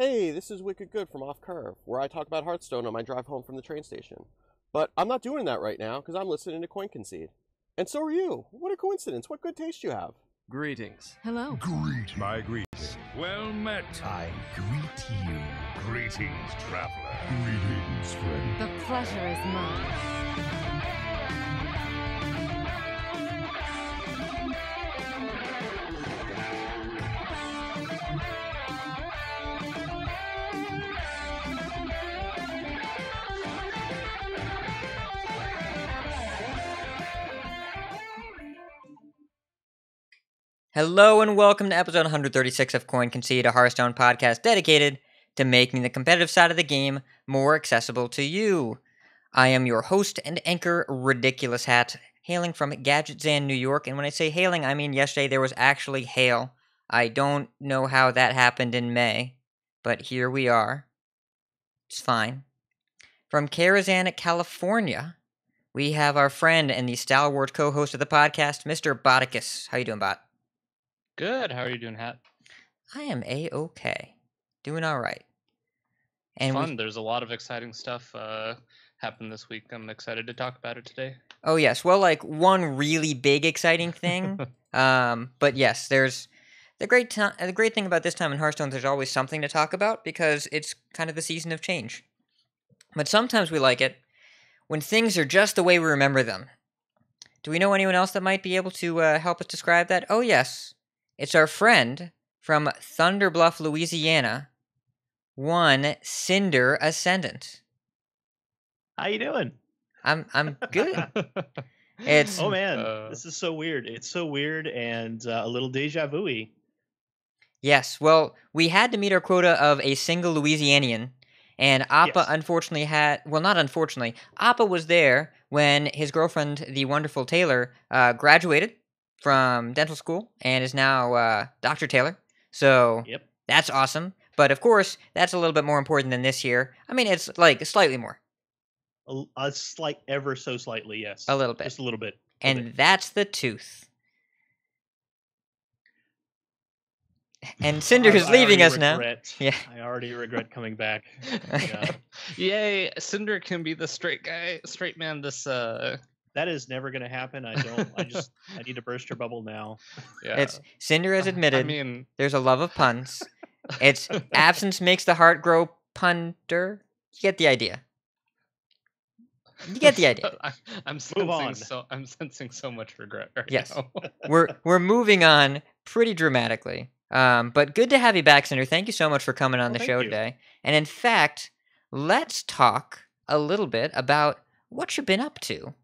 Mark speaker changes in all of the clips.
Speaker 1: hey, this is Wicked Good from Off Curve, where I talk about Hearthstone on my drive home from the train station. But I'm not doing that right now because I'm listening to Coin Concede. And so are you. What a coincidence. What good taste you have.
Speaker 2: Greetings.
Speaker 3: Hello.
Speaker 4: Greet my greetings.
Speaker 5: Well met.
Speaker 4: I greet you.
Speaker 5: Greetings, traveler.
Speaker 4: Greetings, friend.
Speaker 3: The pleasure is mine.
Speaker 6: Hello and welcome to episode 136 of Coin Concede, a Hearthstone podcast dedicated to making the competitive side of the game more accessible to you. I am your host and anchor, Ridiculous Hat, hailing from Gadgetzan, New York. And when I say hailing, I mean yesterday there was actually hail. I don't know how that happened in May, but here we are. It's fine. From Karazhan, California, we have our friend and the stalwart co-host of the podcast, Mr. Botticus. How you doing, Bot?
Speaker 7: Good. How are you doing, Hat?
Speaker 6: I am a okay, doing all right. And
Speaker 7: Fun.
Speaker 6: we,
Speaker 7: There's a lot of exciting stuff uh, happened this week. I'm excited to talk about it today.
Speaker 6: oh yes, well, like one really big exciting thing. um, but yes, there's the great time. The great thing about this time in Hearthstone, there's always something to talk about because it's kind of the season of change. But sometimes we like it when things are just the way we remember them. Do we know anyone else that might be able to uh, help us describe that? Oh yes, it's our friend from Thunder Bluff, Louisiana. One Cinder Ascendant.
Speaker 8: How you doing?
Speaker 6: I'm I'm good. It's
Speaker 8: Oh man,
Speaker 7: Uh,
Speaker 8: this is so weird. It's so weird and uh, a little deja vu-y.
Speaker 6: yes. Well, we had to meet our quota of a single Louisianian, and Appa
Speaker 8: Yes.
Speaker 6: unfortunately had well, not unfortunately, Appa was there when his girlfriend, the wonderful Taylor, uh, graduated from dental school and is now uh, Dr. Taylor. So
Speaker 8: Yep.
Speaker 6: that's awesome. But of course, that's a little bit more important than this year. I mean, it's like slightly more,
Speaker 8: A slight, ever so slightly, yes.
Speaker 6: a little bit,
Speaker 8: Just a little bit.
Speaker 6: and that's the tooth. And Cinder is
Speaker 8: I
Speaker 6: leaving
Speaker 8: already
Speaker 6: us now. Yeah.
Speaker 8: I already regret coming back. Yeah.
Speaker 7: Yay! Cinder can be the straight guy, straight man. This uh,
Speaker 8: That is never going to happen. I don't. I just. I need to burst your bubble now.
Speaker 7: yeah.
Speaker 6: It's Cinder has admitted
Speaker 7: I mean,
Speaker 6: there's a love of puns. It's absence makes the heart grow punter. You get the idea. You get the idea.
Speaker 7: I, I'm
Speaker 8: Move
Speaker 7: sensing
Speaker 8: on.
Speaker 7: so I'm sensing so much regret right
Speaker 6: Yes.
Speaker 7: now.
Speaker 6: We're we're moving on pretty dramatically. Um, but good to have you back, Cinder. Thank you so much for coming on
Speaker 8: Well,
Speaker 6: the show
Speaker 8: you.
Speaker 6: today. And in fact, let's talk a little bit about what you've been up to.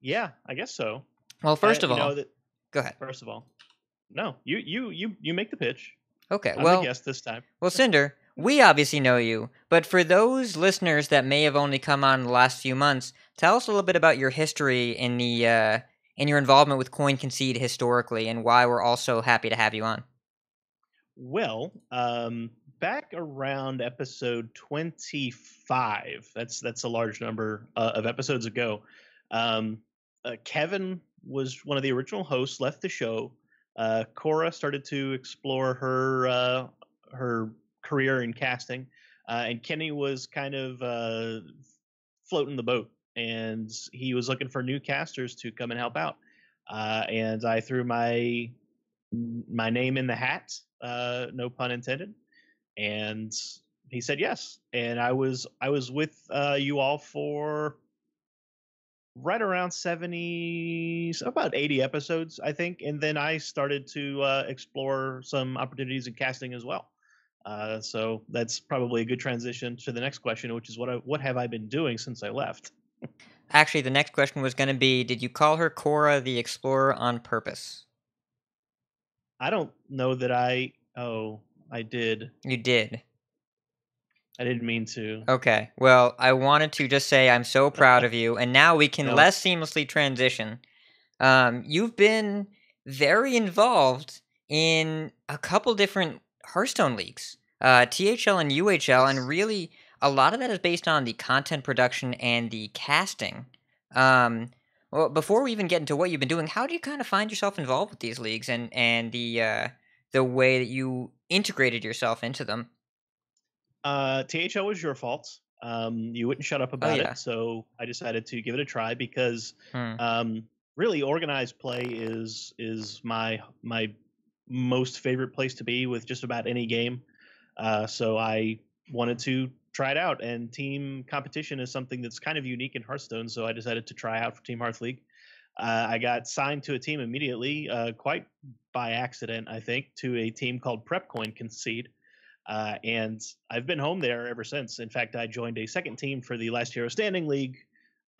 Speaker 8: Yeah, I guess so.
Speaker 6: Well, first of all,
Speaker 8: know that,
Speaker 6: go ahead.
Speaker 8: first of all, no, you you you you make the pitch.
Speaker 6: Okay.
Speaker 8: I'm
Speaker 6: well,
Speaker 8: guest this time.
Speaker 6: Well, Cinder, we obviously know you, but for those listeners that may have only come on the last few months, tell us a little bit about your history in the uh, in your involvement with Coin Concede historically, and why we're also happy to have you on.
Speaker 8: Well, um, back around episode twenty-five. That's that's a large number uh, of episodes ago. Um, uh, Kevin was one of the original hosts. Left the show. Uh, Cora started to explore her uh, her career in casting, uh, and Kenny was kind of uh, floating the boat, and he was looking for new casters to come and help out. Uh, and I threw my my name in the hat, uh, no pun intended, and he said yes. And I was I was with uh, you all for right around 70 about 80 episodes i think and then i started to uh, explore some opportunities in casting as well uh, so that's probably a good transition to the next question which is what I, what have i been doing since i left
Speaker 6: Actually, the next question was going to be Did you call her Cora the Explorer on purpose?
Speaker 8: i don't know that i oh i did
Speaker 6: You did.
Speaker 8: I didn't mean to
Speaker 6: Okay. Well, I wanted to just say I'm so proud of you, and now we can
Speaker 8: No.
Speaker 6: less seamlessly transition. Um, you've been very involved in a couple different Hearthstone leagues, uh, THL and UHL, and really a lot of that is based on the content production and the casting. Um, well, before we even get into what you've been doing, how do you kind of find yourself involved with these leagues and and the uh, the way that you integrated yourself into them?
Speaker 8: Uh, THL was your fault. Um, you wouldn't shut up about
Speaker 6: yeah.
Speaker 8: it, so I decided to give it a try because
Speaker 6: Hmm.
Speaker 8: um, really organized play is is my my most favorite place to be with just about any game. Uh, so I wanted to try it out, and team competition is something that's kind of unique in Hearthstone. So I decided to try out for Team Hearth League. Uh, I got signed to a team immediately, uh, quite by accident, I think, to a team called PrepCoin Concede. Uh, and I've been home there ever since. In fact, I joined a second team for the Last Hero Standing League,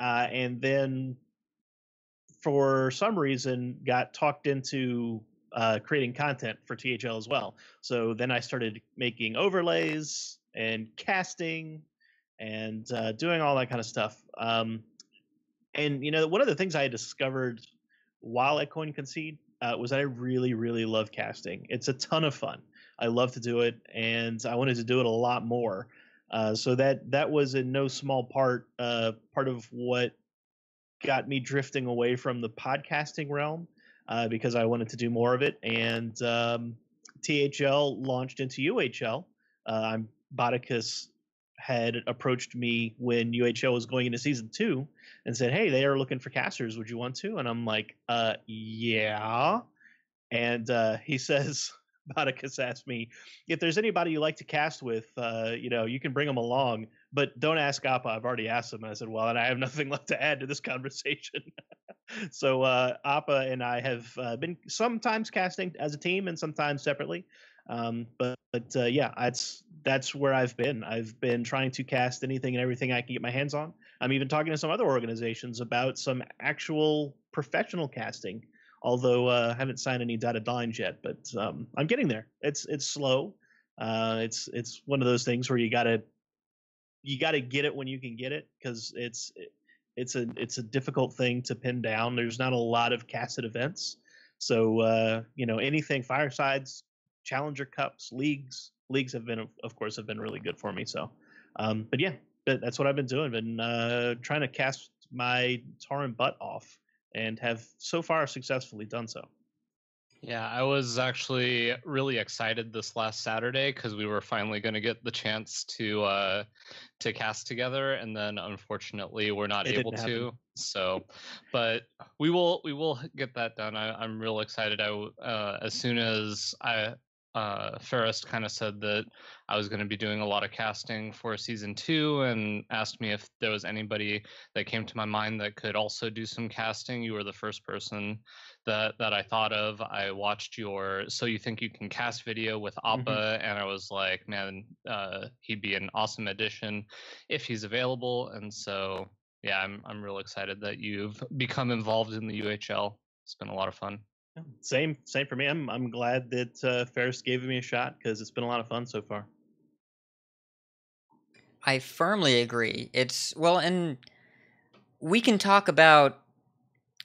Speaker 8: uh, and then for some reason got talked into uh, creating content for THL as well. So then I started making overlays and casting and uh, doing all that kind of stuff. Um, and you know, one of the things I discovered while at Coin Concede uh, was that I really, really love casting. It's a ton of fun. I love to do it, and I wanted to do it a lot more. Uh, so that that was in no small part uh, part of what got me drifting away from the podcasting realm uh, because I wanted to do more of it. And um, THL launched into UHL. Uh, I'm Botticus had approached me when UHL was going into season two and said, "Hey, they are looking for casters. Would you want to?" And I'm like, "Uh, yeah." And uh, he says, Botticus asked me if there's anybody you like to cast with. Uh, you know, you can bring them along, but don't ask Appa. I've already asked him. I said, "Well, and I have nothing left to add to this conversation." so uh, Appa and I have uh, been sometimes casting as a team and sometimes separately. Um, but but uh, yeah, that's that's where I've been. I've been trying to cast anything and everything I can get my hands on. I'm even talking to some other organizations about some actual professional casting. Although uh, I haven't signed any dotted lines yet, but um, I'm getting there. It's it's slow. Uh, it's it's one of those things where you gotta you gotta get it when you can get it because it's it's a it's a difficult thing to pin down. There's not a lot of casted events, so uh, you know anything firesides, challenger cups, leagues. Leagues have been, of- course, have been really good for me. So, um, but yeah, but that's what I've been doing. Been uh, trying to cast my Tauren butt off, and have so far successfully done so.
Speaker 7: Yeah, I was actually really excited this last Saturday because we were finally going to get the chance to uh, to cast together, and then unfortunately we're not
Speaker 8: It
Speaker 7: able to. So, but we will we will get that done. I, I'm real excited. I uh, as soon as I uh, Ferris kind of said that I was going to be doing a lot of casting for season two, and asked me if there was anybody that came to my mind that could also do some casting. You were the first person that that I thought of. I watched your "So You Think You Can Cast" video with Appa, and I was like, man, uh, he'd be an awesome addition if he's available. And so, yeah, I'm I'm real excited that you've become involved in the UHL. It's been a lot of fun.
Speaker 8: Same same for me. I'm I'm glad that uh, Ferris gave me a shot because it's been a lot of fun so far.
Speaker 6: I firmly agree. It's well, and we can talk about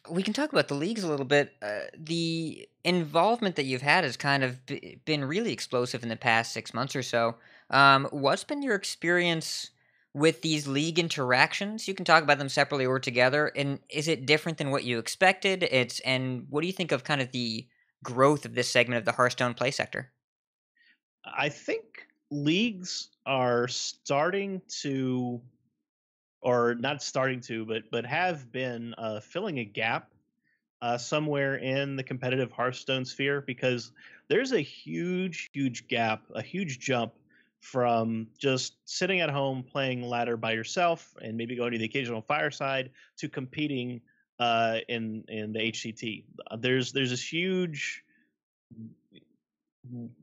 Speaker 6: we can talk about the leagues a little bit. Uh, the involvement that you've had has kind of b- been really explosive in the past six months or so. Um, what's been your experience with these league interactions? You can talk about them separately or together. And is it different than what you expected? It's and what do you think of kind of the growth of this segment of the Hearthstone play sector?
Speaker 8: I think leagues are starting to, or not starting to, but but have been uh, filling a gap uh, somewhere in the competitive Hearthstone sphere because there's a huge, huge gap, a huge jump from just sitting at home playing ladder by yourself and maybe going to the occasional fireside to competing uh, in in the HCT. Uh, There's there's this huge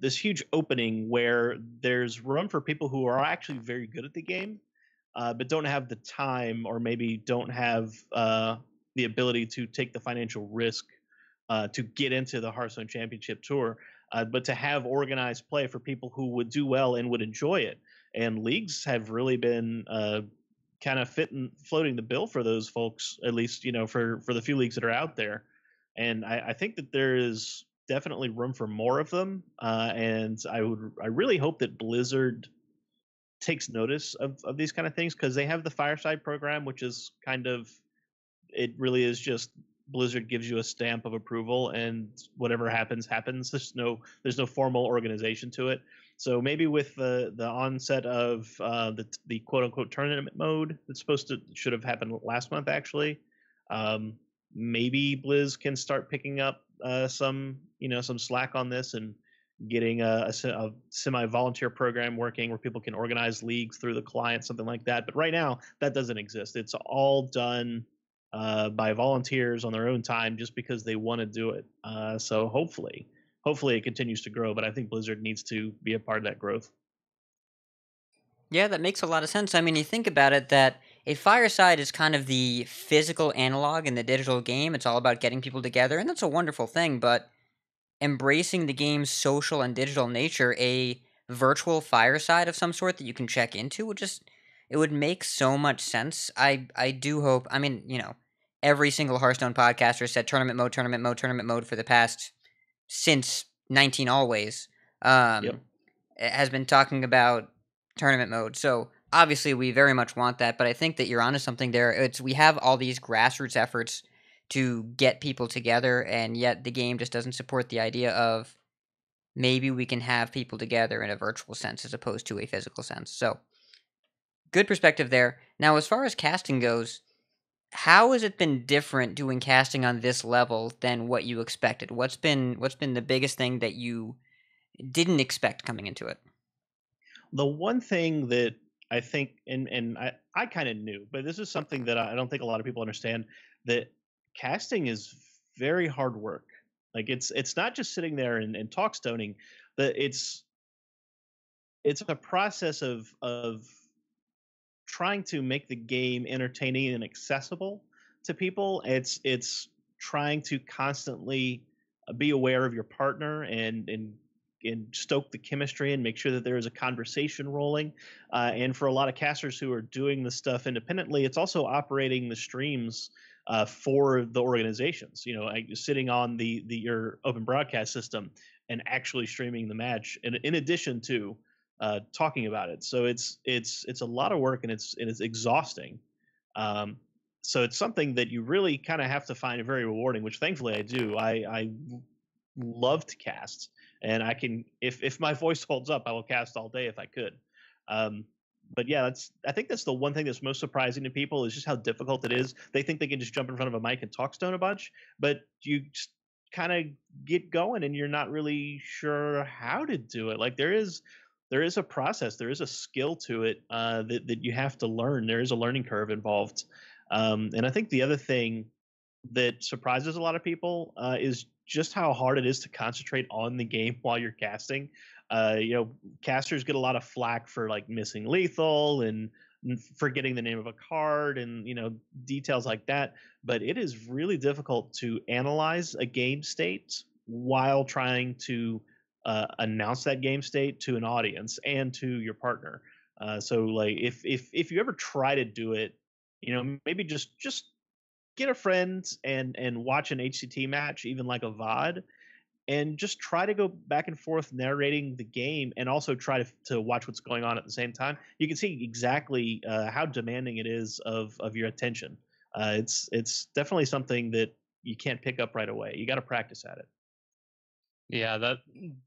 Speaker 8: this huge opening where there's room for people who are actually very good at the game, uh, but don't have the time or maybe don't have uh, the ability to take the financial risk uh, to get into the Hearthstone Championship Tour. Uh, but to have organized play for people who would do well and would enjoy it, and leagues have really been uh, kind of fitting floating the bill for those folks, at least you know for for the few leagues that are out there. And I, I think that there is definitely room for more of them. Uh, and I would, I really hope that Blizzard takes notice of, of these kind of things because they have the Fireside program, which is kind of, it really is just Blizzard gives you a stamp of approval, and whatever happens, happens. There's no, there's no formal organization to it. So maybe with the the onset of uh, the the quote unquote tournament mode that's supposed to should have happened last month actually, um, maybe Blizz can start picking up uh, some you know some slack on this and getting a, a a semi-volunteer program working where people can organize leagues through the client, something like that. But right now, that doesn't exist. It's all done uh, by volunteers on their own time, just because they want to do it. Uh, so hopefully, hopefully it continues to grow. But I think Blizzard needs to be a part of that growth.
Speaker 6: Yeah, that makes a lot of sense. I mean, you think about it that a fireside is kind of the physical analog in the digital game. It's all about getting people together, and that's a wonderful thing, but embracing the game's social and digital nature, a virtual fireside of some sort that you can check into would just it would make so much sense. I I do hope I mean, you know, every single Hearthstone podcaster said tournament mode, tournament mode, tournament mode for the past since 19 always. Um
Speaker 8: Yep.
Speaker 6: has been talking about tournament mode. So obviously we very much want that, but I think that you're onto something there. It's we have all these grassroots efforts to get people together and yet the game just doesn't support the idea of maybe we can have people together in a virtual sense as opposed to a physical sense. So good perspective there. Now as far as casting goes, how has it been different doing casting on this level than what you expected? What's been what's been the biggest thing that you didn't expect coming into it?
Speaker 8: The one thing that I think, and and I I kind of knew, but this is something that I don't think a lot of people understand that casting is very hard work. Like it's it's not just sitting there and, and talk stoning. That it's it's a process of of trying to make the game entertaining and accessible to people. It's it's trying to constantly uh, be aware of your partner and and and stoke the chemistry and make sure that there is a conversation rolling. Uh, and for a lot of casters who are doing the stuff independently, it's also operating the streams uh, for the organizations. You know, like sitting on the the your open broadcast system and actually streaming the match, in, in addition to uh, talking about it. So it's it's it's a lot of work and it's and it's exhausting. Um, so it's something that you really kind of have to find very rewarding, which thankfully I do. I I love to cast, and I can if if my voice holds up, I will cast all day if I could. Um, but yeah, that's I think that's the one thing that's most surprising to people is just how difficult it is. They think they can just jump in front of a mic and talk stone a bunch, but you just kind of get going and you're not really sure how to do it. Like there is there is a process, there is a skill to it uh, that that you have to learn. There is a learning curve involved, um, and I think the other thing that surprises a lot of people uh, is just how hard it is to concentrate on the game while you're casting. Uh, you know, casters get a lot of flack for like missing lethal and forgetting the name of a card and you know details like that. But it is really difficult to analyze a game state while trying to uh, announce that game state to an audience and to your partner. Uh, so like if if if you ever try to do it, you know maybe just just get a friend and and watch an HCT match, even like a VOD, and just try to go back and forth narrating the game, and also try to to watch what's going on at the same time. You can see exactly uh, how demanding it is of of your attention. Uh, it's it's definitely something that you can't pick up right away. You got to practice at it.
Speaker 7: Yeah, that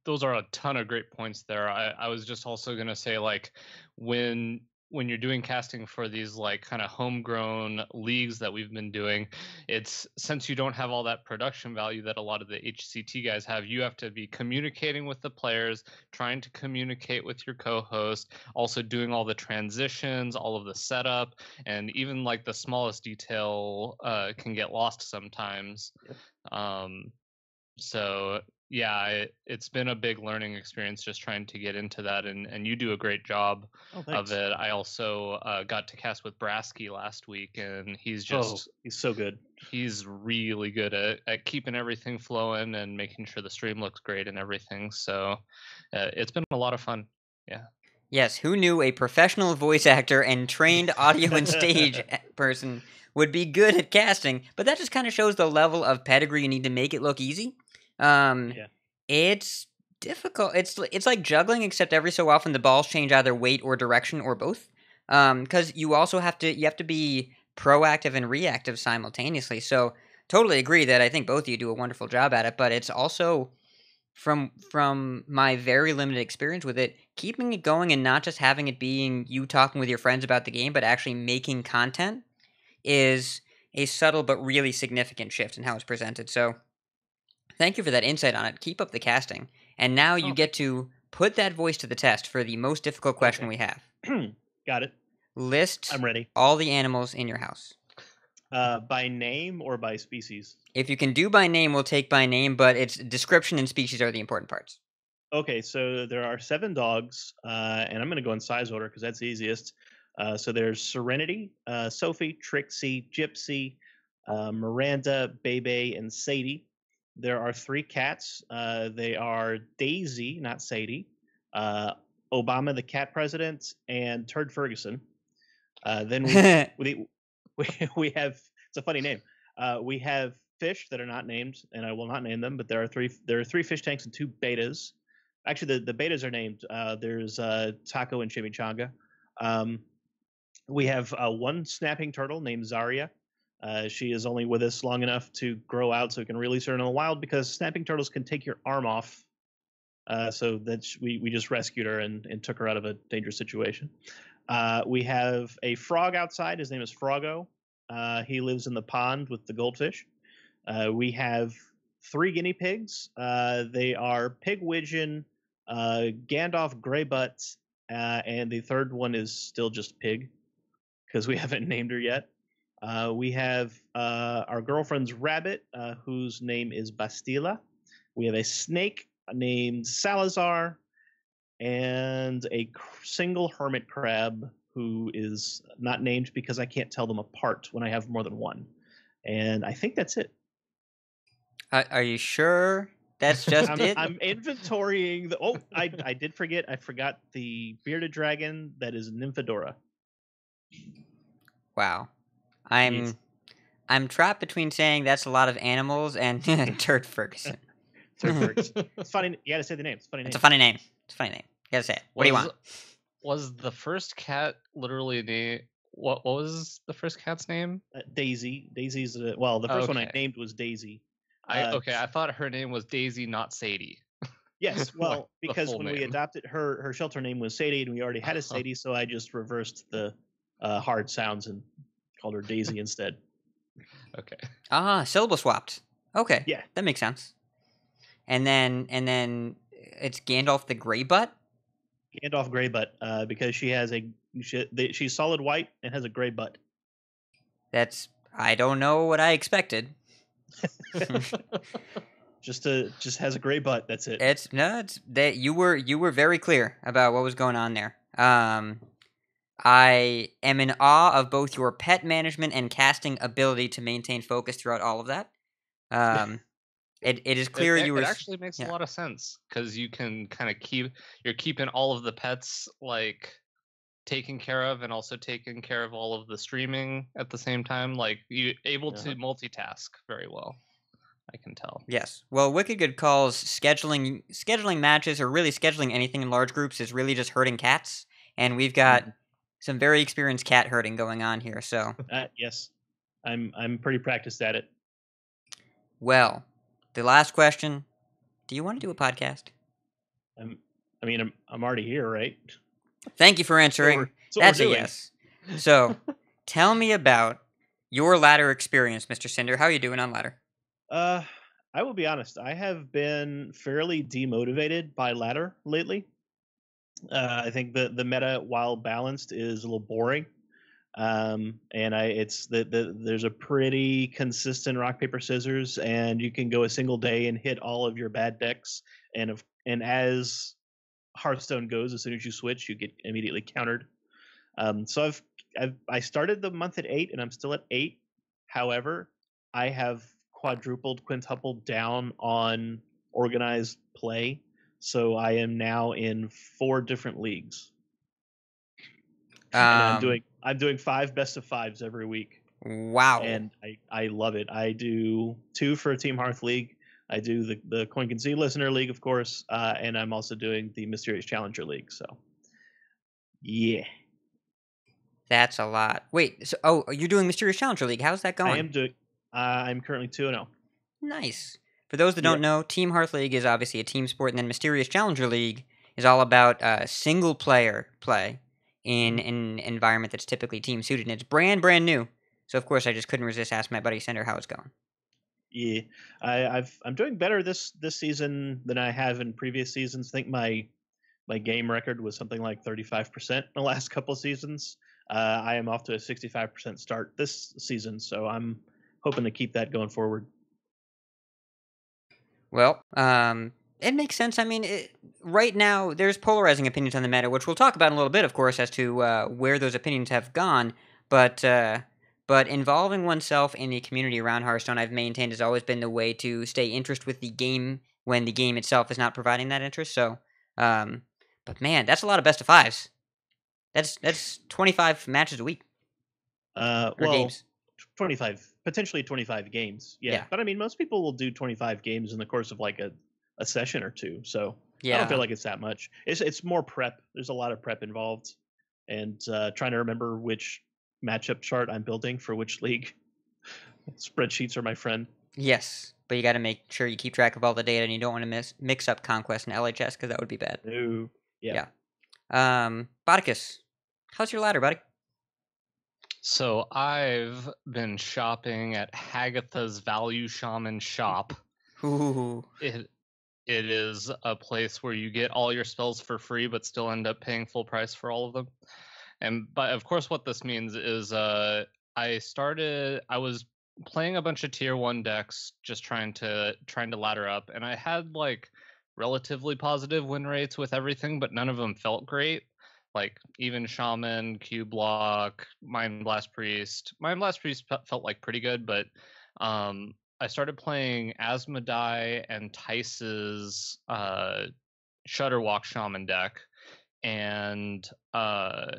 Speaker 7: those are a ton of great points there. I, I was just also gonna say like when when you're doing casting for these like kind of homegrown leagues that we've been doing, it's since you don't have all that production value that a lot of the HCT guys have, you have to be communicating with the players, trying to communicate with your co-host, also doing all the transitions, all of the setup, and even like the smallest detail uh, can get lost sometimes. Um, so yeah, it, it's been a big learning experience just trying to get into that, and, and you do a great job
Speaker 8: Oh,
Speaker 7: of it. I also uh, got to cast with Brasky last week, and he's
Speaker 8: Oh,
Speaker 7: just
Speaker 8: he's so good.
Speaker 7: he's really good at, at keeping everything flowing and making sure the stream looks great and everything. So uh, it's been a lot of fun. Yeah.
Speaker 6: Yes, who knew a professional voice actor and trained audio and stage person would be good at casting? But that just kind of shows the level of pedigree you need to make it look easy. Um,
Speaker 8: Yeah.
Speaker 6: It's difficult. It's it's like juggling, except every so often the balls change either weight or direction or both. Um, because you also have to you have to be proactive and reactive simultaneously. So totally agree that I think both of you do a wonderful job at it. But it's also from from my very limited experience with it, keeping it going and not just having it being you talking with your friends about the game, but actually making content is a subtle but really significant shift in how it's presented. So, thank you for that insight on it. Keep up the casting, and now you
Speaker 8: Oh.
Speaker 6: get to put that voice to the test for the most difficult question
Speaker 8: Okay.
Speaker 6: we have.
Speaker 8: Got it.
Speaker 6: List
Speaker 8: I'm ready.
Speaker 6: all the animals in your house.
Speaker 8: Uh, by name or by species?
Speaker 6: If you can do by name, we'll take by name, but its description and species are the important parts.
Speaker 8: Okay, so there are seven dogs, uh, and I'm going to go in size order because that's easiest. Uh, so there's Serenity, uh, Sophie, Trixie, Gypsy, uh, Miranda, Bebe, and Sadie. There are three cats. Uh, they are Daisy, not Sadie, uh, Obama, the cat president, and Turd Ferguson. Uh, then we, we we we have it's a funny name. Uh, we have fish that are not named, and I will not name them. But there are three there are three fish tanks and two betas. Actually, the, the betas are named. Uh, there's uh, Taco and Chimichanga. Um, we have uh, one snapping turtle named Zarya. Uh, she is only with us long enough to grow out, so we can release her in the wild because snapping turtles can take your arm off. Uh, so that we we just rescued her and, and took her out of a dangerous situation. Uh, we have a frog outside. His name is Froggo. Uh, he lives in the pond with the goldfish. Uh, we have three guinea pigs. Uh, they are Pigwidgeon, Gandalf Greybutt, and the third one is still just Pig because we haven't named her yet. Uh, we have uh, our girlfriend's rabbit, uh, whose name is Bastila. We have a snake named Salazar, and a cr- single hermit crab who is not named because I can't tell them apart when I have more than one. And I think that's it.
Speaker 6: Uh, are you sure that's just
Speaker 8: I'm,
Speaker 6: it?
Speaker 8: I'm inventorying the. Oh, I I did forget. I forgot the bearded dragon that is Nymphadora.
Speaker 6: Wow. I'm
Speaker 8: Yes.
Speaker 6: I'm trapped between saying that's a lot of animals and Turd Ferguson.
Speaker 8: Turd Ferguson. It's funny. You got to say the name. It's a funny name.
Speaker 6: It's a funny name. It's a funny name. You gotta say it. What do you want?
Speaker 7: Was the first cat literally the What What was the first cat's name?
Speaker 8: Uh, Daisy. Daisy's uh, well. The first one I named was Daisy.
Speaker 7: I
Speaker 8: Uh,
Speaker 7: okay. I thought her name was Daisy, not Sadie.
Speaker 8: Yes, well,
Speaker 7: Like
Speaker 8: because
Speaker 7: full
Speaker 8: when we adopted her, her shelter name was Sadie, and we already had a Sadie, so I just reversed the uh, hard sounds and called her Daisy instead.
Speaker 7: Okay.
Speaker 6: Ah, syllable swapped. Okay.
Speaker 8: Yeah.
Speaker 6: That makes sense. And then and then it's Gandalf the Grey Butt.
Speaker 8: Gandalf Greybutt, uh, because she has a she, they, she's solid white and has a gray butt.
Speaker 6: That's I don't know what I expected.
Speaker 8: Just a just has a gray butt. That's it.
Speaker 6: It's no, it's that you were you were very clear about what was going on there. Um, I am in awe of both your pet management and casting ability to maintain focus throughout all of that. Um, it, it is clear
Speaker 7: it,
Speaker 6: you were
Speaker 7: It actually makes
Speaker 6: yeah.
Speaker 7: a lot of sense because you can kind of keep you're keeping all of the pets like taken care of and also taking care of all of the streaming at the same time. Like you're able to multitask very well. I can tell.
Speaker 6: Yes. Well, Wicked Good calls scheduling scheduling matches or really scheduling anything in large groups is really just hurting cats, and we've got some very experienced cat herding going on here. So,
Speaker 8: Uh, yes, I'm I'm pretty practiced at it.
Speaker 6: well, the last question: Do you want to do a podcast?
Speaker 8: I'm I mean I'm I'm already here, right?
Speaker 6: Thank you for answering.
Speaker 8: we're- that's what we're
Speaker 6: That's a yes. So, tell me about your ladder experience, Mr. Cinder. How are you doing on ladder?
Speaker 8: Uh, I will be honest. I have been fairly demotivated by ladder lately. Uh, I think the the meta, while balanced, is a little boring. Um, and I it's the, the there's a pretty consistent rock paper scissors, and you can go a single day and hit all of your bad decks. And of and as Hearthstone goes, as soon as you switch, you get immediately countered. Um, so I've, I've I started the month at eight, and I'm still at eight. However, I have quadrupled, quintupled down on organized play. So I am now in four different leagues. And I'm
Speaker 6: Um,
Speaker 8: doing I'm doing five best of fives every week.
Speaker 6: Wow.
Speaker 8: And I, I love it. I do two for Team Hearth League. I do the, the Coin Concede Listener League, of course, uh, and I'm also doing the Mysterious Challenger League. So, yeah,
Speaker 6: That's a lot. Wait. So, oh, you're doing Mysterious Challenger League. How's that going?
Speaker 8: I am doing. Uh, I'm currently two and zero.
Speaker 6: Nice. For those that don't
Speaker 8: Yep.
Speaker 6: know, Team Hearth League is obviously a team sport, and then Mysterious Challenger League is all about uh, single player play in an environment that's typically team suited, and it's brand brand new. So of course, I just couldn't resist asking my buddy Cinder how it's going.
Speaker 8: Yeah, I, I've I'm doing better this this season than I have in previous seasons. I think my my game record was something like 35% in the last couple of seasons. Uh, I am off to a 65% start this season, so I'm hoping to keep that going forward.
Speaker 6: Well, um, it makes sense. I mean, it, right now there's polarizing opinions on the matter, which we'll talk about in a little bit, of course, as to uh, where those opinions have gone. But uh, but involving oneself in the community around Hearthstone, I've maintained has always been the way to stay interest with the game when the game itself is not providing that interest. So, um, but man, that's a lot of best of fives. That's that's 25 matches a week
Speaker 8: Uh, well, 25 potentially 25 games. Yeah.
Speaker 6: Yeah.
Speaker 8: but I mean, most people will do 25 games in the course of like a a session or two. So
Speaker 6: yeah.
Speaker 8: I don't feel like it's that much. It's it's more prep. There's a lot of prep involved, and uh, trying to remember which matchup chart I'm building for which league. Spreadsheets are my friend.
Speaker 6: yes, but you got to make sure you keep track of all the data, and you don't want to miss mix up conquest and LHS because that would be bad.
Speaker 8: No. Yeah.
Speaker 6: Yeah. Um, Botticus, how's your ladder, buddy?
Speaker 7: So I've been shopping at Hagatha's Value Shaman shop.
Speaker 6: Ooh,
Speaker 7: It it is a place where you get all your spells for free, but still end up paying full price for all of them. And but of course, what this means is, uh, I started. I was playing a bunch of tier one decks, just trying to trying to ladder up, and I had like relatively positive win rates with everything, but none of them felt great. Like even Shaman, Cubelock, Mind Blast Priest. Mind Blast Priest fe- felt like pretty good, but um, I started playing Asmodai and Tice's uh, Shudderwock Shaman deck, and uh,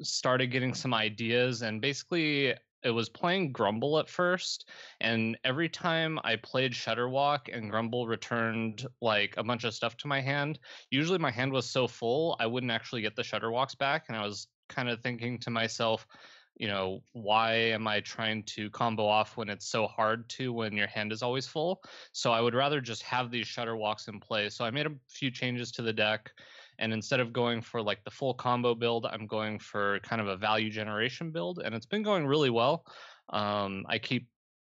Speaker 7: started getting some ideas. And basically, it was playing Grumble at first, and every time I played Shudderwock and Grumble returned like a bunch of stuff to my hand, usually my hand was so full I wouldn't actually get the Shudderwocks back, and I was kind of thinking to myself, you know, why am I trying to combo off when it's so hard to when your hand is always full? So I would rather just have these Shudderwocks in play. So I made a few changes to the deck. And instead of going for like the full combo build, I'm going for kind of a value generation build. And it's been going really well. Um, I keep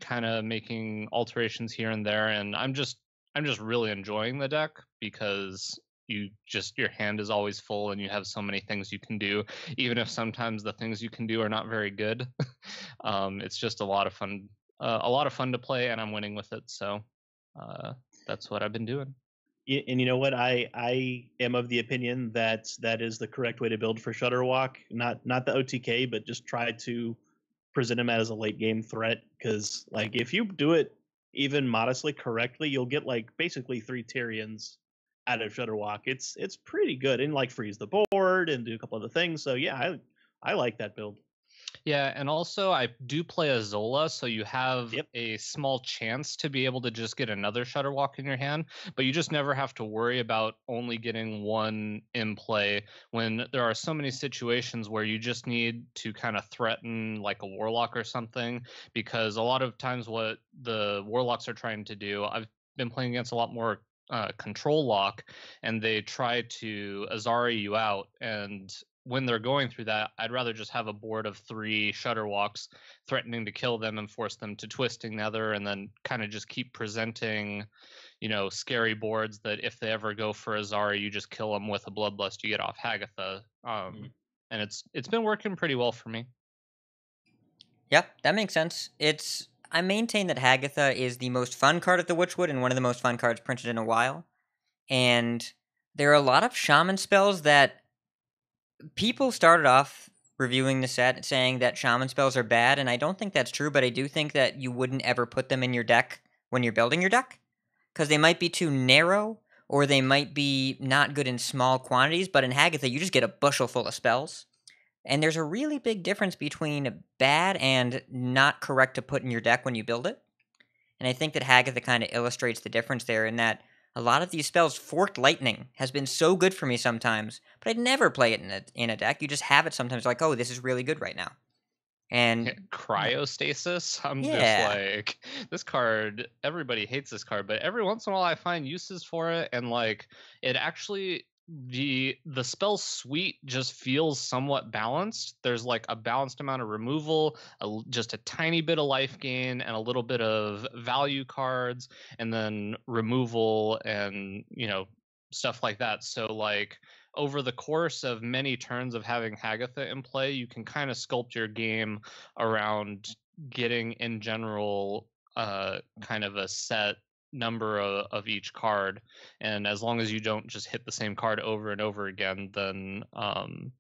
Speaker 7: kind of making alterations here and there. And I'm just I'm just really enjoying the deck because you just your hand is always full and you have so many things you can do even if sometimes the things you can do are not very good um, it's just a lot of fun uh, a lot of fun to play and i'm winning with it so uh, that's what i've been doing
Speaker 8: And you know what? I I am of the opinion that that is the correct way to build for Shudderwock. Not not the OTK, but just try to present him as a late game threat. Because like if you do it even modestly correctly, you'll get like basically three Tyrians out of Shudderwock. It's it's pretty good and like freeze the board and do a couple other things. So yeah, I I like that build.
Speaker 7: Yeah and also i do play a zola so you have
Speaker 8: Yep.
Speaker 7: a small chance to be able to just get another shudderwock in your hand but you just never have to worry about only getting one in play when there are so many situations where you just need to kind of threaten like a warlock or something because a lot of times what the warlocks are trying to do i've been playing against a lot more uh, control lock and they try to azari you out and when they're going through that i'd rather just have a board of three shudderwocks threatening to kill them and force them to twisting nether and then kind of just keep presenting you know scary boards that if they ever go for azari you just kill them with a bloodlust you get off hagatha um,
Speaker 8: Mhm.
Speaker 7: and it's it's been working pretty well for me
Speaker 6: yeah, that makes sense. It's I maintain that Hagatha is the most fun card at the Witchwood and one of the most fun cards printed in a while. And there are a lot of shaman spells that people started off reviewing the set saying that shaman spells are bad, and I don't think that's true, but I do think that you wouldn't ever put them in your deck when you're building your deck. Because they might be too narrow, or they might be not good in small quantities, but in Hagatha, you just get a bushel full of spells. And there's a really big difference between bad and not correct to put in your deck when you build it. And I think that Hagatha kind of illustrates the difference there in that a lot of these spells, Forked Lightning, has been so good for me sometimes, but I'd never play it in a, in a deck. You just have it sometimes like, oh, this is really good right now. And
Speaker 7: Yeah, cryostasis i'm
Speaker 6: Yeah.
Speaker 7: just like this card everybody hates this card but every once in a while i find uses for it and like it actually the the spell suite just feels somewhat balanced. There's like a balanced amount of removal a just a tiny bit of life gain and a little bit of value cards and then removal and you know stuff like that. So like over the course of many turns of having Hagatha in play, you can kind of sculpt your game around getting in general uh kind of a set number of, of each card and as long as you don't just hit the same card over and over again then um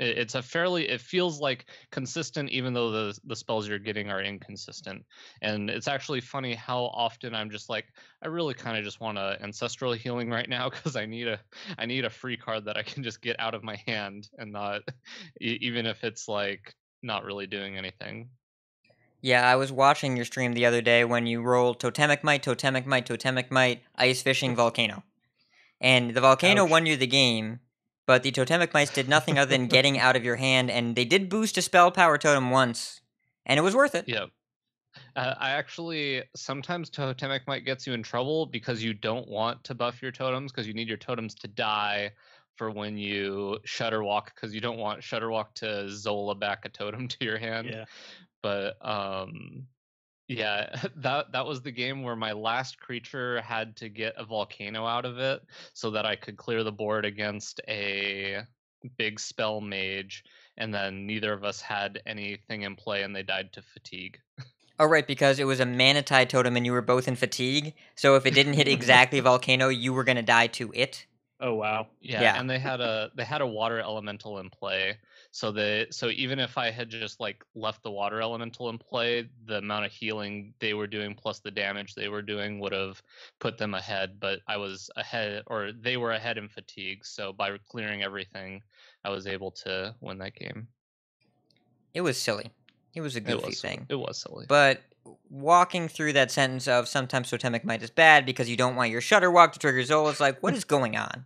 Speaker 7: it, it's a fairly it feels like consistent even though the the spells you're getting are inconsistent. And it's actually funny how often i'm just like i really kind of just want a ancestral healing right now because i need a i need a free card that i can just get out of my hand and not even if it's like not really doing anything
Speaker 6: yeah, I was watching your stream the other day when you rolled Totemic Might, Totemic Might, Totemic Might, Ice Fishing, Volcano. And the Volcano
Speaker 8: Ouch.
Speaker 6: won you the game, but the Totemic Mights did nothing other than getting out of your hand, and they did boost a spell power totem once, and it was worth it.
Speaker 7: Yeah. Uh, I actually sometimes totemic might gets you in trouble because you don't want to buff your totems because you need your totems to die for when you shudderwock because you don't want shudderwock to Zola back a totem to your hand.
Speaker 8: Yeah.
Speaker 7: But um yeah, that that was the game where my last creature had to get a volcano out of it so that I could clear the board against a big spell mage and then neither of us had anything in play and they died to fatigue.
Speaker 6: Oh, right, because it was a Manatide totem and you were both in fatigue, so if it didn't hit exactly Volcano, you were going to die to it.
Speaker 8: Oh wow.
Speaker 7: Yeah,
Speaker 6: Yeah.
Speaker 7: and they had a they had a water elemental in play. So they so even if I had just like left the water elemental in play, the amount of healing they were doing plus the damage they were doing would have put them ahead, but I was ahead or they were ahead in fatigue. So by clearing everything, I was able to win that game.
Speaker 6: It was silly. It was a
Speaker 7: It
Speaker 6: goofy
Speaker 7: was
Speaker 6: thing.
Speaker 7: It was silly.
Speaker 6: But walking through that sentence of sometimes totemic might is bad because you don't want your shudderwock to trigger Zola is like, what is going on?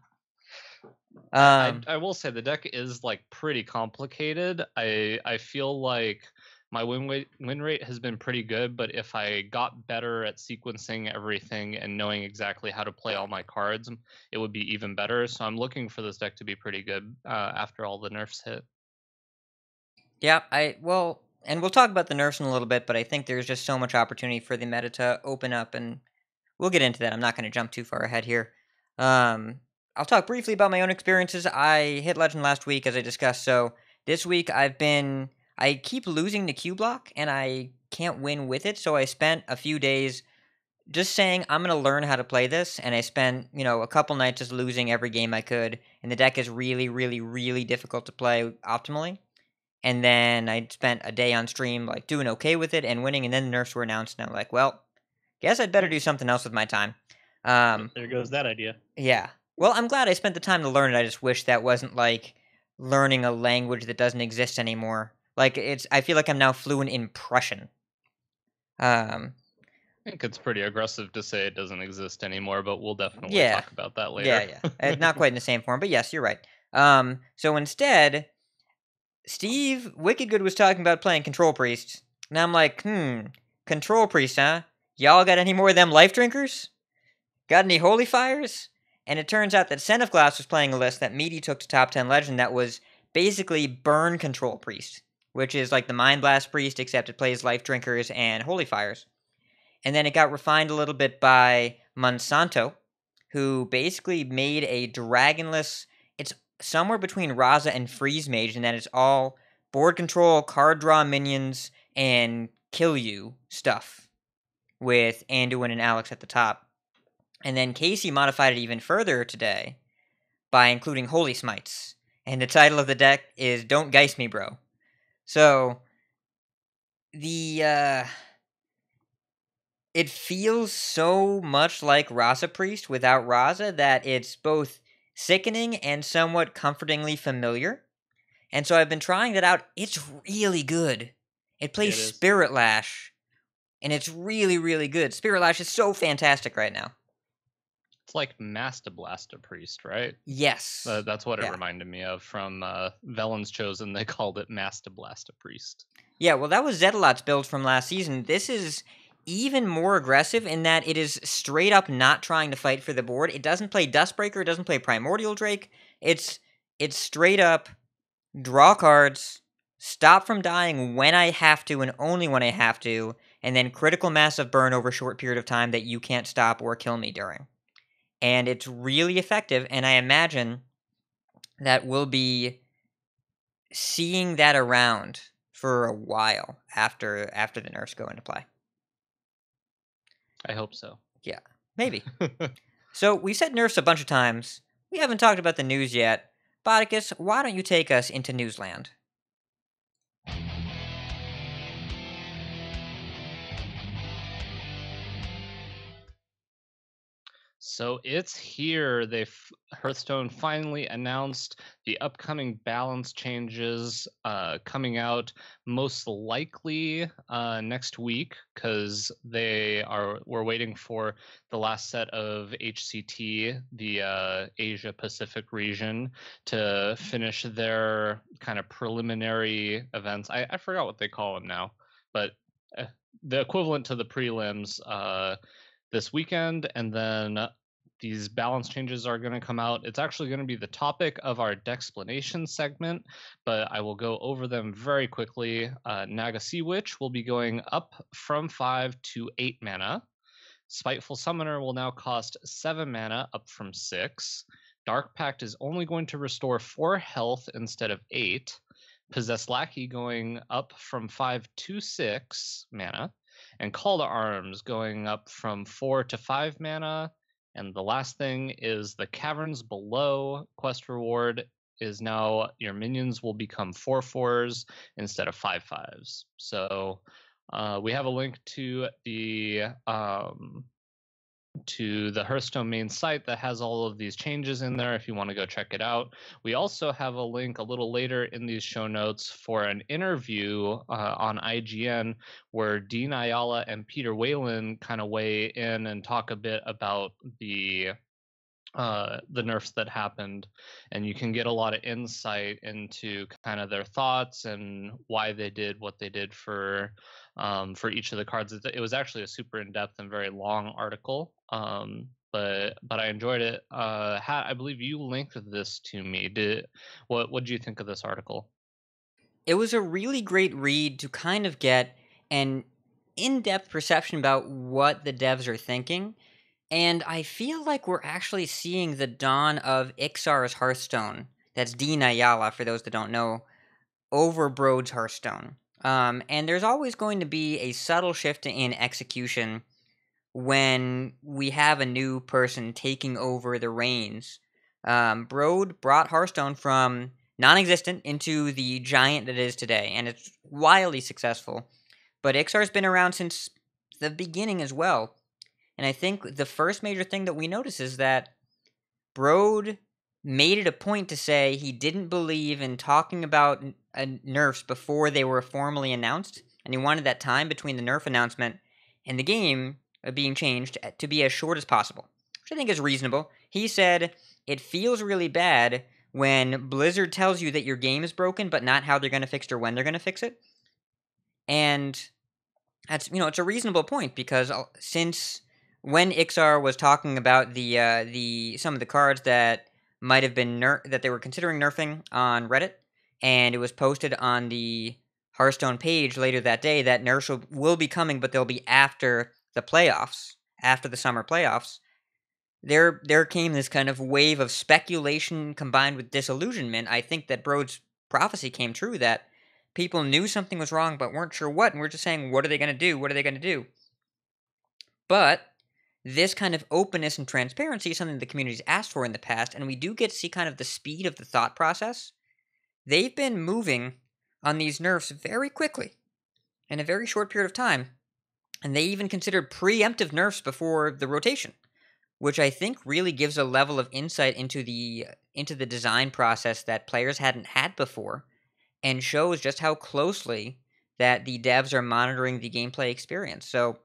Speaker 6: Um,
Speaker 7: I, I will say the deck is like pretty complicated. I I feel like my win rate win rate has been pretty good, but if I got better at sequencing everything and knowing exactly how to play all my cards, it would be even better. So I'm looking for this deck to be pretty good uh, after all the nerfs hit.
Speaker 6: yeah, I well, and we'll talk about the nerfs in a little bit, but I think there's just so much opportunity for the meta to open up, and we'll get into that. I'm not going to jump too far ahead here. Um, I'll talk briefly about my own experiences. I hit legend last week, as I discussed. So this week I've been I keep losing the Cubelock, and I can't win with it. So I spent a few days just saying I'm gonna learn how to play this, and I spent you know a couple nights just losing every game I could, and the deck is really, really, really difficult to play optimally. And then I spent a day on stream like doing okay with it and winning, and then the nerfs were announced, and I'm like, well, guess I'd better do something else with my time. Um,
Speaker 8: There goes that idea.
Speaker 6: yeah. Well, I'm glad I spent the time to learn it. I just wish that wasn't like learning a language that doesn't exist anymore. Like it's I feel like I'm now fluent in Prussian. Um
Speaker 7: I think it's pretty aggressive to say it doesn't exist anymore, but we'll definitely
Speaker 6: Yeah.
Speaker 7: talk about that later.
Speaker 6: yeah, yeah. Not quite in the same form, but yes, you're right. Um so instead Steve Wicked Good was talking about playing Control Priest. And I'm like, "Hmm, Control Priest, huh? Y'all got any more of them life drinkers? Got any holy fires?" And it turns out that Senfglas was playing a list that Meaty took to top 10 legend that was basically burn control priest, which is like the mind blast priest, except it plays life drinkers and holy fires. And then it got refined a little bit by Monsanto, who basically made a dragonless. It's somewhere between Raza and Freeze Mage, and that it's all board control, card draw minions, and kill you stuff with Anduin and Alex at the top. And then Casey modified it even further today by including Holy Smites. And the title of the deck is Don't Geist Me, Bro. So, the, uh. It feels so much like Raza Priest without Raza that it's both sickening and somewhat comfortingly familiar. And so I've been trying that out. It's really good. It plays
Speaker 8: it.
Speaker 6: Spirit Lash, and it's really, really good. Spirit Lash is so fantastic right now.
Speaker 7: It's like Master Blaster Priest, right?
Speaker 6: Yes.
Speaker 7: Uh, that's what it reminded me of from uh, Velen's Chosen. They called it Master Blaster Priest.
Speaker 6: Yeah, well, that was Zetalot's build from last season. This is even more aggressive in that it is straight up not trying to fight for the board. It doesn't play Duskbreaker, it doesn't play Primordial Drake. It's it's straight up draw cards, stop from dying when I have to and only when I have to, and then critical massive burn over a short period of time that you can't stop or kill me during. And it's really effective, and I imagine that we'll be seeing that around for a while after after the nerfs go into play.
Speaker 7: I hope so.
Speaker 6: Yeah, maybe. so we said nerfs a bunch of times. We haven't talked about the news yet. Botticus, why don't you take us into Newsland?
Speaker 7: So it's here. They Hearthstone finally announced the upcoming balance changes uh, coming out most likely uh, next week because they are. We're waiting for the last set of HCT, the uh, Asia Pacific region, to finish their kind of preliminary events. I, I forgot what they call them now, but uh, the equivalent to the prelims. Uh, this weekend, and then these balance changes are going to come out. It's actually going to be the topic of our Dexplanation segment, but I will go over them very quickly. Uh, Naga Sea Witch will be going up from 5 to 8 mana. Spiteful Summoner will now cost 7 mana, up from 6. Dark Pact is only going to restore 4 health instead of 8. Possessed Lackey going up from 5 to 6 mana and Call to Arms going up from four to five mana. And the last thing is the Caverns Below quest reward is now your minions will become four fours instead of five fives. So uh, we have a link to the um, to the Hearthstone main site that has all of these changes in there if you want to go check it out. We also have a link a little later in these show notes for an interview uh, on IGN where Dean Ayala and Peter Whalen kind of weigh in and talk a bit about the uh, the nerfs that happened, and you can get a lot of insight into kind of their thoughts and why they did what they did for um, for each of the cards. It, was actually a super in depth and very long article, um, but but I enjoyed it. Uh, Hat, I believe you linked this to me. Did what what did you think of this article?
Speaker 6: It was a really great read to kind of get an in depth perception about what the devs are thinking. And I feel like we're actually seeing the dawn of Iksar's Hearthstone. That's Dean Ayala, for those that don't know, over Brode's Hearthstone. Um, and there's always going to be a subtle shift in execution when we have a new person taking over the reins. Um, Brode brought Hearthstone from non existent into the giant that it is today, and it's wildly successful. But Iksar's been around since the beginning as well. And I think the first major thing that we notice is that Brode made it a point to say he didn't believe in talking about uh, nerfs before they were formally announced, and he wanted that time between the nerf announcement and the game being changed uh, to be as short as possible, which I think is reasonable. He said it feels really bad when Blizzard tells you that your game is broken, but not how they're going to fix it or when they're going to fix it. And that's you know it's a reasonable point because since when Iksar was talking about the uh, the some of the cards that might have been ner- that they were considering nerfing on Reddit, and it was posted on the Hearthstone page later that day that nerfs will, will be coming, but they'll be after the playoffs, after the summer playoffs. There, there came this kind of wave of speculation combined with disillusionment. I think that Brode's prophecy came true that people knew something was wrong but weren't sure what, and we're just saying, what are they going to do? What are they going to do? But this kind of openness and transparency is something the community's asked for in the past, and we do get to see kind of the speed of the thought process. They've been moving on these nerfs very quickly in a very short period of time, and they even considered preemptive nerfs before the rotation, which I think really gives a level of insight into the into the design process that players hadn't had before, and shows just how closely that the devs are monitoring the gameplay experience. So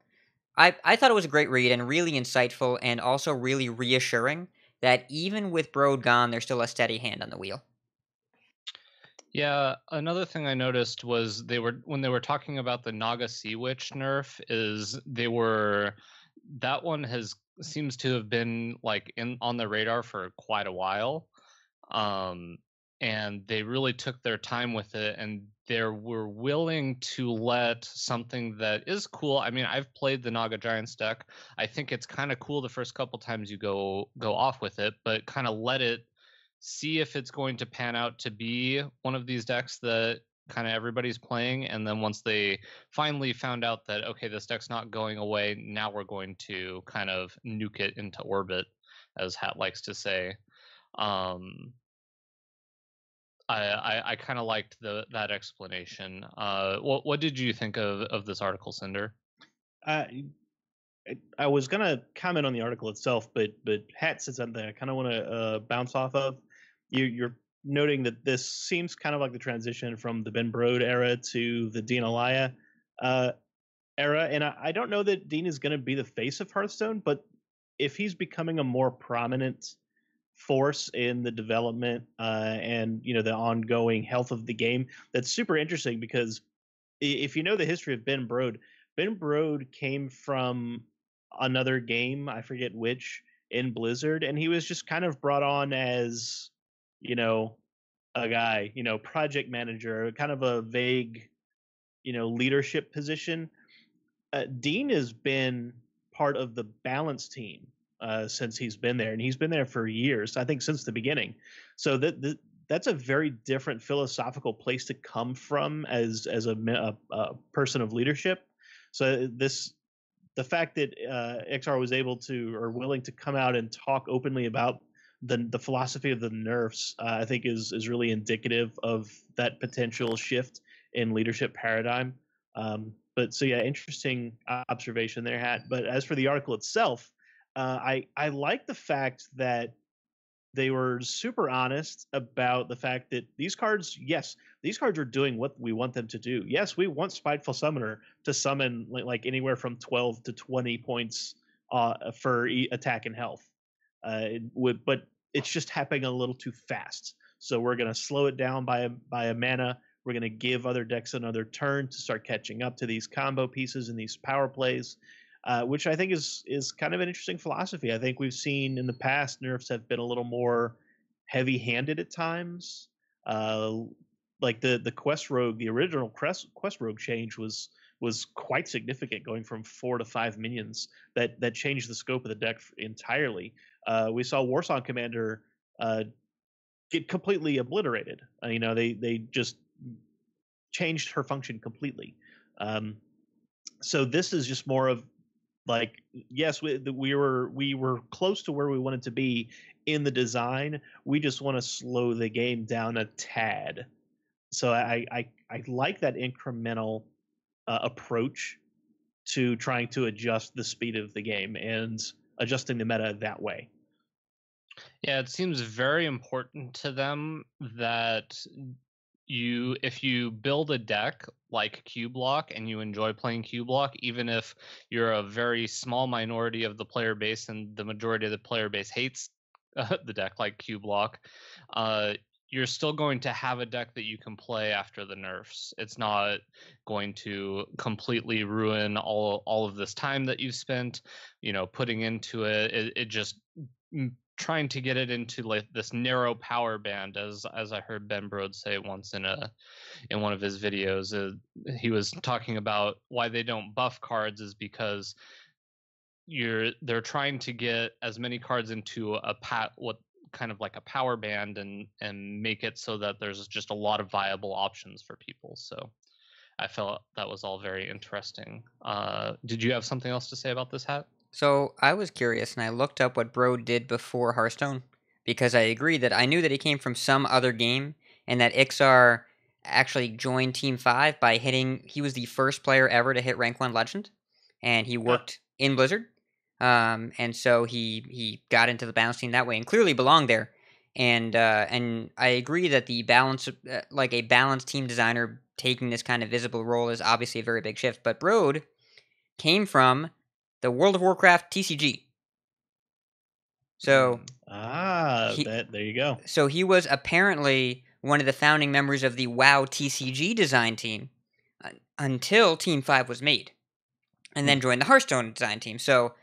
Speaker 6: I, I thought it was a great read and really insightful and also really reassuring that even with Brode gone, there's still a steady hand on the wheel.
Speaker 7: Yeah, another thing I noticed was they were when they were talking about the Naga Sea Witch nerf is they were that one has seems to have been like in on the radar for quite a while. Um and they really took their time with it and they were willing to let something that is cool. I mean, I've played the Naga Giants deck. I think it's kind of cool the first couple times you go go off with it, but kind of let it see if it's going to pan out to be one of these decks that kind of everybody's playing and then once they finally found out that okay this deck's not going away now we're going to kind of nuke it into orbit as hat likes to say. Um i i, I kind of liked the that explanation. Uh what what did you think of of this article cinder?
Speaker 8: I I- I was gonna comment on the article itself, but but Hat said something I kind of want to uh, bounce off of. You, you're noting that this seems kind of like the transition from the Ben Brode era to the Dean Ayala uh, era, and I, I don't know that Dean is going to be the face of Hearthstone, but if he's becoming a more prominent force in the development uh, and you know the ongoing health of the game, that's super interesting because if you know the history of Ben Brode, Ben Brode came from another game, I forget which, in Blizzard, and he was just kind of brought on as, you know, a guy, you know, project manager, kind of a vague, you know, leadership position. Uh, Dean has been part of the balance team uh, since he's been there, and he's been there for years. I think since the beginning. So that that that's a very different philosophical place to come from as as a, a, a person of leadership. So this the fact that uh, Iksar was able to or willing to come out and talk openly about the the philosophy of the nerfs, uh, I think is is really indicative of that potential shift in leadership paradigm. Um, but so yeah, interesting observation there, Hat. But as for the article itself, uh, I I like the fact that they were super honest about the fact that these cards, yes, these cards are doing what we want them to do. Yes, we want Spiteful Summoner to summon like, anywhere from 12 to 20 points uh, for attack and health. Uh, it would, but it's just happening a little too fast. So we're going to slow it down by a, by a mana. We're going to give other decks another turn to start catching up to these combo pieces and these power plays uh, which I think is is kind of an interesting philosophy. I think we've seen in the past nerfs have been a little more heavy-handed at times. Uh, like the the quest rogue, the original quest quest rogue change was was quite significant, going from four to five minions. That that changed the scope of the deck entirely. Uh, we saw Warsong Commander uh, get completely obliterated. Uh, you know, they they just changed her function completely. Um, so this is just more of like yes we, we were we were close to where we wanted to be in the design we just want to slow the game down a tad so i i, I like that incremental uh, approach to trying to adjust the speed of the game and adjusting the meta that way.
Speaker 7: Yeah, it seems very important to them that you if you build a deck like Cubelock and you enjoy playing Cubelock, even if you're a very small minority of the player base and the majority of the player base hates uh, the deck like Cubelock, uh, you're still going to have a deck that you can play after the nerfs. It's not going to completely ruin all all of this time that you've spent, you know, putting into it. It, it just mm, trying to get it into like this narrow power band as as I heard Ben Brode say once in a in one of his videos uh, he was talking about why they don't buff cards is because you're they're trying to get as many cards into a pat what kind of like a power band and and make it so that there's just a lot of viable options for people so I felt that was all very interesting. Uh, did you have something else to say about this hat?
Speaker 6: So I was curious and I looked up what Bro did before Hearthstone because I agree that I knew that he came from some other game and that Iksar actually joined Team 5 by hitting he was the first player ever to hit rank 1 legend and he worked in Blizzard. Um, and so he he got into the balance team that way and clearly belonged there. And uh, and I agree that the balance uh, like a balanced team designer taking this kind of visible role is obviously a very big shift, but Brode came from the World of Warcraft TCG. So
Speaker 8: ah
Speaker 6: He-
Speaker 8: that there you go
Speaker 6: so he was apparently one of the founding members of the WoW TCG design team uh, until Team 5 was made, and then joined the Hearthstone design team. So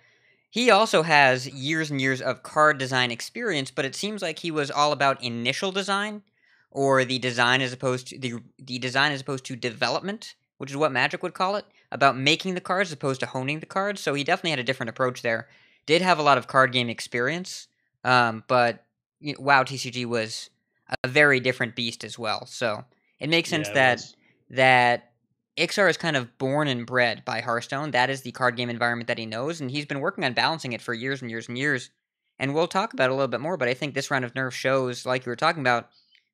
Speaker 6: he also has years and years of card design experience, but it seems like he was all about initial design or the design as opposed to the the design as opposed to development, which is what Magic would call it, about making the cards as opposed to honing the cards. So he definitely had a different approach there. Did have a lot of card game experience, um, but you know, WoW TCG was a very different beast as well. So it makes sense
Speaker 8: Yeah, it
Speaker 6: that
Speaker 8: was.
Speaker 6: that Iksar is kind of born and bred by Hearthstone. That is the card game environment that he knows, and he's been working on balancing it for years and years and years. And we'll talk about it a little bit more, but I think this round of nerf shows, like you were talking about,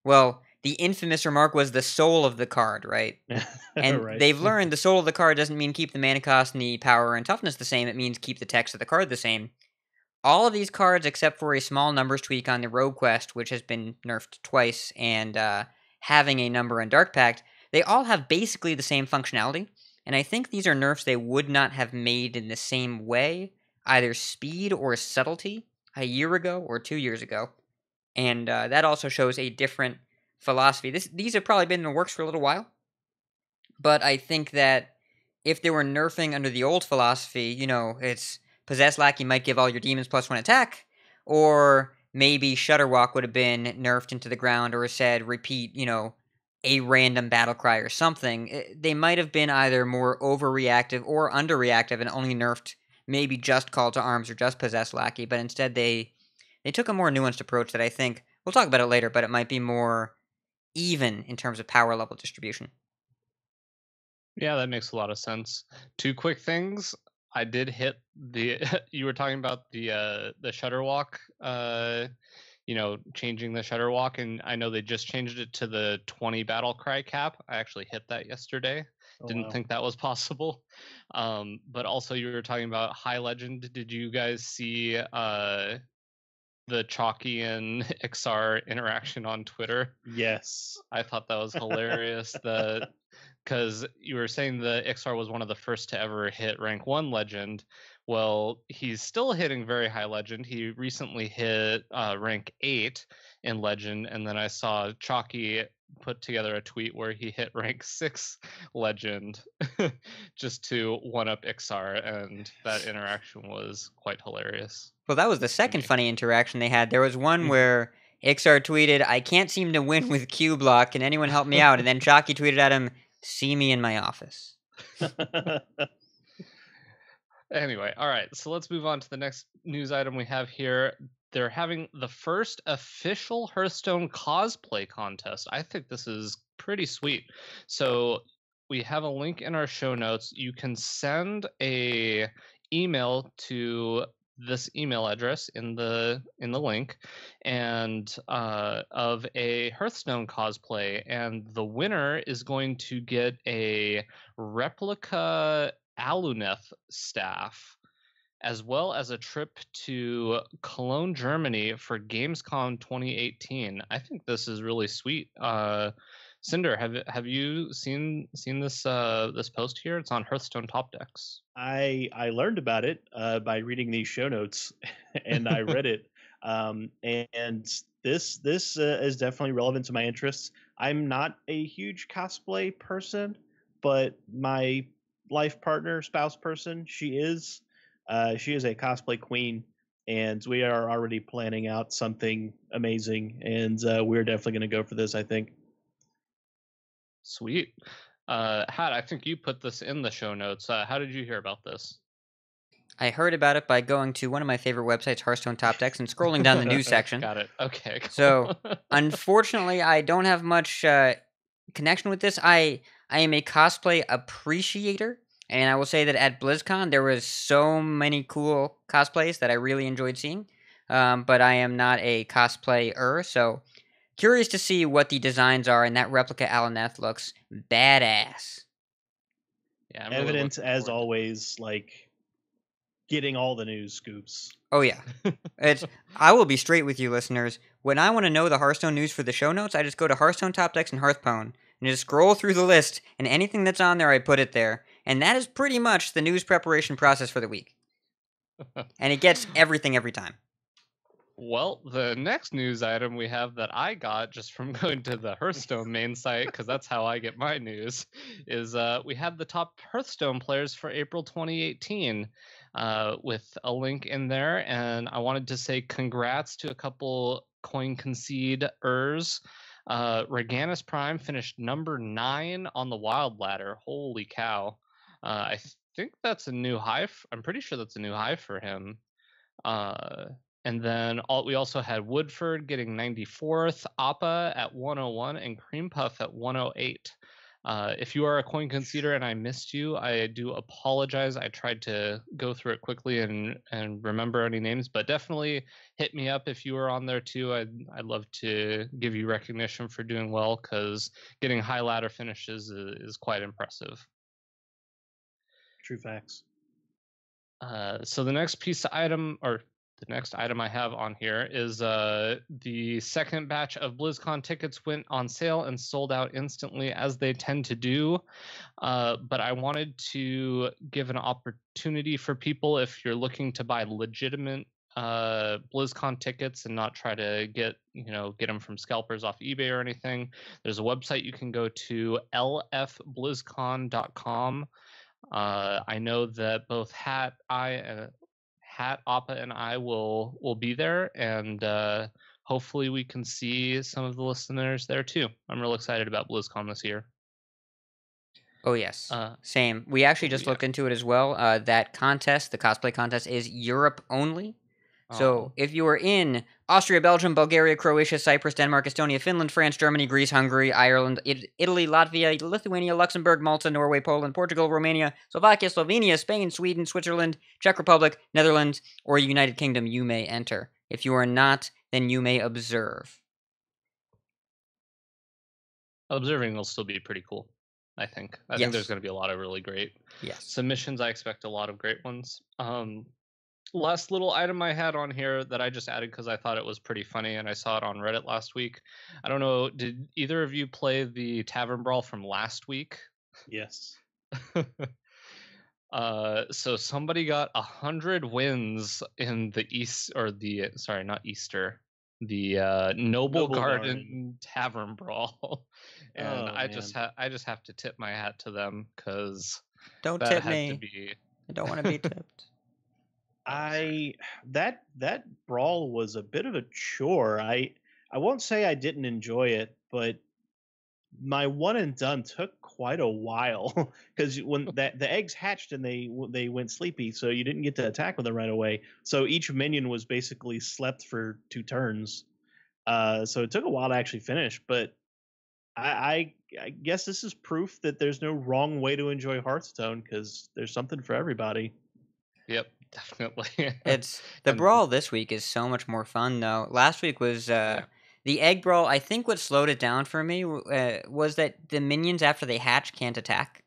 Speaker 6: well, the infamous remark was the soul of the card, right? And
Speaker 8: Right.
Speaker 6: they've learned the soul of the card doesn't mean keep the mana cost and the power and toughness the same. It means keep the text of the card the same. All of these cards, except for a small numbers tweak on the Rogue Quest, which has been nerfed twice, and uh, having a number in Dark Pact, they all have basically the same functionality. And I think these are nerfs they would not have made in the same way, either speed or subtlety, a year ago or two years ago. And uh, that also shows a different philosophy. This, these have probably been in the works for a little while, but I think that if they were nerfing under the old philosophy, you know, it's possess lackey might give all your demons plus one attack, or maybe Shudderwock would have been nerfed into the ground or said repeat, you know, a random battle cry or something. eh, They might have been either more overreactive or underreactive and only nerfed maybe just call to arms or just possess lackey, but instead they they took a more nuanced approach that I think we'll talk about it later, but it might be more even in terms of power level distribution.
Speaker 7: Yeah, that makes a lot of sense. Two quick things. I did hit the you were talking about the uh the shudderwock uh you know changing the shudderwock and I know they just changed it to the 20 battle cry cap. I actually hit that yesterday.
Speaker 8: Oh,
Speaker 7: Didn't
Speaker 8: wow.
Speaker 7: think that was possible. Um but also you were talking about high legend. Did you guys see uh the Chalky and Iksar interaction on Twitter?
Speaker 8: Yes.
Speaker 7: I thought that was hilarious. that because you were saying the Iksar was one of the first to ever hit rank one legend. Well, he's still hitting very high legend. He recently hit uh, rank eight in legend, and then I saw Chalky put together a tweet where he hit rank six legend just to one up Iksar, and that interaction was quite hilarious.
Speaker 6: Well, that was the second funny interaction they had. There was one
Speaker 8: Mhm.
Speaker 6: where Iksar tweeted, I can't seem to win with Cubelock. Can anyone help me out? And then Chalky tweeted at him, See me in my office.
Speaker 7: Anyway, all right. So let's move on to the next news item we have here. They're having the first official Hearthstone cosplay contest. I think this is pretty sweet. So we have a link in our show notes. You can send a email to this email address in the in the link and uh, of a Hearthstone cosplay and the winner is going to get a replica Aluneth staff, as well as a trip to Cologne, Germany for Gamescom 2018. I think this is really sweet. Uh, Cinder, have have you seen seen this uh, this post here? It's on Hearthstone Top Decks.
Speaker 8: I I learned about it uh, by reading these show notes, and I read it. Um, and this this uh, is definitely relevant to my interests. I'm not a huge cosplay person, but my life partner, spouse person, she is. Uh, she is a cosplay queen, and we are already planning out something amazing. And uh, we're definitely going to go for this. I think.
Speaker 7: Sweet. Uh, Hat, I think you put this in the show notes. Uh, how did you hear about this?
Speaker 6: I heard about it by going to one of my favorite websites, Hearthstone Top Decks, and scrolling down the news section.
Speaker 7: Got it. Okay.
Speaker 6: So. Unfortunately, I don't have much uh, connection with this. I I am a cosplay appreciator, and I will say that at BlizzCon there was so many cool cosplays that I really enjoyed seeing. Um, but I am not a cosplayer, so curious to see what the designs are. And that replica Aluneth looks badass.
Speaker 7: yeah, I'm
Speaker 8: Evidence
Speaker 7: looking
Speaker 8: as always, like getting all the news scoops.
Speaker 6: Oh yeah, it's. I will be straight with you, listeners. When I want to know the Hearthstone news for the show notes, I just go to Hearthstone Top Decks and Hearthpwn and just scroll through the list, and anything that's on there, I put it there. And that is pretty much the news preparation process for the week. And it gets everything every time.
Speaker 7: Well, the next news item we have that I got just from going to the Hearthstone main site, because that's how I get my news, is uh, we have the top Hearthstone players for April 2018 uh, with a link in there. And I wanted to say congrats to a couple coin concede ers. Uh, Reganis Prime finished number nine on the wild ladder. Holy cow. Uh, I think that's a new high. I'm pretty sure that's a new high for him. Uh, and then all, we also had Woodford getting 94th, Appa at 101, and Cream Puff at 108. Uh, if you are a coin conceder and I missed you, I do apologize. I tried to go through it quickly and and remember any names, but definitely hit me up if you were on there too. I'd I'd love to give you recognition for doing well because getting high ladder finishes is, is quite impressive.
Speaker 8: True facts.
Speaker 7: Uh, so the next piece of item or the next item I have on here is uh, the second batch of BlizzCon tickets went on sale and sold out instantly, as they tend to do. Uh, but I wanted to give an opportunity for people if you're looking to buy legitimate uh, BlizzCon tickets and not try to get you know get them from scalpers off eBay or anything. There's a website you can go to lfblizzcon.com. Uh, I know that both Hat, I, uh, Hat, Appa, and I will will be there, and uh, hopefully we can see some of the listeners there too. I'm real excited about BlizzCon this year.
Speaker 6: Oh yes,
Speaker 7: Uh,
Speaker 6: same. We actually just
Speaker 7: yeah.
Speaker 6: looked into it as well. Uh, that contest, the cosplay contest, is Europe only. So
Speaker 7: oh,
Speaker 6: if you are in Austria, Belgium, Bulgaria, Croatia, Cyprus, Denmark, Estonia, Finland, France, Germany, Greece, Hungary, Ireland, It- Italy, Latvia, Lithuania, Luxembourg, Malta, Norway, Poland, Portugal, Romania, Slovakia, Slovenia, Spain, Sweden, Switzerland, Czech Republic, Netherlands, or United Kingdom, you may enter. If you are not, then you may observe.
Speaker 7: observing will still be pretty cool. I think. I think there's going to be a lot of really great
Speaker 6: Yes.
Speaker 7: submissions. I expect a lot of great ones. Um, last little item I had on here that I just added because I thought it was pretty funny and I saw it on Reddit last week. I don't know. Did either of you play the Tavern Brawl from last week?
Speaker 8: Yes.
Speaker 7: uh, so somebody got a hundred wins in the East or the sorry, not Easter, the uh, Noble,
Speaker 8: Noble
Speaker 7: Garden,
Speaker 8: Garden.
Speaker 7: Tavern Brawl, and
Speaker 8: Oh,
Speaker 7: I just
Speaker 8: man.
Speaker 7: ha- I just have to tip my hat to them because
Speaker 6: Don't tip me.
Speaker 7: be
Speaker 6: I don't want to be tipped.
Speaker 8: I that that brawl was a bit of a chore. I I won't say I didn't enjoy it, but my one and done took quite a while because when that the eggs hatched and they they went sleepy, so you didn't get to attack with them right away. So each minion was basically slept for two turns. Uh, so it took a while to actually finish, but I, I I guess this is proof that there's no wrong way to enjoy Hearthstone because there's something for everybody.
Speaker 7: yep definitely
Speaker 6: It's the brawl this week is so much more fun though. Last week was uh,
Speaker 7: Yeah.
Speaker 6: the egg brawl. I think what slowed it down for me uh, was that the minions after they hatch can't attack.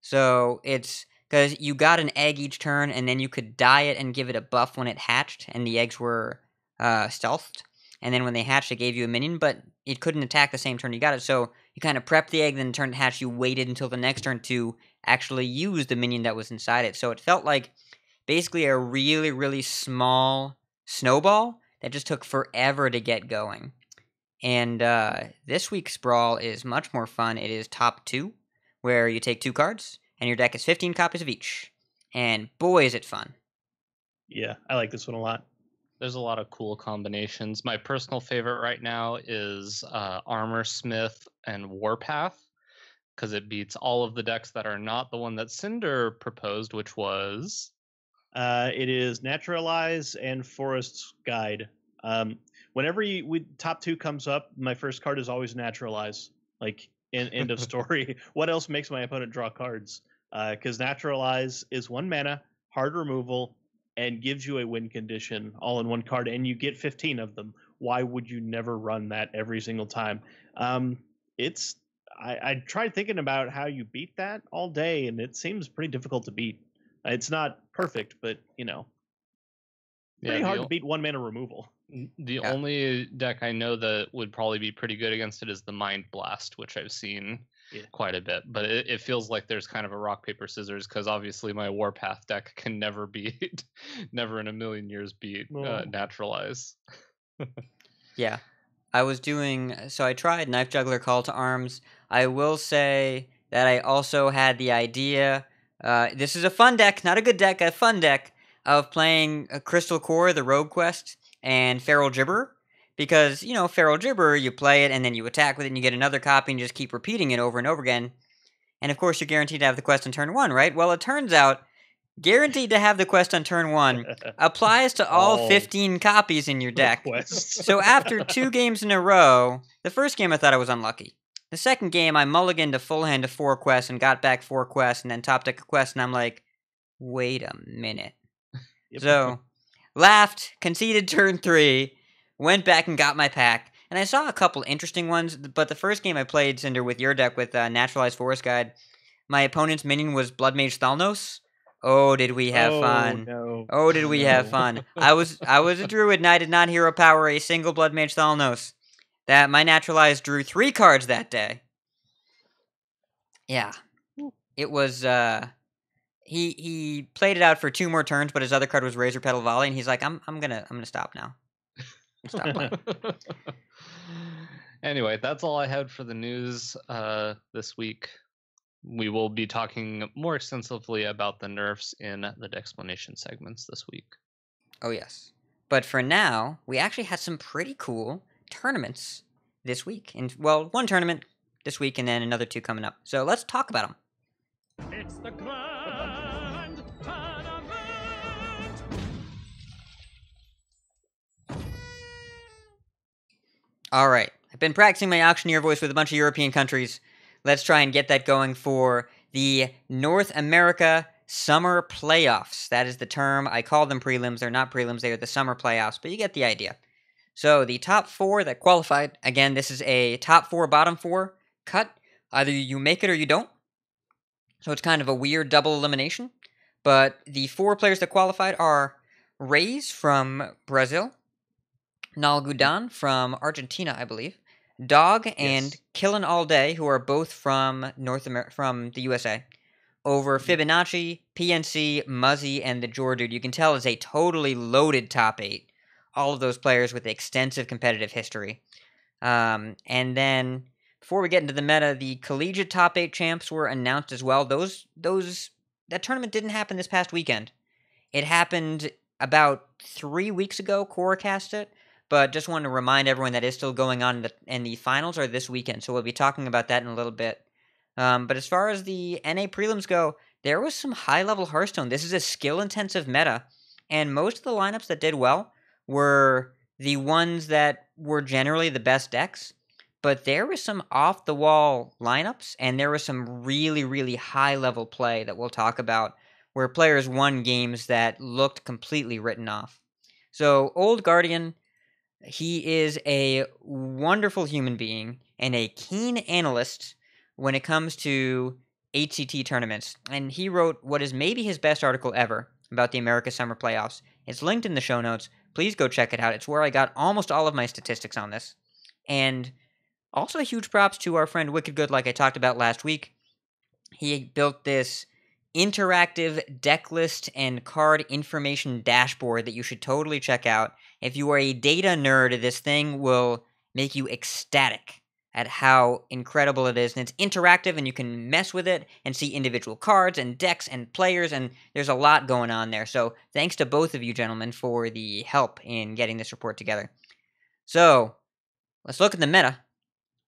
Speaker 6: So it's because you got an egg each turn, and then you could dye it and give it a buff when it hatched, and the eggs were uh, stealthed. And then when they hatched, it gave you a minion, but it couldn't attack the same turn you got it. So you kind of prepped the egg, then turned it hatch. You waited until the next turn to actually use the minion that was inside it. So it felt like basically a really, really small snowball that just took forever to get going. And uh, this week's brawl is much more fun. It is top two, where you take two cards, and your deck is 15 copies of each. And boy, is it fun.
Speaker 8: Yeah, I like this one a lot.
Speaker 7: there's a lot of cool combinations. My personal favorite right now is uh, Armor Smith and Warpath because it beats all of the decks that are not the one that Cinder proposed, which was
Speaker 8: Uh, it is Naturalize and Forest's Guide. Um, whenever you we, top two comes up, my first card is always Naturalize. Like in, end of story. what else makes my opponent draw cards? Because Naturalize is one mana, hard removal, and gives you a win condition all in one card, and you get 15 of them. Why would you never run that every single time? Um, it's I, I tried thinking about how you beat that all day, and it seems pretty difficult to beat. It's not perfect, but you know, pretty
Speaker 7: the
Speaker 8: hard to beat one mana removal.
Speaker 7: The
Speaker 6: Yeah.
Speaker 7: only deck I know that would probably be pretty good against it is the Mind Blast, which I've seen
Speaker 8: Yeah.
Speaker 7: quite a bit. But it, it feels like there's kind of a rock paper scissors because obviously my Warpath deck can never beat, never in a million years beat uh, Naturalize.
Speaker 6: Yeah. I was doing so I tried Knife Juggler Call to Arms. I will say that I also had the idea uh, this is a fun deck, not a good deck, a fun deck of playing a Crystal Core, the Rogue Quest, and Feral Gibber. Because, you know, Feral Gibber, you play it and then you attack with it and you get another copy and you just keep repeating it over and over again. And of course, you're guaranteed to have the quest on turn one, right? Well, it turns out, guaranteed to have the quest on turn one applies to all
Speaker 8: All
Speaker 6: 15 copies in your deck. So after two games in a row, the first game I thought I was unlucky. The second game, I mulliganed a full hand of four quests and got back four quests and then top deck a quest, and I'm like, wait a minute.
Speaker 8: Yep.
Speaker 6: So, laughed, conceded turn three, went back and got my pack, and I saw a couple interesting ones. But the first game I played, Cinder, with your deck with uh, Naturalized Forest Guide, my opponent's minion was Blood Mage Thalnos. Oh, did we have
Speaker 8: Oh,
Speaker 6: fun?
Speaker 8: No.
Speaker 6: Oh, did we have fun? I was I was a druid and I did not hero power a single blood mage Thalnos. That my naturalized drew three cards that day. Yeah. It was uh he he played it out for two more turns, but his other card was Razorpetal Volley, and he's like, I'm I'm gonna I'm gonna stop now. Stop
Speaker 7: anyway, that's all I had for the news uh, this week. We will be talking more extensively about the nerfs in the explanation segments this week.
Speaker 6: Oh yes. But for now, we actually had some pretty cool tournaments this week. And well, one tournament this week and then another two coming up. So let's talk about them.
Speaker 5: It's the grand tournament.
Speaker 6: All right. I've been practicing my auctioneer voice with a bunch of European countries. Let's try and get that going for the North America Summer Playoffs. That is the term. I call them prelims. They're not prelims, they are the summer playoffs, but you get the idea. So the top four that qualified, again, this is a top four, bottom four cut. Either you make it or you don't. So it's kind of a weird double elimination. But the four players that qualified are Reis from Brazil, Nalguidan from Argentina, I believe, Dog and
Speaker 8: Yes.
Speaker 6: Killin' All Day, who are both from North America, from the USA, over mm-hmm. Fibonacci, PNC, Muzzy, and the Jordude. You can tell is a totally loaded top eight. All of those players with extensive competitive history. Um, and then before we get into the meta, the collegiate top eight champs were announced as well. Those those that tournament didn't happen this past weekend. It happened about three weeks ago. Cora cast it, but just wanted to remind everyone that is still going on, and the finals are this weekend. So we'll be talking about that in a little bit. Um, but as far as the NA prelims go, there was some high level Hearthstone. This is a skill intensive meta, and most of the lineups that did well were the ones that were generally the best decks. But there was some off the wall lineups, and there was some really, really high level play that we'll talk about where players won games that looked completely written off. So, Old Guardian, he is a wonderful human being and a keen analyst when it comes to HCT tournaments. And he wrote what is maybe his best article ever about the America Summer Playoffs. It's linked in the show notes. Please go check it out. It's where I got almost all of my statistics on this. And also, huge props to our friend Wicked Good, like I talked about last week. He built this interactive deck list and card information dashboard that you should totally check out. If you are a data nerd, this thing will make you ecstatic at how incredible it is. And it's interactive, and you can mess with it and see individual cards and decks and players, and there's a lot going on there. So, thanks to both of you gentlemen for the help in getting this report together. So, let's look at the meta.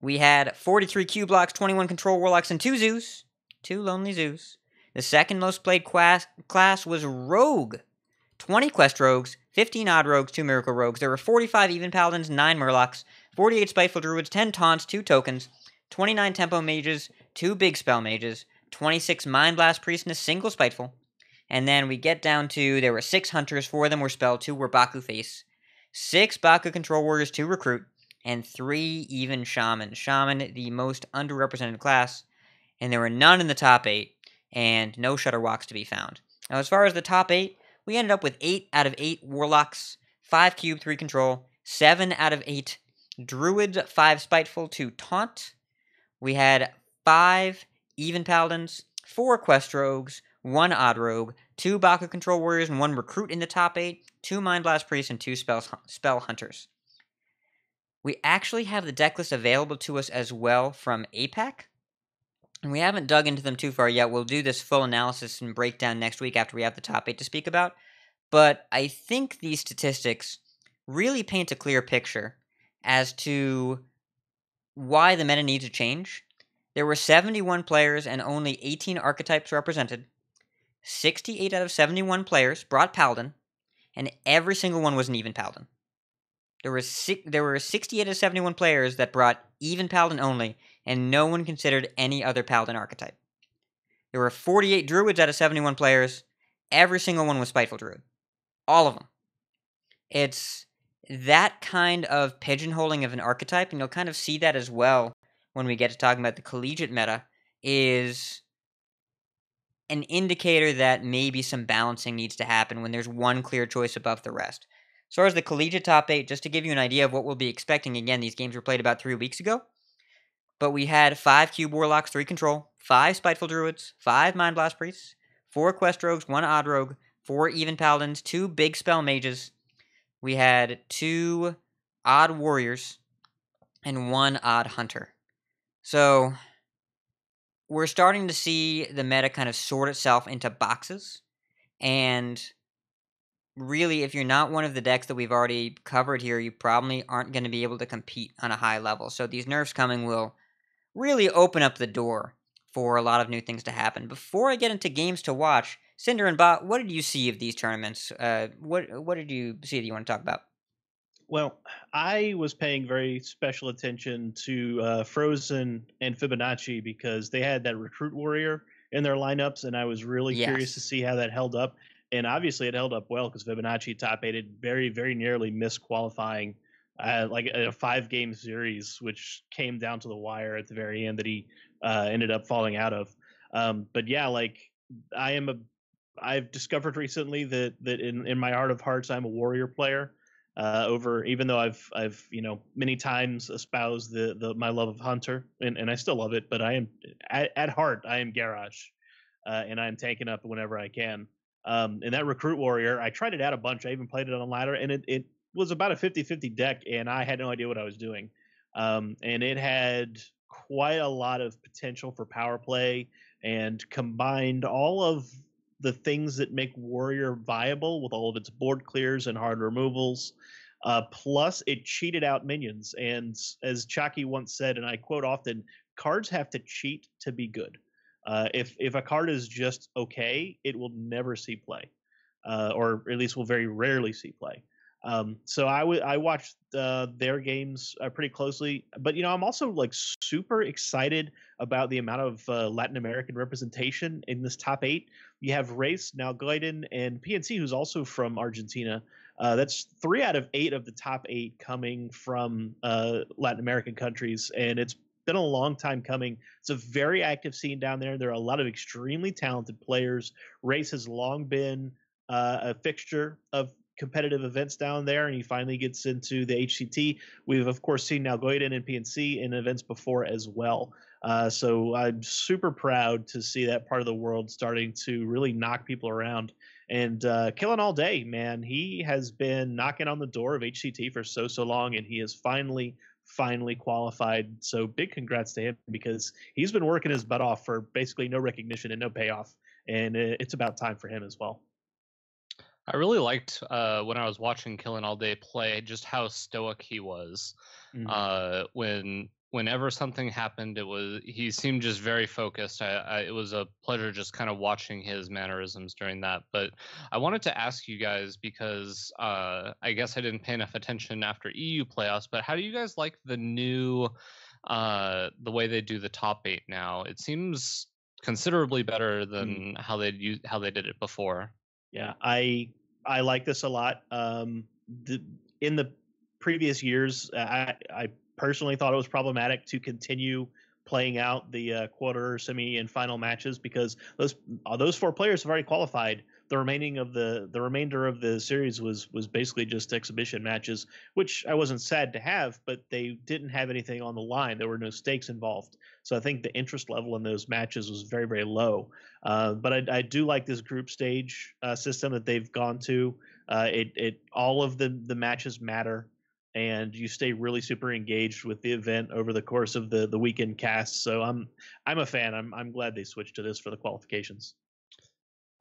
Speaker 6: We had 43 Cubelocks, 21 control warlocks, and two zoos. Two lonely zoos. The second most played class, class was Rogue. 20 Quest Rogues, 15 Odd Rogues, 2 Miracle Rogues. There were 45 Even Paladins, 9 Murlocs, 48 Spiteful Druids, 10 Taunts, 2 Tokens, 29 Tempo Mages, 2 Big Spell Mages, 26 Mind Blast a single Spiteful. And then we get down to there were 6 Hunters, 4 of them were Spell, 2 were Baku Face, 6 Baku Control Warriors, 2 Recruit, and 3 even Shaman. Shaman, the most underrepresented class, and there were none in the top 8 and no shudderwocks to be found. Now, as far as the top eight, we ended up with eight out of eight warlocks, five cube, three control, seven out of eight druids, five spiteful, two taunt. We had five even paladins, four quest rogues, one odd rogue, two Baku control warriors, and one recruit in the top eight, two mind blast priests, and two spell spell hunters. We actually have the deck list available to us as well from APAC. And we haven't dug into them too far yet. We'll do this full analysis and breakdown next week after we have the top eight to speak about. But I think these statistics really paint a clear picture as to why the meta needs a change. There were 71 players and only 18 archetypes represented. 68 out of 71 players brought Paladin, and every single one was an even Paladin. There were six, there were 68 out of 71 players that brought even Paladin only, and no one considered any other Paladin archetype. There were 48 Druids out of 71 players. Every single one was Spiteful Druid. All of them. It's that kind of pigeonholing of an archetype, and you'll kind of see that as well when we get to talking about the collegiate meta, is an indicator that maybe some balancing needs to happen when there's one clear choice above the rest. As far as the collegiate top eight, just to give you an idea of what we'll be expecting, again, these games were played about three weeks ago. But we had five Cube Warlocks, three Control, five Spiteful Druids, five Mind Blast Priests, four Quest Rogues, one Odd Rogue, four Even Paladins, two Big Spell Mages. We had two Odd Warriors, and one Odd Hunter. So we're starting to see the meta kind of sort itself into boxes. And really, if you're not one of the decks that we've already covered here, you probably aren't going to be able to compete on a high level. So these nerfs coming will really open up the door for a lot of new things to happen. Before I get into games to watch, Cinder and Bot, what did you see of these tournaments? Uh, what what did you see that you want to talk about?
Speaker 8: Well, I was paying very special attention to uh, Frozen and Fibonacci because they had that recruit warrior in their lineups, and I was really curious to see how that held up. And obviously, it held up well because Fibonacci top eighted very, very nearly missed qualifying, uh, like a five game series, which came down to the wire at the very end that he uh, ended up falling out of. Um, but yeah, like I am a, I've discovered recently that that in in my heart of hearts, I'm a warrior player uh, over even though I've I've you know many times espoused the the my love of Hunter and, and I still love it, but I am at, at heart I am Garrosh, uh, and I am tanking up whenever I can. Um, and that recruit warrior, I tried it out a bunch. I even played it on ladder, and it, it was about a 50-50 deck, and I had no idea what I was doing. Um, and it had quite a lot of potential for power play, and combined all of the things that make warrior viable with all of its board clears and hard removals. Uh, plus, it cheated out minions. And as Chucky once said, and I quote often, cards have to cheat to be good. Uh, if if a card is just okay, it will never see play, uh, or at least will very rarely see play. Um, so I watched uh, their games uh, pretty closely, but you know I'm also like super excited about the amount of uh, Latin American representation in this top eight. You have Race, now Gliden, and PNC, who's also from Argentina. Uh, that's three out of eight of the top eight coming from uh, Latin American countries, and it's been a long time coming. It's a very active scene down there. There are a lot of extremely talented players. Race has long been uh, a fixture of competitive events down there, and he finally gets into the HCT. We've of course seen now Goiden and PNC in events before as well. Uh, so I'm super proud to see that part of the world starting to really knock people around and uh, killing all day, man. He has been knocking on the door of HCT for so so long, and he has finally finally qualified. So big congrats to him because he's been working his butt off for basically no recognition and no payoff, and uh, it's about time for him as well.
Speaker 7: I really liked uh, when I was watching Killin' All Day play just how stoic he was.
Speaker 8: Mhm.
Speaker 7: Uh, when whenever something happened, it was he seemed just very focused. I, I, it was a pleasure just kind of watching his mannerisms during that. But I wanted to ask you guys because uh, I guess I didn't pay enough attention after EU playoffs. But how do you guys like the new uh, the way they do the top eight now? It seems considerably better than how they how they did it before.
Speaker 8: Yeah, I I like this a lot. Um, the, in the previous years, I I personally thought it was problematic to continue playing out the uh, quarter, semi, and final matches because those uh, those four players have already qualified. The remaining of the the remainder of the series was was basically just exhibition matches, which I wasn't sad to have, but they didn't have anything on the line. There were no stakes involved, so I think the interest level in those matches was very very low. Uh, but I, I do like this group stage uh, system that they've gone to. Uh, it it all of the the matches matter and you stay really super engaged with the event over the course of the the weekend cast. So I'm I'm a fan. I'm I'm glad they switched to this for the qualifications.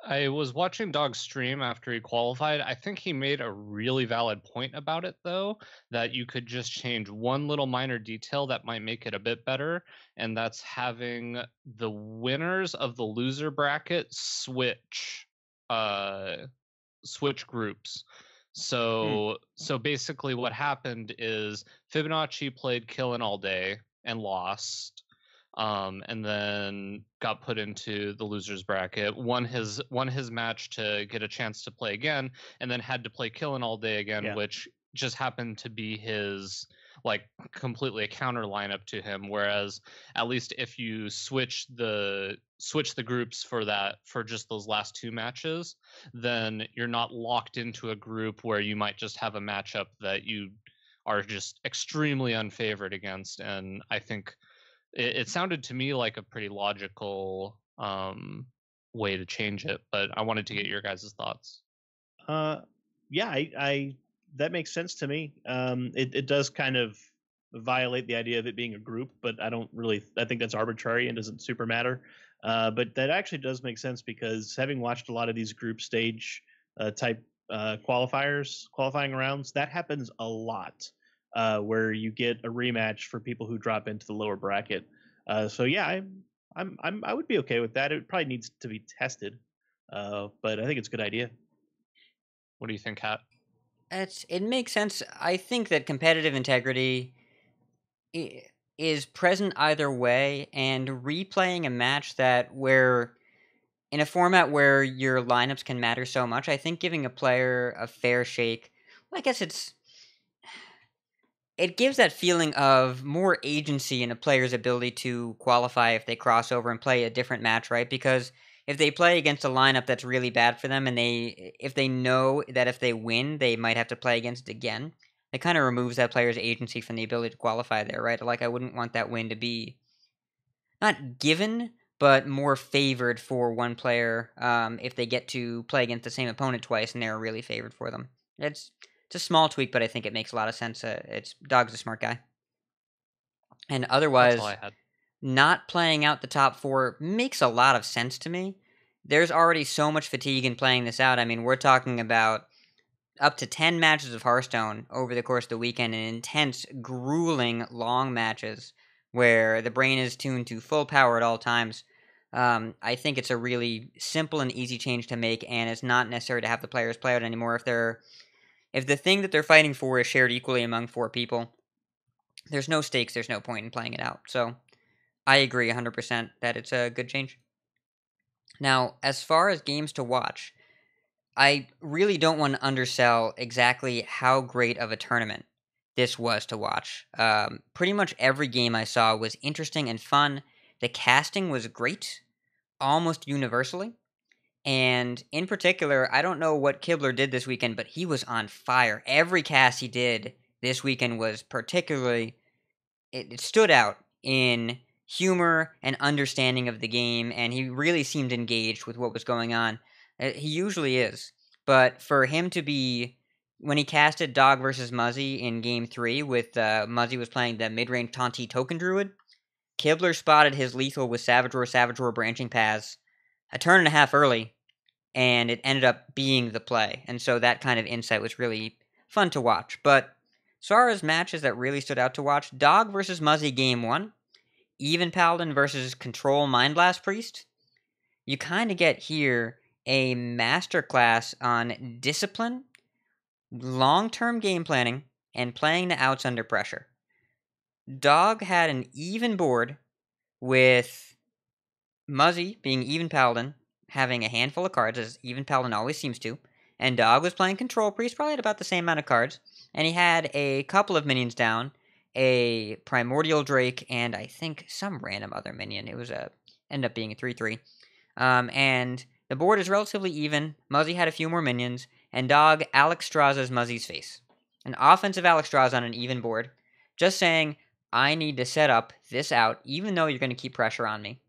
Speaker 7: I was watching Dog's stream after he qualified. I think he made a really valid point about it, though, that you could just change one little minor detail that might make it a bit better, and that's having the winners of the loser bracket switch uh switch groups. So so basically what happened is Fibonacci played Killing all day and lost um, and then got put into the losers bracket. Won his won his match to get a chance to play again, and then had to play Killing all day again,
Speaker 8: Yeah.
Speaker 7: which just happened to be his like completely a counter lineup to him. Whereas at least if you switch the switch the groups for that for just those last two matches, then you're not locked into a group where you might just have a matchup that you are just extremely unfavored against. And I think it, it sounded to me like a pretty logical um, way to change it, but I wanted to get your guys' thoughts.
Speaker 8: Uh, yeah, I, I that makes sense to me. Um, it it does kind of violate the idea of it being a group, but I don't really. I think that's arbitrary and doesn't super matter. Uh, but that actually does make sense because having watched a lot of these group stage uh, type uh, qualifiers, qualifying rounds, that happens a lot. Uh, where you get a rematch for people who drop into the lower bracket. Uh, so yeah, I'm, I'm, I'm, I would be okay with that. It probably needs to be tested, uh, but I think it's a good idea.
Speaker 7: What do you think, Kat?
Speaker 6: It's it makes sense. I think that competitive integrity is present either way, and replaying a match that where in a format where your lineups can matter so much, I think giving a player a fair shake. Well, I guess it's it gives that feeling of more agency in a player's ability to qualify if they cross over and play a different match, right? Because if they play against a lineup that's really bad for them and they if they know that if they win they might have to play against it again it kind of removes that player's agency from the ability to qualify there right like i wouldn't want that win to be not given but more favored for one player um, if they get to play against the same opponent twice and they're really favored for them it's it's a small tweak but i think it makes a lot of sense uh, it's dog's a smart guy and otherwise
Speaker 7: all I had.
Speaker 6: not playing out the top four makes a lot of sense to me. There's already so much fatigue in playing this out. I mean, we're talking about up to 10 matches of Hearthstone over the course of the weekend and intense, grueling, long matches where the brain is tuned to full power at all times. Um, I think it's a really simple and easy change to make, and it's not necessary to have the players play out anymore if they're if the thing that they're fighting for is shared equally among four people. There's no stakes. There's no point in playing it out. So I agree 100% that it's a good change. Now, as far as games to watch, I really don't want to undersell exactly how great of a tournament this was to watch. Um, pretty much every game I saw was interesting and fun. The casting was great, almost universally. And in particular, I don't know what Kibler did this weekend, but he was on fire. Every cast he did this weekend was particularly, it, it stood out in humor and understanding of the game, and he really seemed engaged with what was going on. Uh, He usually is, but for him to be when he casted Dog versus Muzzy in Game Three, with uh, Muzzy was playing the mid-range Tonti Token Druid, Kibler spotted his lethal with Savage Roar, Savage Roar branching paths a turn and a half early, and it ended up being the play. And so that kind of insight was really fun to watch. But as far as matches that really stood out to watch, Dog versus Muzzy Game One even Paladin versus Control Mind Blast Priest, you kind of get here a masterclass on discipline, long term game planning, and playing the outs under pressure. Dog had an even board with Muzzy being even Paladin, having a handful of cards, as even Paladin always seems to, and Dog was playing Control Priest, probably at about the same amount of cards, and he had a couple of minions down a Primordial Drake, and I think some random other minion. It was a end up being a three three, um, and the board is relatively even. Muzzy had a few more minions, and dog Alexstrasza's Muzzy's face. An offensive Alexstrasza on an even board, just saying I need to set up this out, even though you're going to keep pressure on me.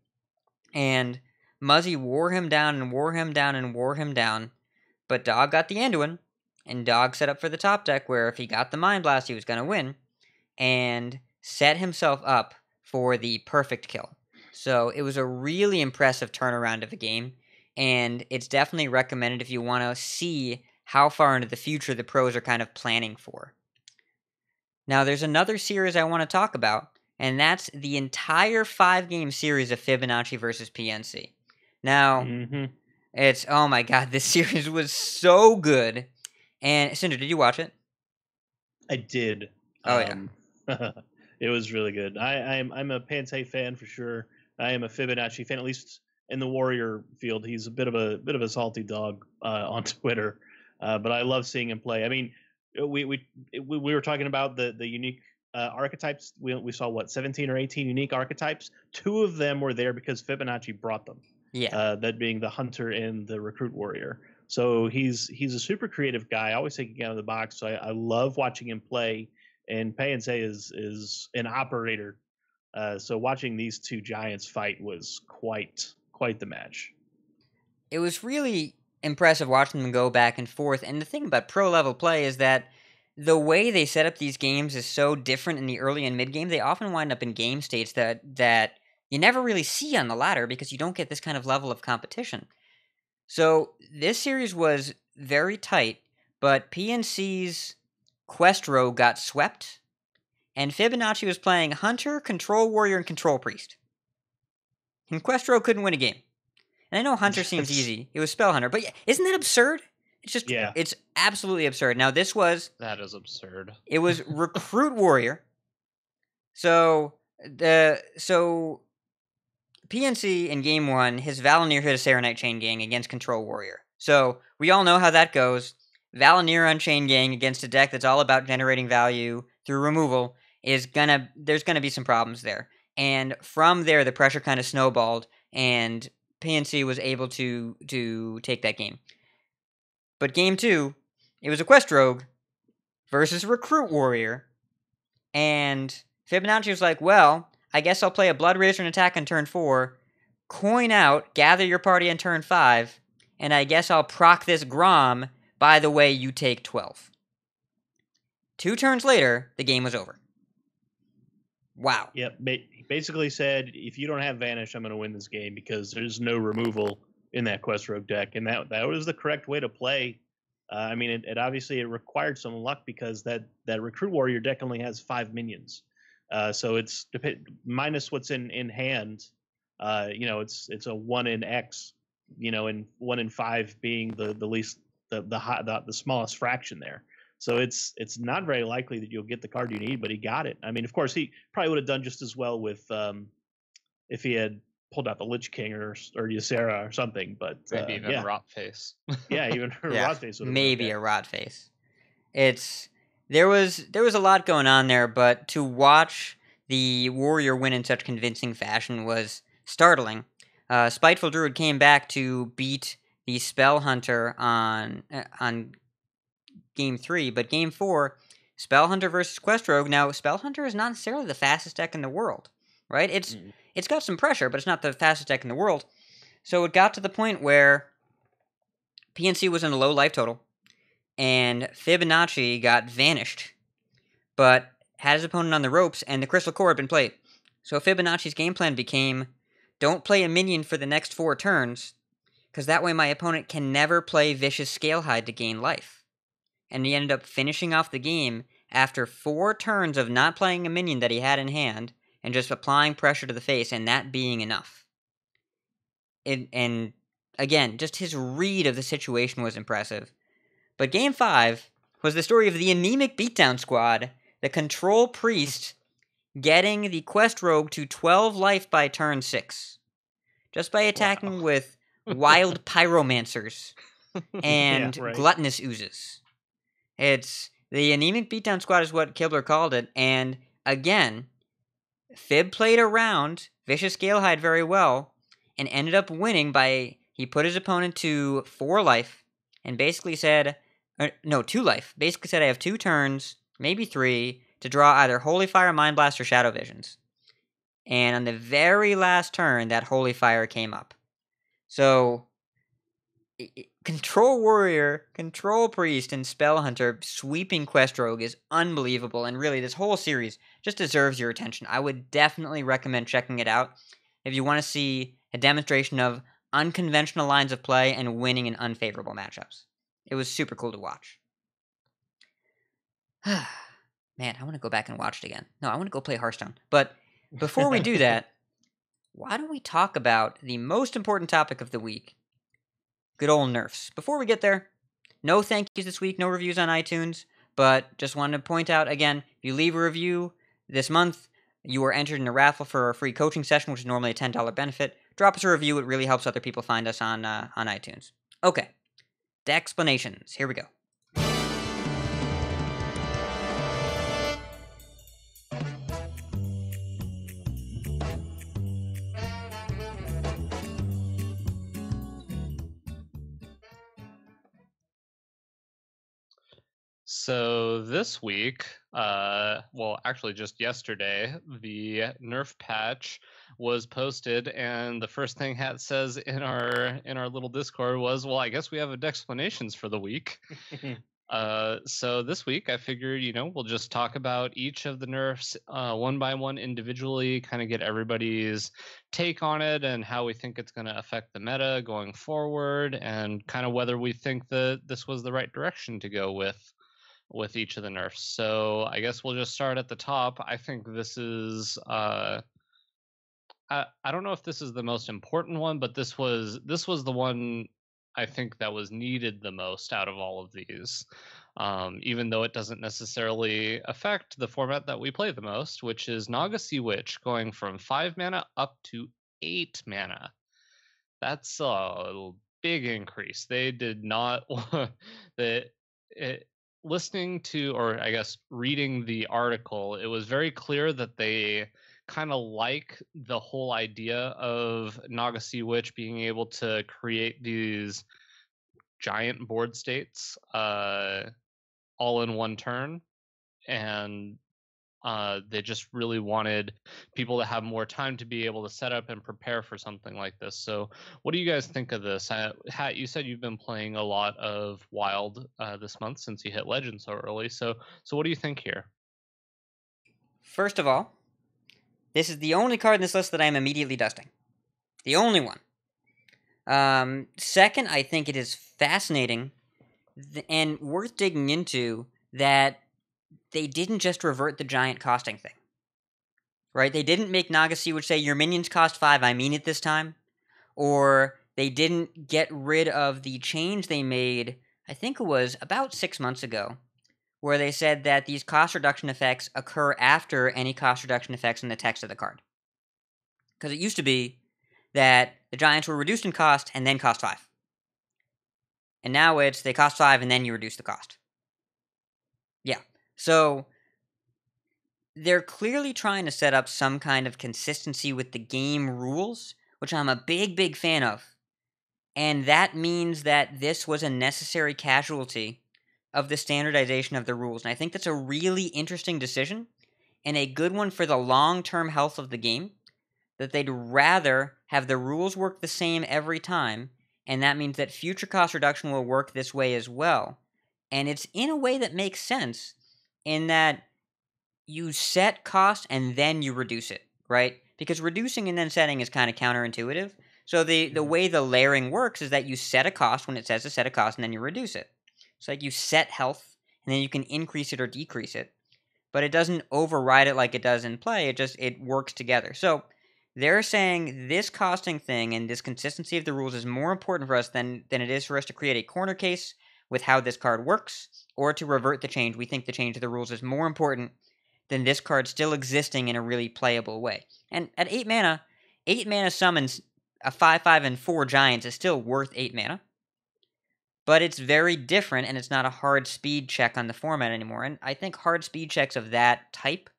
Speaker 6: And Muzzy wore him down and wore him down and wore him down, but Dog got the Anduin, and Dog set up for the top deck where if he got the Mind Blast, he was going to win, and set himself up for the perfect kill. So it was a really impressive turnaround of the game, and it's definitely recommended if you want to see how far into the future the pros are kind of planning for. Now, there's another series I want to talk about, and that's the entire five game series of Fibonacci versus PNC. Now,
Speaker 8: hmm
Speaker 6: it's oh my god, this series was so good. And Cinder, did you watch it?
Speaker 8: I did.
Speaker 6: Oh, yeah.
Speaker 8: yeah. it was really good. I, I'm I'm a Pansay fan for sure. I am a Fibonacci fan, at least in the Warrior field. He's a bit of a bit of a salty dog uh, on Twitter, uh, but I love seeing him play. I mean, uh, we we we, we were talking about the the unique uh, archetypes. We we saw what 17 or 18 unique archetypes. Two of them were there because Fibonacci brought them.
Speaker 6: Yeah.
Speaker 8: uh, that being the hunter and the recruit warrior. So he's he's a super creative guy, always thinking out of the box. So I, I love watching him play. And Payense is is an operator. Uh, so watching these two giants fight was quite quite the match.
Speaker 6: it was really impressive watching them go back and forth. And the thing about pro level play is that the way they set up these games is so different in the early and mid game. They often wind up in game states that that you never really see on the ladder because you don't get this kind of level of competition. So this series was very tight, but PNC's Quest Rogue got swept, and Fibonacci was playing Hunter, Control Warrior, and Control Priest. And Quest Rogue couldn't win a game. And I know Hunter seems easy. It was Spell Hunter, but yeah, isn't that absurd? It's just
Speaker 8: Yeah.
Speaker 6: it's absolutely absurd. Now this was
Speaker 7: That is absurd.
Speaker 6: it was Recruit Warrior. So the so PNC in game one, his Val'anyr hit a Saronite Chain Gang against Control Warrior. So we all know how that goes. Val'anyr on Chain Gang against a deck that's all about generating value through removal is gonna there's gonna be some problems there. And from there the pressure kind of snowballed and PNC was able to to take that game. But game two, it was a Quest Rogue versus Recruit Warrior. And Fibonacci was like, well, I guess I'll play a Blood Razor and attack on turn four, coin out, gather your party on turn five, and I guess I'll proc this Grom. By the way, you take 12. Two turns later, the game was over. Wow.
Speaker 8: Yep. Basically said, if you don't have Vanish, I'm going to win this game because there's no removal in that Quest Rogue deck, and that that was the correct way to play. Uh, I mean, it, it obviously it required some luck because that that Recruit Warrior deck only has five minions, uh, so it's depi- minus what's in in hand. Uh, you know, it's it's a one in X. You know, and one in five being the the least the the high, the, the smallest fraction there. So it's it's not very likely that you'll get the card you need, but he got it. I mean, of course, he probably would have done just as well with um, if he had pulled out the Lich King or or Ysera or something. But
Speaker 7: Maybe
Speaker 8: uh,
Speaker 7: even
Speaker 8: yeah,
Speaker 7: Rotface.
Speaker 8: yeah, even
Speaker 6: Yeah,
Speaker 8: Rotface would have
Speaker 6: maybe a Rotface. It's there was there was a lot going on there, but to watch the warrior win in such convincing fashion was startling. Uh, Spiteful Druid came back to beat the Spell Hunter on uh, on game three, but game four, Spell Hunter versus Quest Rogue. Now, Spell Hunter is not necessarily the fastest deck in the world, right? It's
Speaker 8: Mm.
Speaker 6: it's got some pressure, but it's not the fastest deck in the world. So it got to the point where PNC was in a low life total, and Fibonacci got vanished, but had his opponent on the ropes, and the Crystal Core had been played. So Fibonacci's game plan became don't play a minion for the next four turns, because that way my opponent can never play Vicious Scalehide to gain life. And he ended up finishing off the game after four turns of not playing a minion that he had in hand and just applying pressure to the face, and that being enough. It, and again, just his read of the situation was impressive. But game five was the story of the anemic beatdown squad, the control priest getting the quest rogue to 12 life by turn six. Just by attacking with wild pyromancers and
Speaker 8: right.
Speaker 6: gluttonous oozes. It's the anemic beatdown squad is what Kibler called it, and again, Fib played around Vicious Scalehide very well and ended up winning by he put his opponent to four life and basically said, no, two life. Basically said, I have two turns, maybe three, to draw either Holy Fire, Mind Blast, or Shadow Visions. And on the very last turn, that Holy Fire came up. So, Control Warrior, Control Priest, and Spell Hunter sweeping Quest Rogue is unbelievable. And really, this whole series just deserves your attention. I would definitely recommend checking it out if you want to see a demonstration of unconventional lines of play and winning in unfavorable matchups. It was super cool to watch. Man, I want to go back and watch it again. No, I want to go play Hearthstone. But before we do that, why don't we talk about the most important topic of the week? Good old nerfs. Before we get there, no thank yous this week, no reviews on iTunes, but just wanted to point out again, if you leave a review this month, you are entered in a raffle for a free coaching session, which is normally a $10 benefit. Drop us a review, it really helps other people find us on uh, on iTunes. Okay. Explanations. Here we go.
Speaker 7: So this week, uh, well, actually just yesterday, the Nerf patch was posted, and the first thing Hat says in our in our little Discord was, "Well, I guess we have a explanations for the week." Uh, so this week, I figured, you know, we'll just talk about each of the nerfs uh, one by one individually, kind of get everybody's take on it and how we think it's going to affect the meta going forward, and kind of whether we think that this was the right direction to go with with each of the nerfs. So I guess we'll just start at the top. I think this is. Uh, I, I don't know if this is the most important one, but this was this was the one I think that was needed the most out of all of these. Um, even though it doesn't necessarily affect the format that we play the most, which is Naga Sea Witch going from five mana up to eight mana. That's a big increase. They did not the it, listening to or I guess reading the article, it was very clear that they kind of like the whole idea of Naga Sea Witch being able to create these giant board states uh, all in one turn. And uh, they just really wanted people to have more time to be able to set up and prepare for something like this. So, what do you guys think of this? Uh, Hat, you said you've been playing a lot of Wild uh, this month since you hit Legend so early. So, so what do you think here?
Speaker 6: First of all, this is the only card in this list that I am immediately dusting. The only one. Um, second, I think it is fascinating and worth digging into that they didn't just revert the giant costing thing. Right? They didn't make Naga would say your minions cost five, I mean it this time. Or they didn't get rid of the change they made, I think it was about six months ago, where they said that these cost reduction effects occur after any cost reduction effects in the text of the card. Because it used to be that the giants were reduced in cost and then cost five. And now it's they cost five and then you reduce the cost. Yeah. So they're clearly trying to set up some kind of consistency with the game rules, which I'm a big, big fan of. And that means that this was a necessary casualty of the standardization of the rules. And I think that's a really interesting decision and a good one for the long term health of the game. That they'd rather have the rules work the same every time, and that means that future cost reduction will work this way as well. And it's in a way that makes sense in that you set cost and then you reduce it, right? Because reducing and then setting is kind of counterintuitive. So the, the mm-hmm. way the layering works is that you set a cost when it says to set a cost and then you reduce it. It's like you set health and then you can increase it or decrease it. But it doesn't override it like it does in play. It just it works together. So they're saying this costing thing and this consistency of the rules is more important for us than than it is for us to create a corner case with how this card works or to revert the change. We think the change to the rules is more important than this card still existing in a really playable way. And at 8 mana, 8 mana summons a 5 5 and 4 giants is still worth 8 mana. But it's very different and it's not a hard speed check on the format anymore. And I think hard speed checks of that type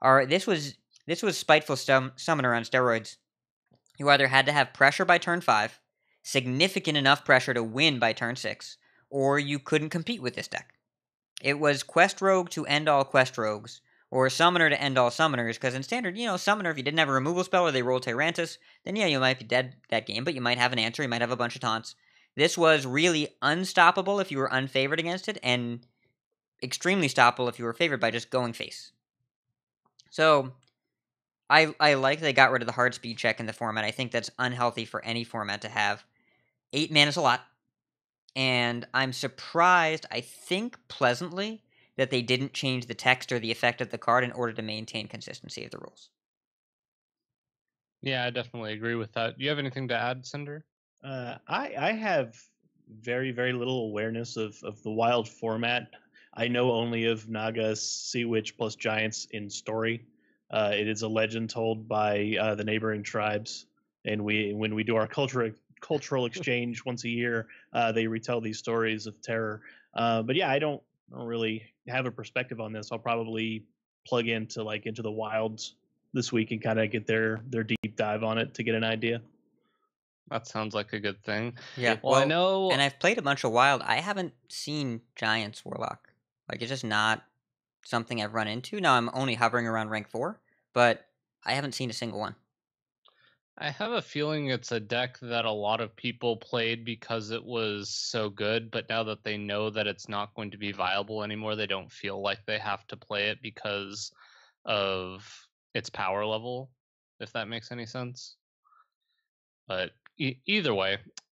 Speaker 6: are this was this was spiteful stum- summoner on steroids. You either had to have pressure by turn five, significant enough pressure to win by turn six, or you couldn't compete with this deck. It was quest rogue to end all quest rogues, or summoner to end all summoners. Because in standard, you know, summoner if you didn't have a removal spell or they rolled Tyrantus, then yeah, you might be dead that game, but you might have an answer. You might have a bunch of taunts. This was really unstoppable if you were unfavored against it, and extremely stoppable if you were favored by just going face. So, I I like they got rid of the hard speed check in the format. I think that's unhealthy for any format to have. Eight mana is a lot, and I'm surprised. I think pleasantly that they didn't change the text or the effect of the card in order to maintain consistency of the rules.
Speaker 7: Yeah, I definitely agree with that. Do you have anything to add, Cinder?
Speaker 8: Uh, I I have very very little awareness of of the wild format. I know only of Naga, Sea Witch plus Giants in story. Uh, it is a legend told by uh, the neighboring tribes, and we when we do our cultural cultural exchange once a year, uh, they retell these stories of terror. Uh, but yeah, I don't I don't really have a perspective on this. I'll probably plug into like into the wilds this week and kind of get their their deep dive on it to get an idea.
Speaker 7: That sounds like a good thing.
Speaker 6: Yeah.
Speaker 7: Well, I know.
Speaker 6: And I've played a bunch of wild. I haven't seen Giants Warlock. Like it's just not something I've run into. Now I'm only hovering around rank four, but I haven't seen a single one.
Speaker 7: I have a feeling it's a deck that a lot of people played because it was so good, but now that they know that it's not going to be viable anymore, they don't feel like they have to play it because of its power level, if that makes any sense. But e- either way,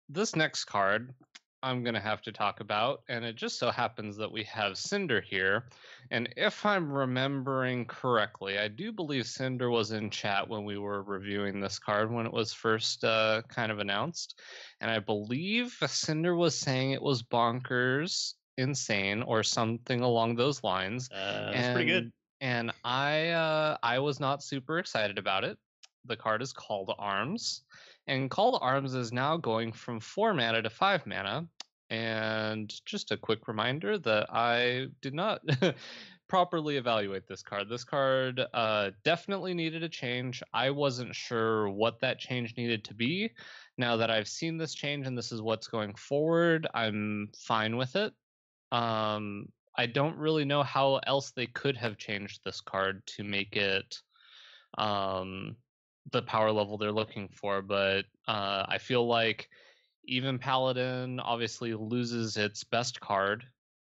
Speaker 7: this next card I'm going to have to talk about, and it just so happens that we have Cinder here. And if I'm remembering correctly, I do believe Cinder was in chat when we were reviewing this card when it was first uh, kind of announced. And I believe Cinder was saying it was bonkers, insane, or something along those lines.
Speaker 8: Uh, that's pretty good.
Speaker 7: And I uh, I was not super excited about it. The card is called Arms. And Call to Arms is now going from four mana to five mana. And just a quick reminder that I did not properly evaluate this card. This card uh, definitely needed a change. I wasn't sure what that change needed to be. Now that I've seen this change and this is what's going forward, I'm fine with it. Um, I don't really know how else they could have changed this card to make it um, the power level they're looking for, but uh, I feel like even Paladin obviously loses its best card,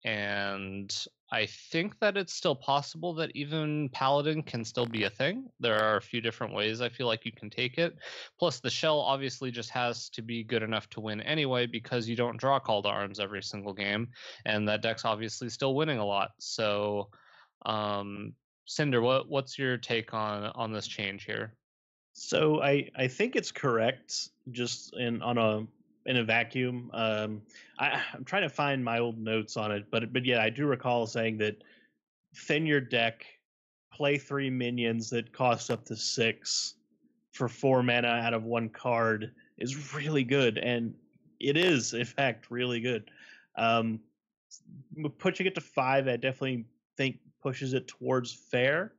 Speaker 7: and I think that it's still possible that even Paladin can still be a thing. There are a few different ways I feel like you can take it. Plus, the shell obviously just has to be good enough to win anyway because you don't draw Call to Arms every single game, and that deck's obviously still winning a lot. So, um, Cinder, what what's your take on on this change here?
Speaker 8: So I I think it's correct just in on a in a vacuum. Um, I I'm trying to find my old notes on it, but but yeah, I do recall saying that thin your deck, play three minions that cost up to six for four mana out of one card is really good, and it is in fact really good. Um, pushing it to five, I definitely think pushes it towards fair.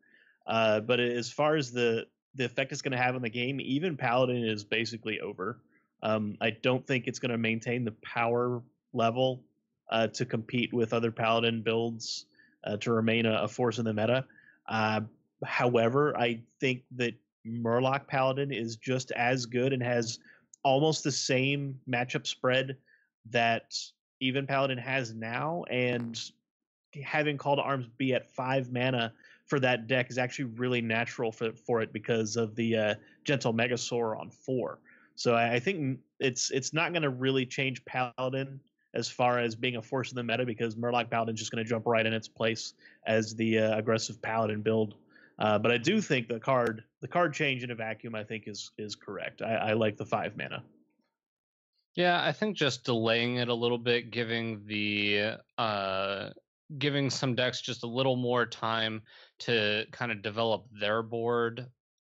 Speaker 8: Uh, but as far as the the effect it's going to have on the game, even Paladin is basically over. Um, I don't think it's going to maintain the power level uh, to compete with other Paladin builds uh, to remain a, a force in the meta. Uh, however, I think that Murloc Paladin is just as good and has almost the same matchup spread that even Paladin has now. And having Call to Arms be at five mana for that deck is actually really natural for for it because of the uh, Gentle Megasaur on four. So I, I think it's it's not going to really change Paladin as far as being a force in the meta because Murloc Paladin's just going to jump right in its place as the uh, aggressive Paladin build. Uh, but I do think the card the card change in a vacuum I think is is correct. I, I like the five mana.
Speaker 7: Yeah, I think just delaying it a little bit, giving the uh giving some decks just a little more time to kind of develop their board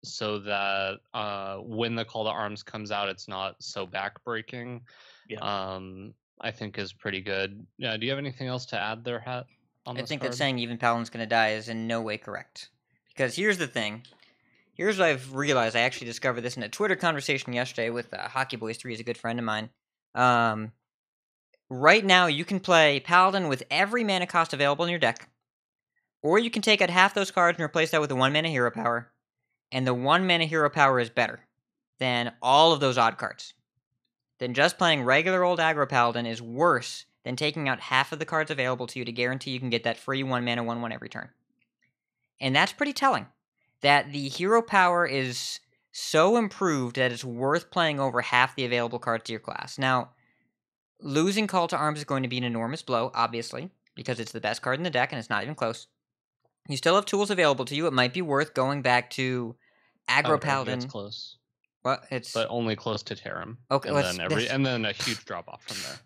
Speaker 7: so that uh when the call to arms comes out it's not so backbreaking.
Speaker 8: Yeah.
Speaker 7: Um I think is pretty good. Yeah, do you have anything else to add there, Hat? On
Speaker 6: I think
Speaker 7: card?
Speaker 6: that saying even Paladin's going to die is in no way correct. Because here's the thing. Here's what I've realized. I actually discovered this in a Twitter conversation yesterday with uh, Hockey Boys 3, is a good friend of mine. Um, right now, you can play Paladin with every mana cost available in your deck, or you can take out half those cards and replace that with a one mana hero power, and the one mana hero power is better than all of those odd cards. Then just playing regular old aggro Paladin is worse than taking out half of the cards available to you to guarantee you can get that free one mana 1 1 every turn. And that's pretty telling that the hero power is so improved that it's worth playing over half the available cards to your class. Now, losing Call to Arms is going to be an enormous blow, obviously, because it's the best card in the deck and it's not even close. You still have tools available to you. It might be worth going back to
Speaker 7: I
Speaker 6: aggro Paladin.
Speaker 7: It's close,
Speaker 6: Well, it's
Speaker 7: but only close to Tarim.
Speaker 6: Okay,
Speaker 7: and
Speaker 6: let's-
Speaker 7: then every and then a huge drop off from there.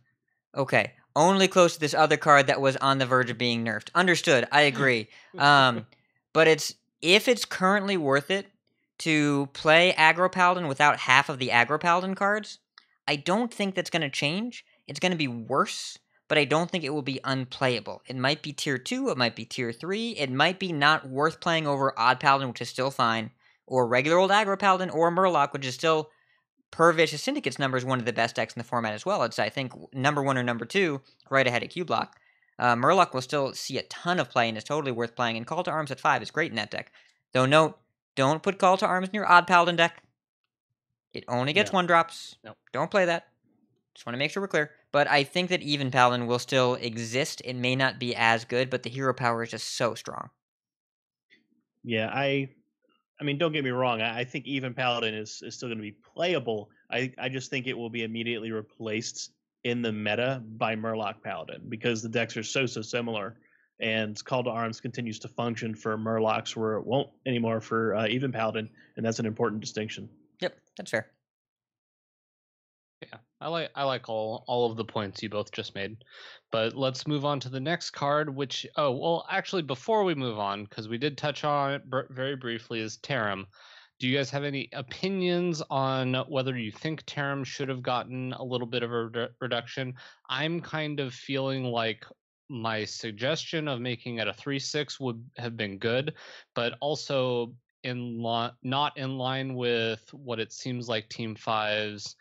Speaker 6: Okay. Only close to this other card that was on the verge of being nerfed. Understood. I agree. Um, but it's if it's currently worth it to play aggro paladin without half of the aggro paladin cards, I don't think that's going to change. It's going to be worse, but I don't think it will be unplayable. It might be tier 2, it might be tier 3, it might be not worth playing over odd paladin, which is still fine, or regular old aggro paladin, or murloc, which is still per Vicious Syndicate's number is one of the best decks in the format as well. It's I think number one or number two, right ahead of Cubelock. Uh, Murloc will still see a ton of play and is totally worth playing. And Call to Arms at five is great in that deck. Though note, don't put Call to Arms in your Odd Paladin deck. It only gets
Speaker 8: No.
Speaker 6: one drops.
Speaker 7: Nope.
Speaker 6: Don't play that. Just want to make sure we're clear. But I think that even Paladin will still exist. It may not be as good, but the hero power is just so strong.
Speaker 8: Yeah, I I mean, don't get me wrong. I, I think even Paladin is, is still going to be playable. I, I just think it will be immediately replaced in the meta by Murloc Paladin because the decks are so so similar, and Call to Arms continues to function for Murlocs where it won't anymore for uh, even Paladin, and that's an important distinction.
Speaker 6: Yep, that's fair.
Speaker 7: Yeah, I like I like all all of the points you both just made. But let's move on to the next card, which oh well, actually before we move on, because we did touch on it br- very briefly, is Tarim. Do you guys have any opinions on whether you think Tarim should have gotten a little bit of a redu- reduction? I'm kind of feeling like my suggestion of making it a three six would have been good, but also in li- not in line with what it seems like Team Five's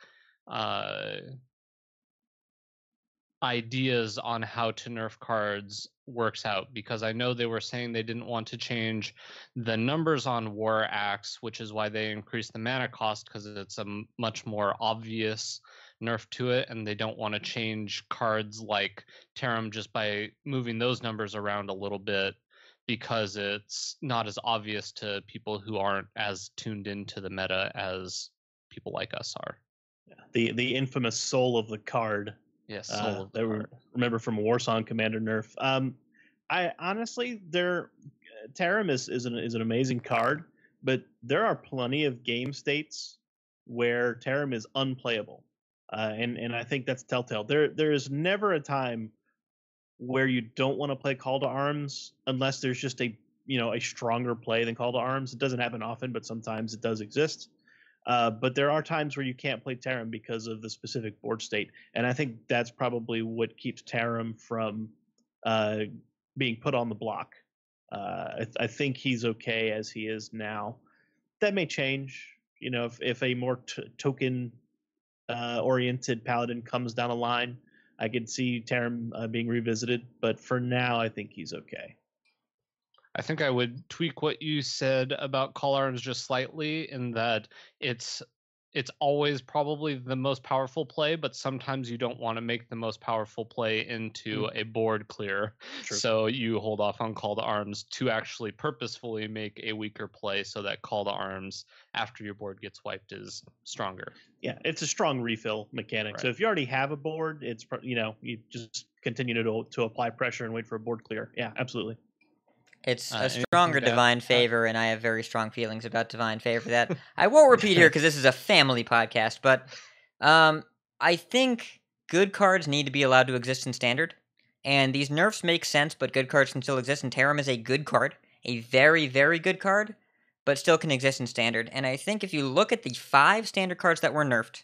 Speaker 7: uh, ideas on how to nerf cards works out because I know they were saying they didn't want to change the numbers on War Axe, which is why they increased the mana cost because it's a m- much more obvious nerf to it, and they don't want to change cards like Tarim just by moving those numbers around a little bit because it's not as obvious to people who aren't as tuned into the meta as people like us are.
Speaker 8: The the infamous soul of the card
Speaker 7: Yes,
Speaker 8: uh,
Speaker 7: soul of the
Speaker 8: that we remember from Warsong Commander Nerf. Um, I honestly, there, Tarim is is an is an amazing card, but there are plenty of game states where Tarim is unplayable, uh, and and I think that's telltale. There there is never a time where you don't want to play Call to Arms unless there's just a you know a stronger play than Call to Arms. It doesn't happen often, but sometimes it does exist. Uh, but there are times where you can't play Tarim because of the specific board state, and I think that's probably what keeps Tarim from uh, being put on the block. Uh, I, th- I think he's okay as he is now. That may change, you know, if, if a more t- token uh, oriented paladin comes down a line, I could see Tarim uh, being revisited. But for now, I think he's okay.
Speaker 7: I think I would tweak what you said about call arms just slightly in that it's it's always probably the most powerful play, but sometimes you don't want to make the most powerful play into mm. a board clear.
Speaker 8: True.
Speaker 7: So you hold off on call to arms to actually purposefully make a weaker play so that call to arms after your board gets wiped is stronger.
Speaker 8: Yeah, it's a strong refill mechanic. So if you already have a board, it's you know you just continue to to apply pressure and wait for a board clear. Yeah, absolutely.
Speaker 6: It's
Speaker 7: Uh,
Speaker 6: a stronger divine favor, and I have very strong feelings about divine favor that I won't repeat here because this is a family podcast. But um, I think good cards need to be allowed to exist in standard, and these nerfs make sense. But good cards can still exist, and Tarim is a good card, a very very good card, but still can exist in standard. And I think if you look at the five standard cards that were nerfed,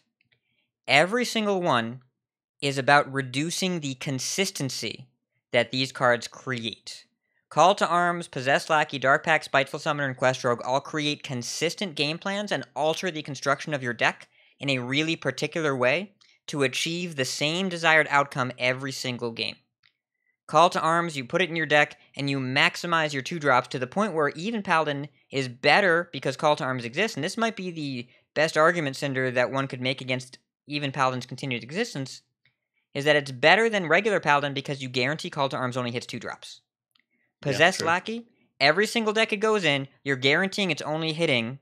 Speaker 6: every single one is about reducing the consistency that these cards create. Call to Arms, Possessed Lackey, Dark Pact, Spiteful Summoner, and Quest Rogue all create consistent game plans and alter the construction of your deck in a really particular way to achieve the same desired outcome every single game. Call to Arms, you put it in your deck, and you maximize your two drops to the point where even Paladin is better because Call to Arms exists. And this might be the best argument, Cinder, that one could make against even Paladin's continued existence, is that it's better than regular Paladin because you guarantee Call to Arms only hits two drops.
Speaker 8: Yeah,
Speaker 6: Possessed
Speaker 8: true.
Speaker 6: Lackey, every single deck it goes in, you're guaranteeing it's only hitting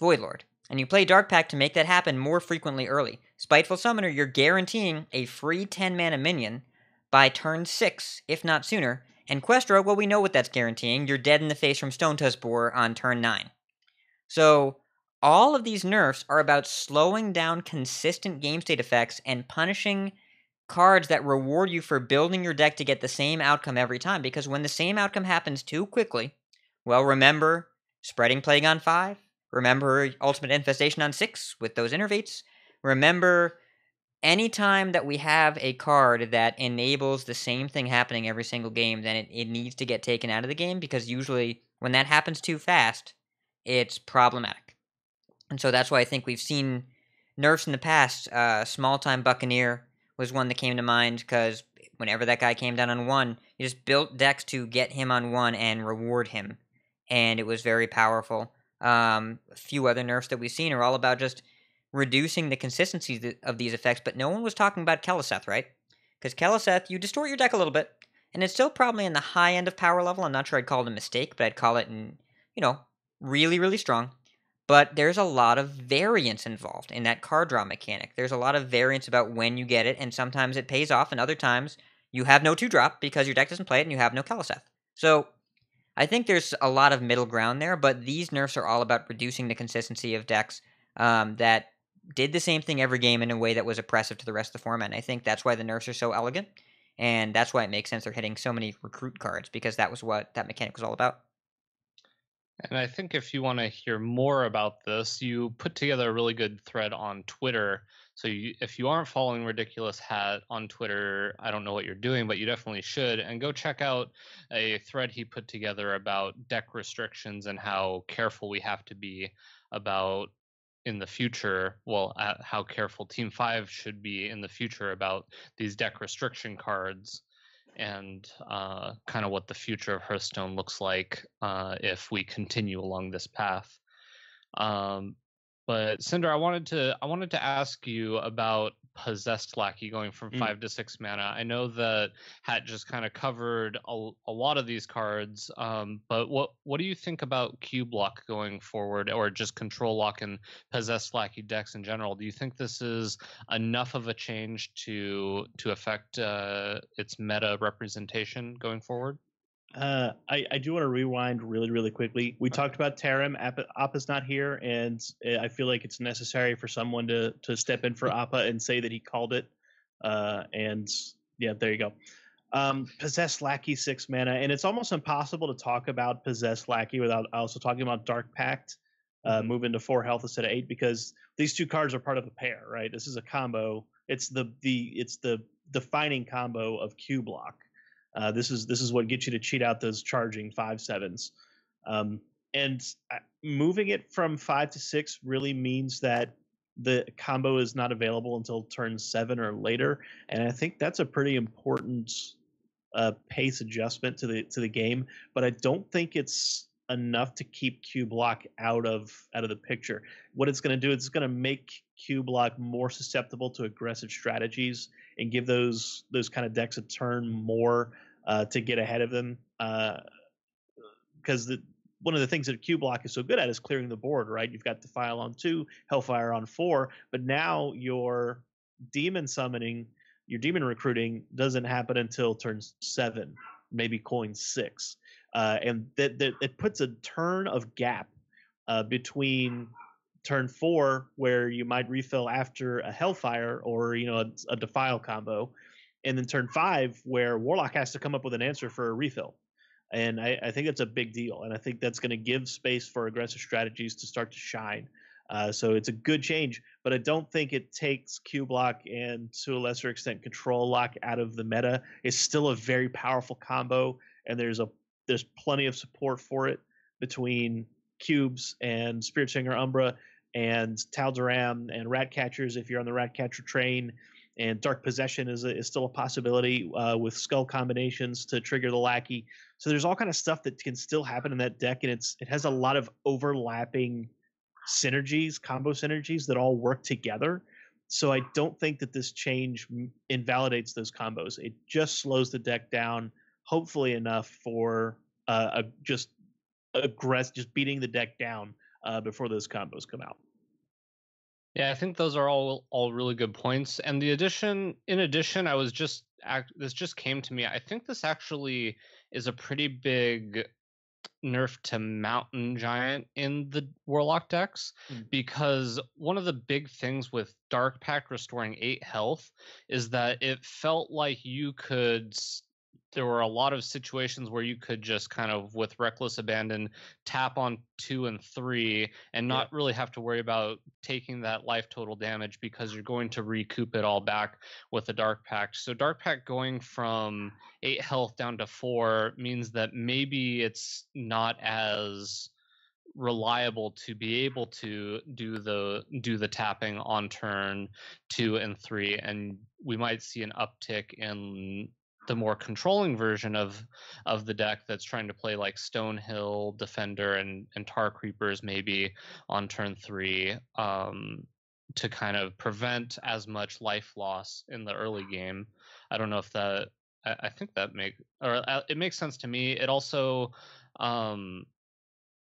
Speaker 6: Voidlord. And you play Dark Pact to make that happen more frequently early. Spiteful Summoner, you're guaranteeing a free 10 mana minion by turn 6, if not sooner. And Quest Rogue, well, we know what that's guaranteeing. You're dead in the face from Stonetusk Boar on turn 9. So, all of these nerfs are about slowing down consistent game state effects and punishing cards that reward you for building your deck to get the same outcome every time. Because when the same outcome happens too quickly, well, remember Spreading Plague on 5, remember Ultimate Infestation on 6 with those innervates, remember anytime that we have a card that enables the same thing happening every single game, then it, it needs to get taken out of the game because usually when that happens too fast, it's problematic. And so that's why I think we've seen nerfs in the past. Uh, Small Time Buccaneer was one that came to mind because whenever that guy came down on one, you just built decks to get him on one and reward him. And it was very powerful. Um, a few other nerfs that we've seen are all about just reducing the consistency of these effects, but no one was talking about Keleseth, right? Because Keleseth, you distort your deck a little bit, and it's still probably in the high end of power level. I'm not sure I'd call it a mistake, but I'd call it, in, you know, really, really strong. But there's a lot of variance involved in that card draw mechanic. There's a lot of variance about when you get it, and sometimes it pays off, and other times you have no two drop because your deck doesn't play it and you have no Keleseth. So I think there's a lot of middle ground there, but these nerfs are all about reducing the consistency of decks um, that did the same thing every game in a way that was oppressive to the rest of the format. And I think that's why the nerfs are so elegant, and that's why it makes sense they're hitting so many recruit cards because that was what that mechanic was all about.
Speaker 7: And I think if you want to hear more about this, you put together a really good thread on Twitter. So you, if you aren't following Ridiculous Hat on Twitter, I don't know what you're doing, but you definitely should. And go check out a thread he put together about deck restrictions and how careful we have to be about in the future. Well, uh, how careful Team Five should be in the future about these deck restriction cards and uh, kind of what the future of Hearthstone looks like uh, if we continue along this path. Um, but Cinder, I wanted to I wanted to ask you about possessed lackey going from
Speaker 8: Mm.
Speaker 7: five to six mana. I know that Hat just kind of covered a, a lot of these cards, um, but what what do you think about Cubelock going forward, or just control lock and possessed lackey decks in general? Do you think this is enough of a change to to affect uh, its meta representation going forward?
Speaker 8: Uh, I, I do want to rewind really, really quickly. We talked about Tarim. Appa, Appa's not here, and uh, I feel like it's necessary for someone to to step in for Appa and say that he called it. Uh, and yeah, there you go. Um, possessed lackey six mana, and it's almost impossible to talk about possessed lackey without also talking about Dark Pact. Uh, moving to four health instead of eight because these two cards are part of a pair, right? This is a combo. It's the the it's the defining combo of Cubelock. Uh, this is this is what gets you to cheat out those charging five sevens, um, and moving it from five to six really means that the combo is not available until turn seven or later, and I think that's a pretty important uh, pace adjustment to the to the game. But I don't think it's enough to keep Cubelock out of out of the picture. What it's going to do is it's going to make Cubelock more susceptible to aggressive strategies and give those those kind of decks a turn more uh, to get ahead of them. Because the one of the things that Cubelock is so good at is clearing the board, right? You've got Defile on two, Hellfire on four, but now your demon summoning, your demon recruiting doesn't happen until turn seven, maybe coin six, uh, and that, that it puts a turn of gap uh, between turn four where you might refill after a hellfire or you know a, a defile combo and then turn five where warlock has to come up with an answer for a refill. And i, I think that's a big deal and i think that's going to give space for aggressive strategies to start to shine. Uh, so it's a good change but i don't think it takes Cubelock and to a lesser extent control lock out of the meta. It's still a very powerful combo and there's a there's plenty of support for it between cubes and Spiritsinger Umbra and Tal'Daram and Ratcatchers if you're on the Ratcatcher train. And Dark Possession is, a, is still a possibility uh, with skull combinations to trigger the lackey. So there's all kind of stuff that can still happen in that deck, and it's it has a lot of overlapping synergies, combo synergies that all work together. So I don't think that this change invalidates those combos. It just slows the deck down, hopefully enough for uh, a just aggress, just beating the deck down uh, before those combos come out.
Speaker 7: Yeah, I think those are all all really good points. And the addition, in addition, I was just act, this just came to me. I think this actually is a pretty big nerf to mountain giant in the warlock decks
Speaker 8: Mm.
Speaker 7: because one of the big things with dark pact restoring 8 health is that it felt like you could there were a lot of situations where you could just kind of with reckless abandon tap on 2 and 3 and
Speaker 8: Yeah.
Speaker 7: not really have to worry about taking that life total damage because you're going to recoup it all back with the dark pact so dark pact going from eight health down to four means that maybe it's not as reliable to be able to do the do the tapping on turn two and three and we might see an uptick in the more controlling version of of the deck that's trying to play like Stonehill, Defender, and and Tar Creepers maybe on turn three um, to kind of prevent as much life loss in the early game. I don't know if that I, I think that make or uh, it makes sense to me. It also um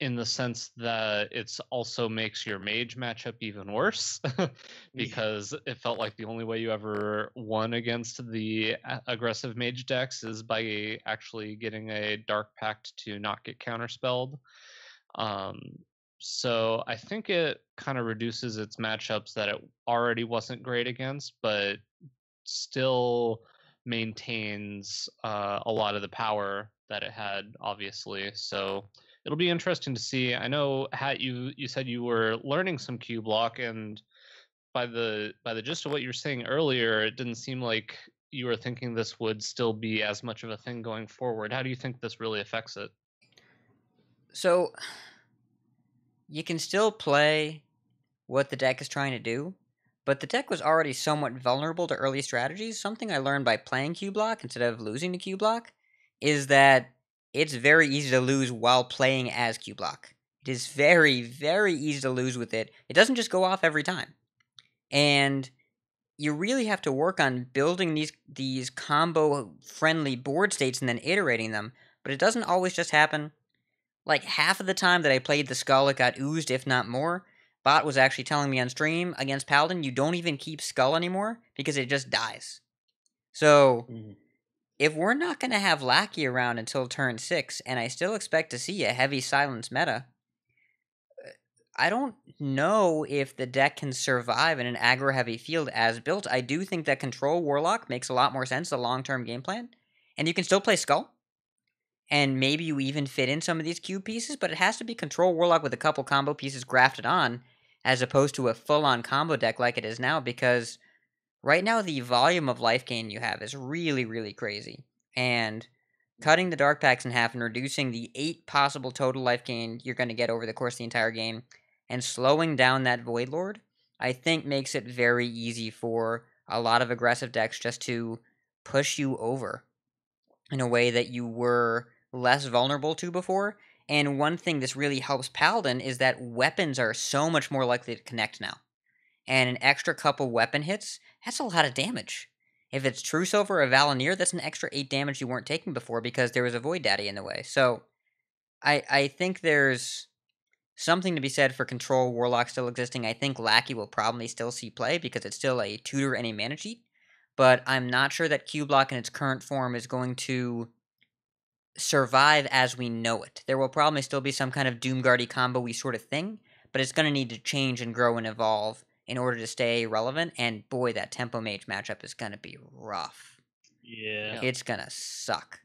Speaker 7: in the sense that it's also makes your mage matchup even worse because it felt like the only way you ever won against the aggressive mage decks is by actually getting a dark pact to not get counterspelled. Um, so I think it kind of reduces its matchups that it already wasn't great against, but still maintains uh, a lot of the power that it had, obviously. So it'll be interesting to see. I know Hat, you you said you were learning some Cubelock, and by the by the gist of what you were saying earlier, it didn't seem like you were thinking this would still be as much of a thing going forward. How do you think this really affects it?
Speaker 6: So you can still play what the deck is trying to do, but the deck was already somewhat vulnerable to early strategies. Something I learned by playing Cubelock instead of losing to Cubelock is that it's very easy to lose while playing as Cubelock. It is very, very easy to lose with it. It doesn't just go off every time. And you really have to work on building these these combo friendly board states and then iterating them, but it doesn't always just happen like half of the time that I played the skull, it got oozed, if not more. Bot was actually telling me on stream against Paladin, you don't even keep skull anymore because it just dies. So
Speaker 8: Mhm.
Speaker 6: If we're not going to have Lackey around until turn six, and I still expect to see a heavy silence meta, I don't know if the deck can survive in an aggro heavy field as built. I do think that Control Warlock makes a lot more sense, the long term game plan. And you can still play Skull. And maybe you even fit in some of these cube pieces, but it has to be Control Warlock with a couple combo pieces grafted on, as opposed to a full on combo deck like it is now, because right now the volume of life gain you have is really, really crazy. And cutting the dark pacts in half and reducing the eight possible total life gain you're going to get over the course of the entire game and slowing down that Voidlord, I think makes it very easy for a lot of aggressive decks just to push you over in a way that you were less vulnerable to before. And one thing this really helps Paladin is that weapons are so much more likely to connect now. And an extra couple weapon hits, that's a lot of damage. If it's Truesilver or Val'anyr, that's an extra 8 damage you weren't taking before because there was a Void Daddy in the way. So I I think there's something to be said for Control Warlock still existing. I think Lackey will probably still see play because it's still a tutor and a mana cheat. But I'm not sure that Cubelock in its current form is going to survive as we know it. There will probably still be some kind of Doomguardy combo y sort of thing, but it's going to need to change and grow and evolve in order to stay relevant. And boy, that Tempo Mage matchup is going to be rough.
Speaker 8: Yeah.
Speaker 6: It's going to suck.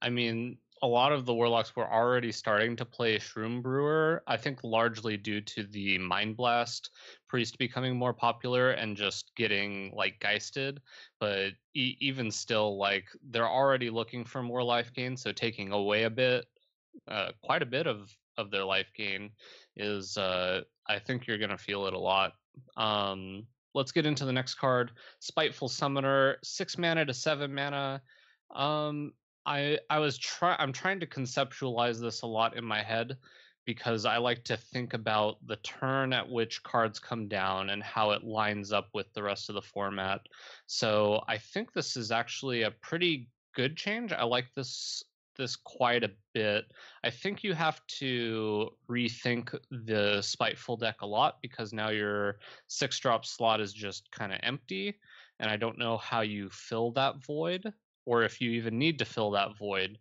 Speaker 7: I mean, a lot of the warlocks were already starting to play Shroom Brewer. I think largely due to the Mind Blast priest becoming more popular and just getting like geisted. But e- even still, like they're already looking for more life gain, so taking away a bit, uh, quite a bit of of their life gain is, uh, I think you're gonna feel it a lot. Um, let's get into the next card, Spiteful Summoner, six mana to seven mana. Um, I I was try I'm trying to conceptualize this a lot in my head because I like to think about the turn at which cards come down and how it lines up with the rest of the format. So I think this is actually a pretty good change. I like this this quite a bit. I think you have to rethink the spiteful deck a lot because now your six drop slot is just kind of empty and I don't know how you fill that void or if you even need to fill that void.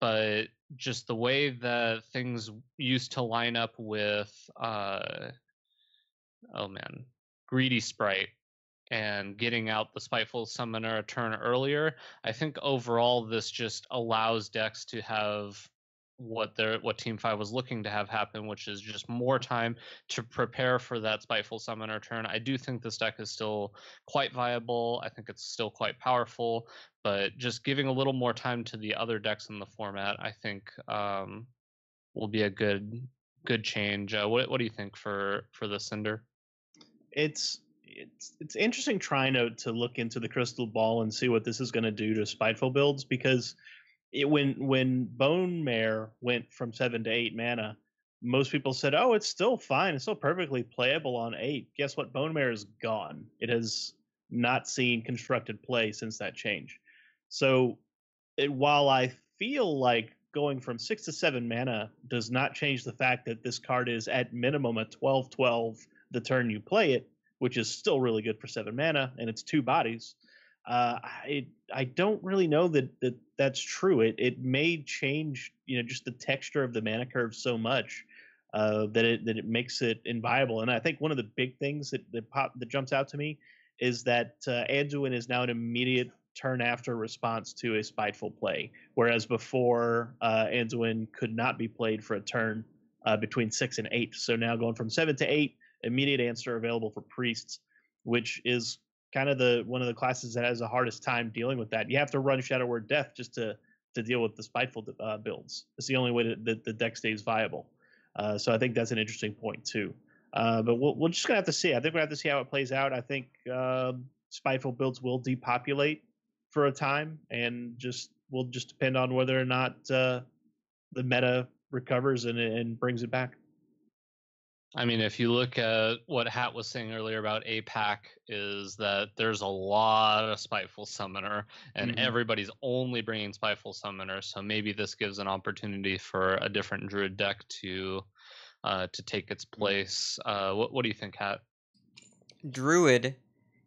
Speaker 7: But just the way that things used to line up with, uh, oh man, Greedy Sprite and getting out the Spiteful Summoner a turn earlier, I think overall this just allows decks to have what their what team 5 was looking to have happen which is just more time to prepare for that spiteful summoner turn. I do think this deck is still quite viable. I think it's still quite powerful but just giving a little more time to the other decks in the format i think um, will be a good good change. Uh, what, what do you think for for the cinder?
Speaker 8: It's it's it's interesting trying to to look into the crystal ball and see what this is going to do to spiteful builds because it, when when Bonemare went from seven to eight mana, most people said, "Oh, it's still fine. It's still perfectly playable on eight. Guess what? Bonemare is gone. It has not seen constructed play since that change. So, it, while I feel like going from six to seven mana does not change the fact that this card is at minimum a 12-12 the turn you play it, which is still really good for seven mana, and it's two bodies uh, I I don't really know that, that that's true. It it may change, you know, just the texture of the mana curve so much uh, that it that it makes it inviable. And I think one of the big things that that pop that jumps out to me is that uh, Anduin is now an immediate turn after response to a spiteful play, whereas before uh, Anduin could not be played for a turn uh, between six and eight. So now going from seven to eight, immediate answer available for priests, which is kind of the one of the classes that has the hardest time dealing with that. You have to run Shadow Word Death just to to deal with the spiteful uh, builds. It's the only way that the, deck stays viable. Uh, so I think that's an interesting point too. Uh, but we'll, we're just gonna have to see. I think we have to see how it plays out. I think um, spiteful builds will depopulate for a time, and just will just depend on whether or not uh, the meta recovers and and brings it back.
Speaker 7: I mean, if you look at what Hat was saying earlier about APAC, is that there's a lot of Spiteful Summoner, and
Speaker 8: Mhm.
Speaker 7: everybody's only bringing Spiteful Summoner. So maybe this gives an opportunity for a different Druid deck to uh, to take its place. Uh, what what do you think, Hat?
Speaker 6: Druid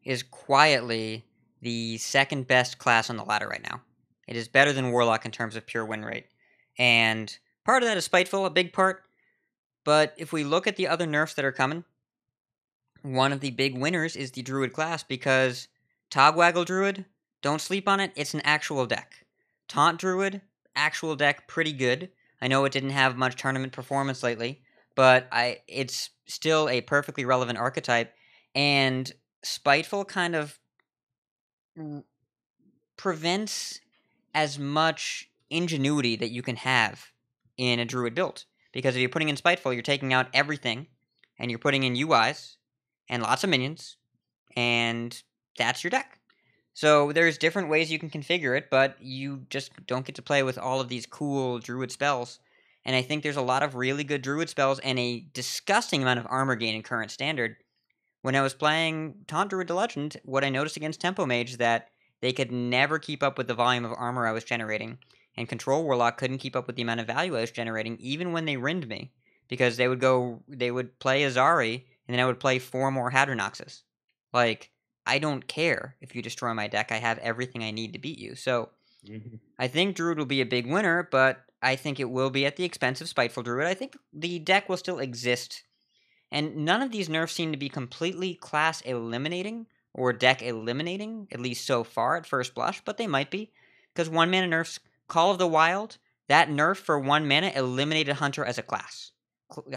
Speaker 6: is quietly the second best class on the ladder right now. It is better than Warlock in terms of pure win rate. And part of that is spiteful, a big part. But if we look at the other nerfs that are coming, one of the big winners is the Druid class because Togwaggle Druid, don't sleep on it, it's an actual deck. Taunt Druid, actual deck, pretty good. I know it didn't have much tournament performance lately, but I it's still a perfectly relevant archetype and spiteful kind of prevents as much ingenuity that you can have in a druid build because if you're putting in spiteful you're taking out everything and you're putting in uis and lots of minions and that's your deck. So there's different ways you can configure it but you just don't get to play with all of these cool druid spells. And i think there's a lot of really good druid spells and a disgusting amount of armor gain in current standard. When I was playing Taunt Druid to Legend, what I noticed against Tempo Mage that they could never keep up with the volume of armor I was generating, and Control Warlock couldn't keep up with the amount of value I was generating, even when they rinned me, because they would go, they would play Azari, and then I would play four more Hadronoxes. Like, I don't care if you destroy my deck, I have everything I need to beat you. So, mm-hmm. I think Druid will be a big winner, but I think it will be at the expense of Spiteful Druid. I think the deck will still exist and none of these nerfs seem to be completely class eliminating or deck eliminating, at least so far at first blush, but they might be. Because one mana nerfs Call of the Wild, that nerf for one mana eliminated Hunter as a class.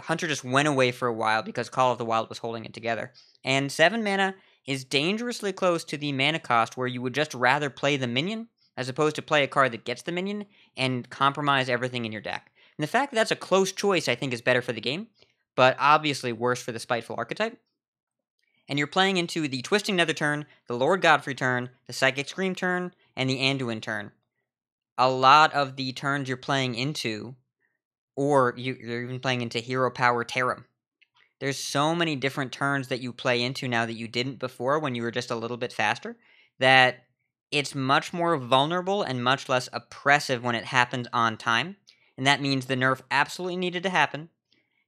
Speaker 6: Hunter just went away for a while because Call of the Wild was holding it together. And seven mana is dangerously close to the mana cost where you would just rather play the minion as opposed to play a card that gets the minion and compromise everything in your deck. And the fact that that's a close choice, I think, is better for the game, but obviously worse for the Spiteful archetype. And you're playing into the Twisting Nether turn, the Lord Godfrey turn, the Psychic Scream turn, and the Anduin turn. A lot of the turns you're playing into, or you, you're even playing into Hero Power Terum. There's so many different turns that you play into now that you didn't before when you were just a little bit faster, that it's much more vulnerable and much less oppressive when it happens on time. And that means the nerf absolutely needed to happen.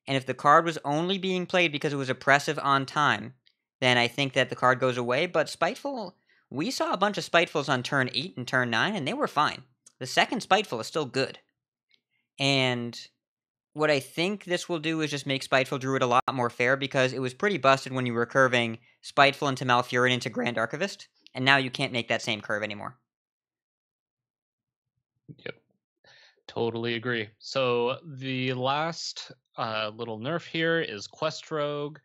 Speaker 6: And if the card was only being played because it was oppressive on time, then I think that the card goes away. But Spiteful, we saw a bunch of Spitefuls on turn 8 and turn 9, and they were fine. The second Spiteful is still good. And what I think this will do is just make Spiteful Druid a lot more fair because it was pretty busted when you were curving Spiteful into Malfurion into Grand Archivist, and now you can't make that same curve anymore.
Speaker 7: Yep. Totally agree. So the last uh, little nerf here is Quest Rogue.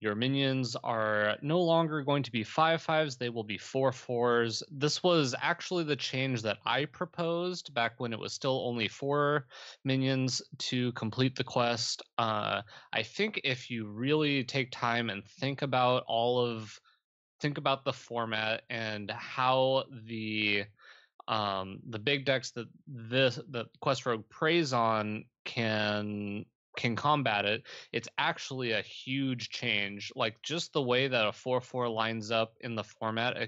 Speaker 7: Your minions are no longer going to be five fives, they will be four fours. This was actually the change that I proposed back when it was still only four minions to complete the quest. Uh, I think if you really take time and think about all of think about the format and how the um, the big decks that this that Quest Rogue preys on can can combat it. It's actually a huge change. Like just the way that a four four lines up in the format uh,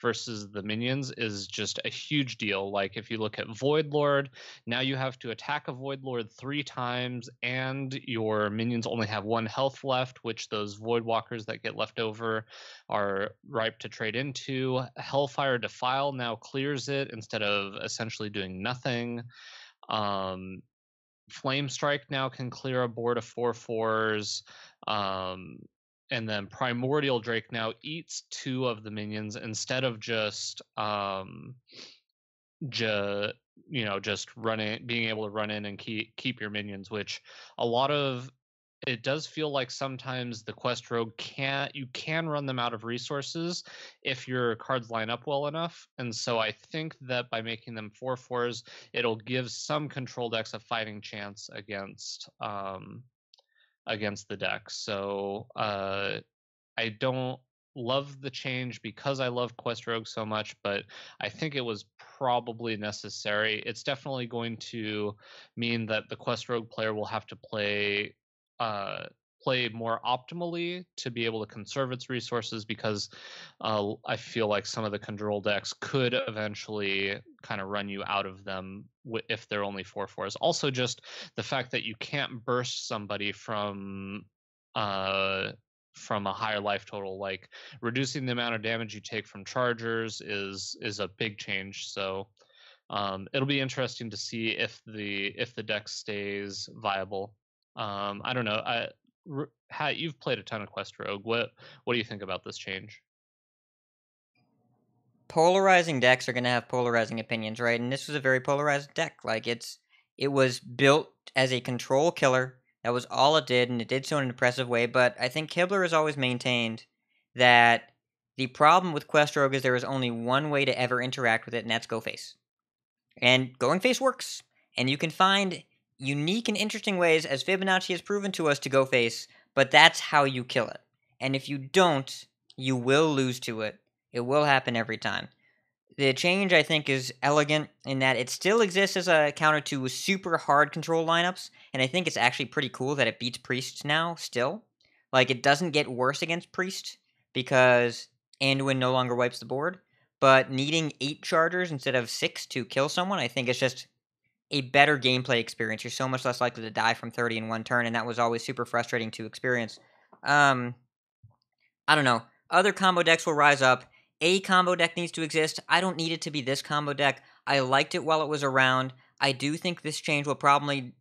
Speaker 7: versus the minions is just a huge deal. Like if you look at Voidlord, now you have to attack a Voidlord three times, and your minions only have one health left, which those Voidwalkers that get left over are ripe to trade into. Hellfire Defile now clears it instead of essentially doing nothing. Um, Flamestrike now can clear a board of four fours. Um, and then Primordial Drake now eats two of the minions instead of just um, ju- you know just running being able to run in and keep keep your minions which a lot of it does feel like sometimes the quest rogue can't you can run them out of resources if your cards line up well enough and so i think that by making them four fours it'll give some control decks a fighting chance against um against the deck. So uh i don't love the change because i love quest rogue so much but i think it was probably necessary. It's definitely going to mean that the quest rogue player will have to play uh, play more optimally to be able to conserve its resources because uh, I feel like some of the control decks could eventually kind of run you out of them if they're only four fours. Also, just the fact that you can't burst somebody from uh, from a higher life total, like reducing the amount of damage you take from chargers, is is a big change. So. Um, it'll be interesting to see if the if the deck stays viable um, I don't know. I, Hat, you've played a ton of Quest Rogue. What what do you think about this change?
Speaker 6: polarizing decks are going to have polarizing opinions, right? And this was a very polarized deck. Like it's it was built as a control killer. That was all it did, and it did so in an impressive way. But I think Kibler has always maintained that the problem with Quest Rogue is there is only one way to ever interact with it, and that's go face. And going face works, and you can find unique and interesting ways, as Fibonacci has proven to us, to go face. But that's how you kill it. And if you don't, you will lose to it. It will happen every time. The change, I think, is elegant in that it still exists as a counter to super hard control lineups, and I think it's actually pretty cool that it beats Priest now, still. Like, it doesn't get worse against Priest because Anduin no longer wipes the board, but needing eight chargers instead of six to kill someone, I think is just a better gameplay experience. You're so much less likely to die from 30 in one turn, and that was always super frustrating to experience. Um, I don't know. Other combo decks will rise up. A combo deck needs to exist. I don't need it to be this combo deck. I liked it while it was around. I do think this change will probably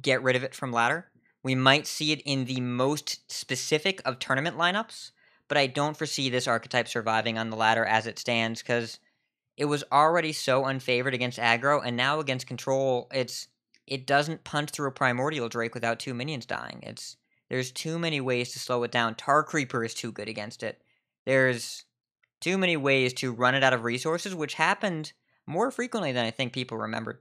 Speaker 6: get rid of it from ladder. We might see it in the most specific of tournament lineups, but I don't foresee this archetype surviving on the ladder as it stands because it was already so unfavored against aggro, and now against control, it's it doesn't punch through a primordial drake without two minions dying. It's there's too many ways to slow it down. Tar Creeper is too good against it. There's too many ways to run it out of resources, which happened more frequently than I think people remembered.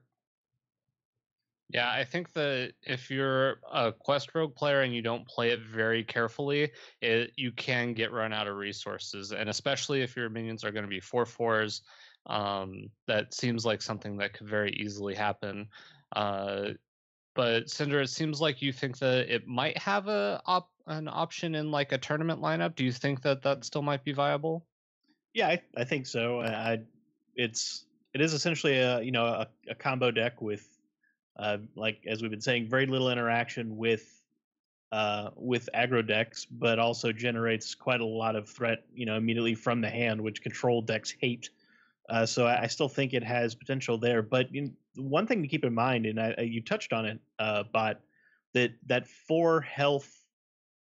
Speaker 7: Yeah, I think that if you're a quest rogue player and you don't play it very carefully, it you can get run out of resources, and especially if your minions are going to be four fours, um, that seems like something that could very easily happen. Uh, but Cinder, it seems like you think that it might have a op- an option in like a tournament lineup. Do you think that that still might be viable?
Speaker 8: Yeah, I, I think so. I, it's it is essentially a you know a, a combo deck with uh, like as we've been saying, very little interaction with uh, with aggro decks, but also generates quite a lot of threat, you know, immediately from the hand, which control decks hate. Uh, so I, I still think it has potential there. But you know, one thing to keep in mind, and I, you touched on it, uh, but that that four health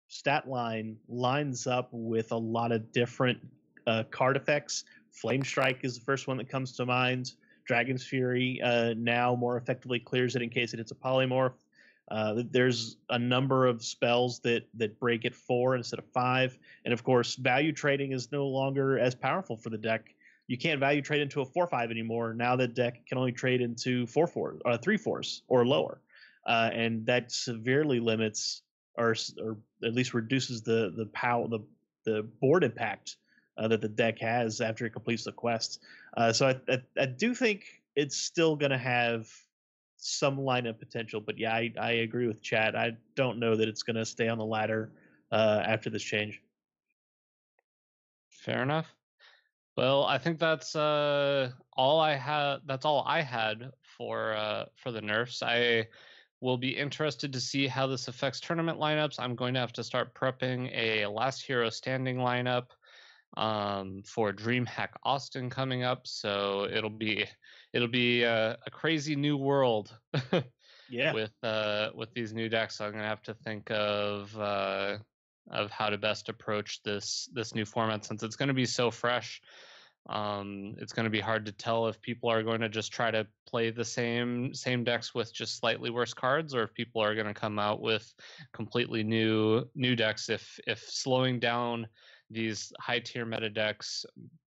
Speaker 8: stat line lines up with a lot of different uh, card effects. Flamestrike is the first one that comes to mind. Dragon's Fury uh, now more effectively clears it in case it hits a polymorph. Uh, there's a number of spells that that break at four instead of five, and of course, value trading is no longer as powerful for the deck. You can't value trade into a four five anymore. Now the deck can only trade into four four or three fours or lower, uh, and that severely limits or or at least reduces the the power the the board impact uh, that the deck has after it completes the quest. Uh, so I, I, I do think it's still going to have some lineup potential, but yeah, I, I agree with Chad. I don't know that it's going to stay on the ladder uh, after this change.
Speaker 7: Fair enough. Well, I think that's uh, all I had. That's all I had for uh, for the nerfs. I will be interested to see how this affects tournament lineups. I'm going to have to start prepping a Last Hero Standing lineup um, for DreamHack Austin coming up. So it'll be it'll be a, a crazy new world
Speaker 8: Yeah,
Speaker 7: with uh, with these new decks. So I'm gonna have to think of uh, of how to best approach this this new format since it's going to be so fresh. Um, it's going to be hard to tell if people are going to just try to play the same same decks with just slightly worse cards, or if people are going to come out with completely new new decks. If if slowing down these high tier meta decks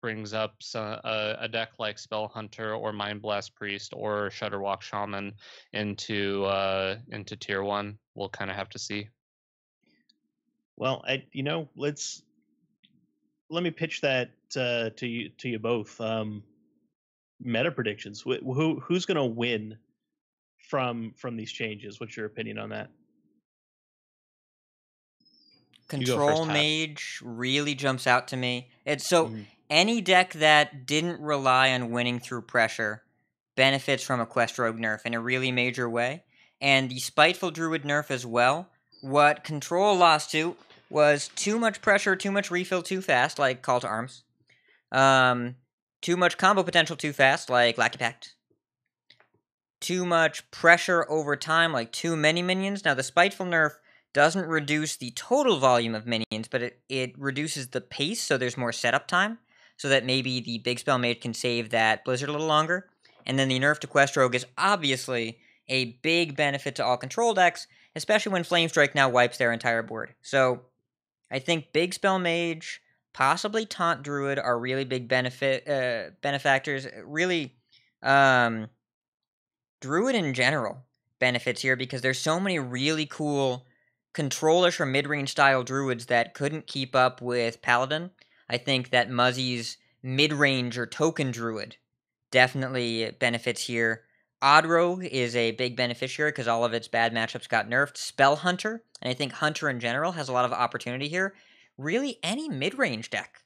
Speaker 7: brings up so- a, a deck like Spell Hunter or Mind Blast Priest or Shudderwock Shaman into uh, into tier one, we'll kind of have to see.
Speaker 8: Well, I, you know, let's let me pitch that uh, to you to you both. Um, meta predictions. Wh- Who who's going to win from from these changes? What's your opinion on that?
Speaker 6: Control Mage really jumps out to me. It's so
Speaker 8: Mhm.
Speaker 6: any deck that didn't rely on winning through pressure benefits from a Quest Rogue nerf in a really major way. And the Spiteful Druid nerf as well. What Control lost to was too much pressure, too much refill too fast, like Call to Arms. Um, too much combo potential too fast, like Lackey Pact. Too much pressure over time, like too many minions. Now, the Spiteful nerf doesn't reduce the total volume of minions, but it, it reduces the pace, so there's more setup time, so that maybe the big spell mage can save that blizzard a little longer. And then the nerf to Quest Rogue is obviously a big benefit to all control decks, especially when Flamestrike now wipes their entire board. So I think big spell mage, possibly taunt druid are really big benefit uh, benefactors. Really, um, druid in general benefits here because there's so many really cool controlish or mid-range style druids that couldn't keep up with paladin. I think that Muzzy's mid-range or token druid definitely benefits here. Odd Rogue is a big beneficiary because all of its bad matchups got nerfed. Spell Hunter, and I think Hunter in general has a lot of opportunity here. Really, any mid-range deck,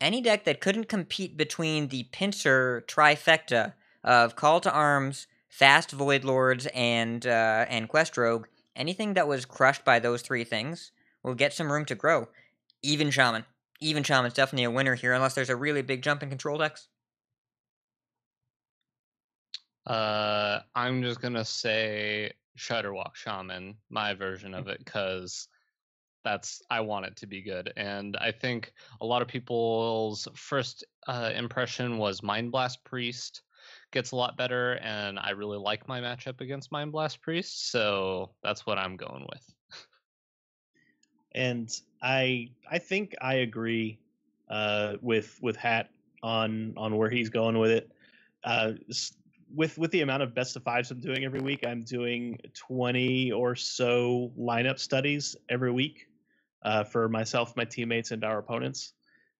Speaker 6: any deck that couldn't compete between the pincer trifecta of Call to Arms, Fast Voidlords, and uh, and Quest Rogue, anything that was crushed by those three things will get some room to grow. Even Shaman, even Shaman's definitely a winner here, unless there's a really big jump in control decks.
Speaker 7: Uh, I'm just gonna say Shudderwock Shaman, my version of it, because that's I want it to be good. And I think a lot of people's first uh, impression was Mind Blast Priest gets a lot better, and I really like my matchup against Mind Blast Priest, so that's what I'm going with.
Speaker 8: and I I think I agree uh, with with Hat on on where he's going with it. Uh, with with the amount of best of fives I'm doing every week, I'm doing 20 or so lineup studies every week uh, for myself, my teammates, and our opponents.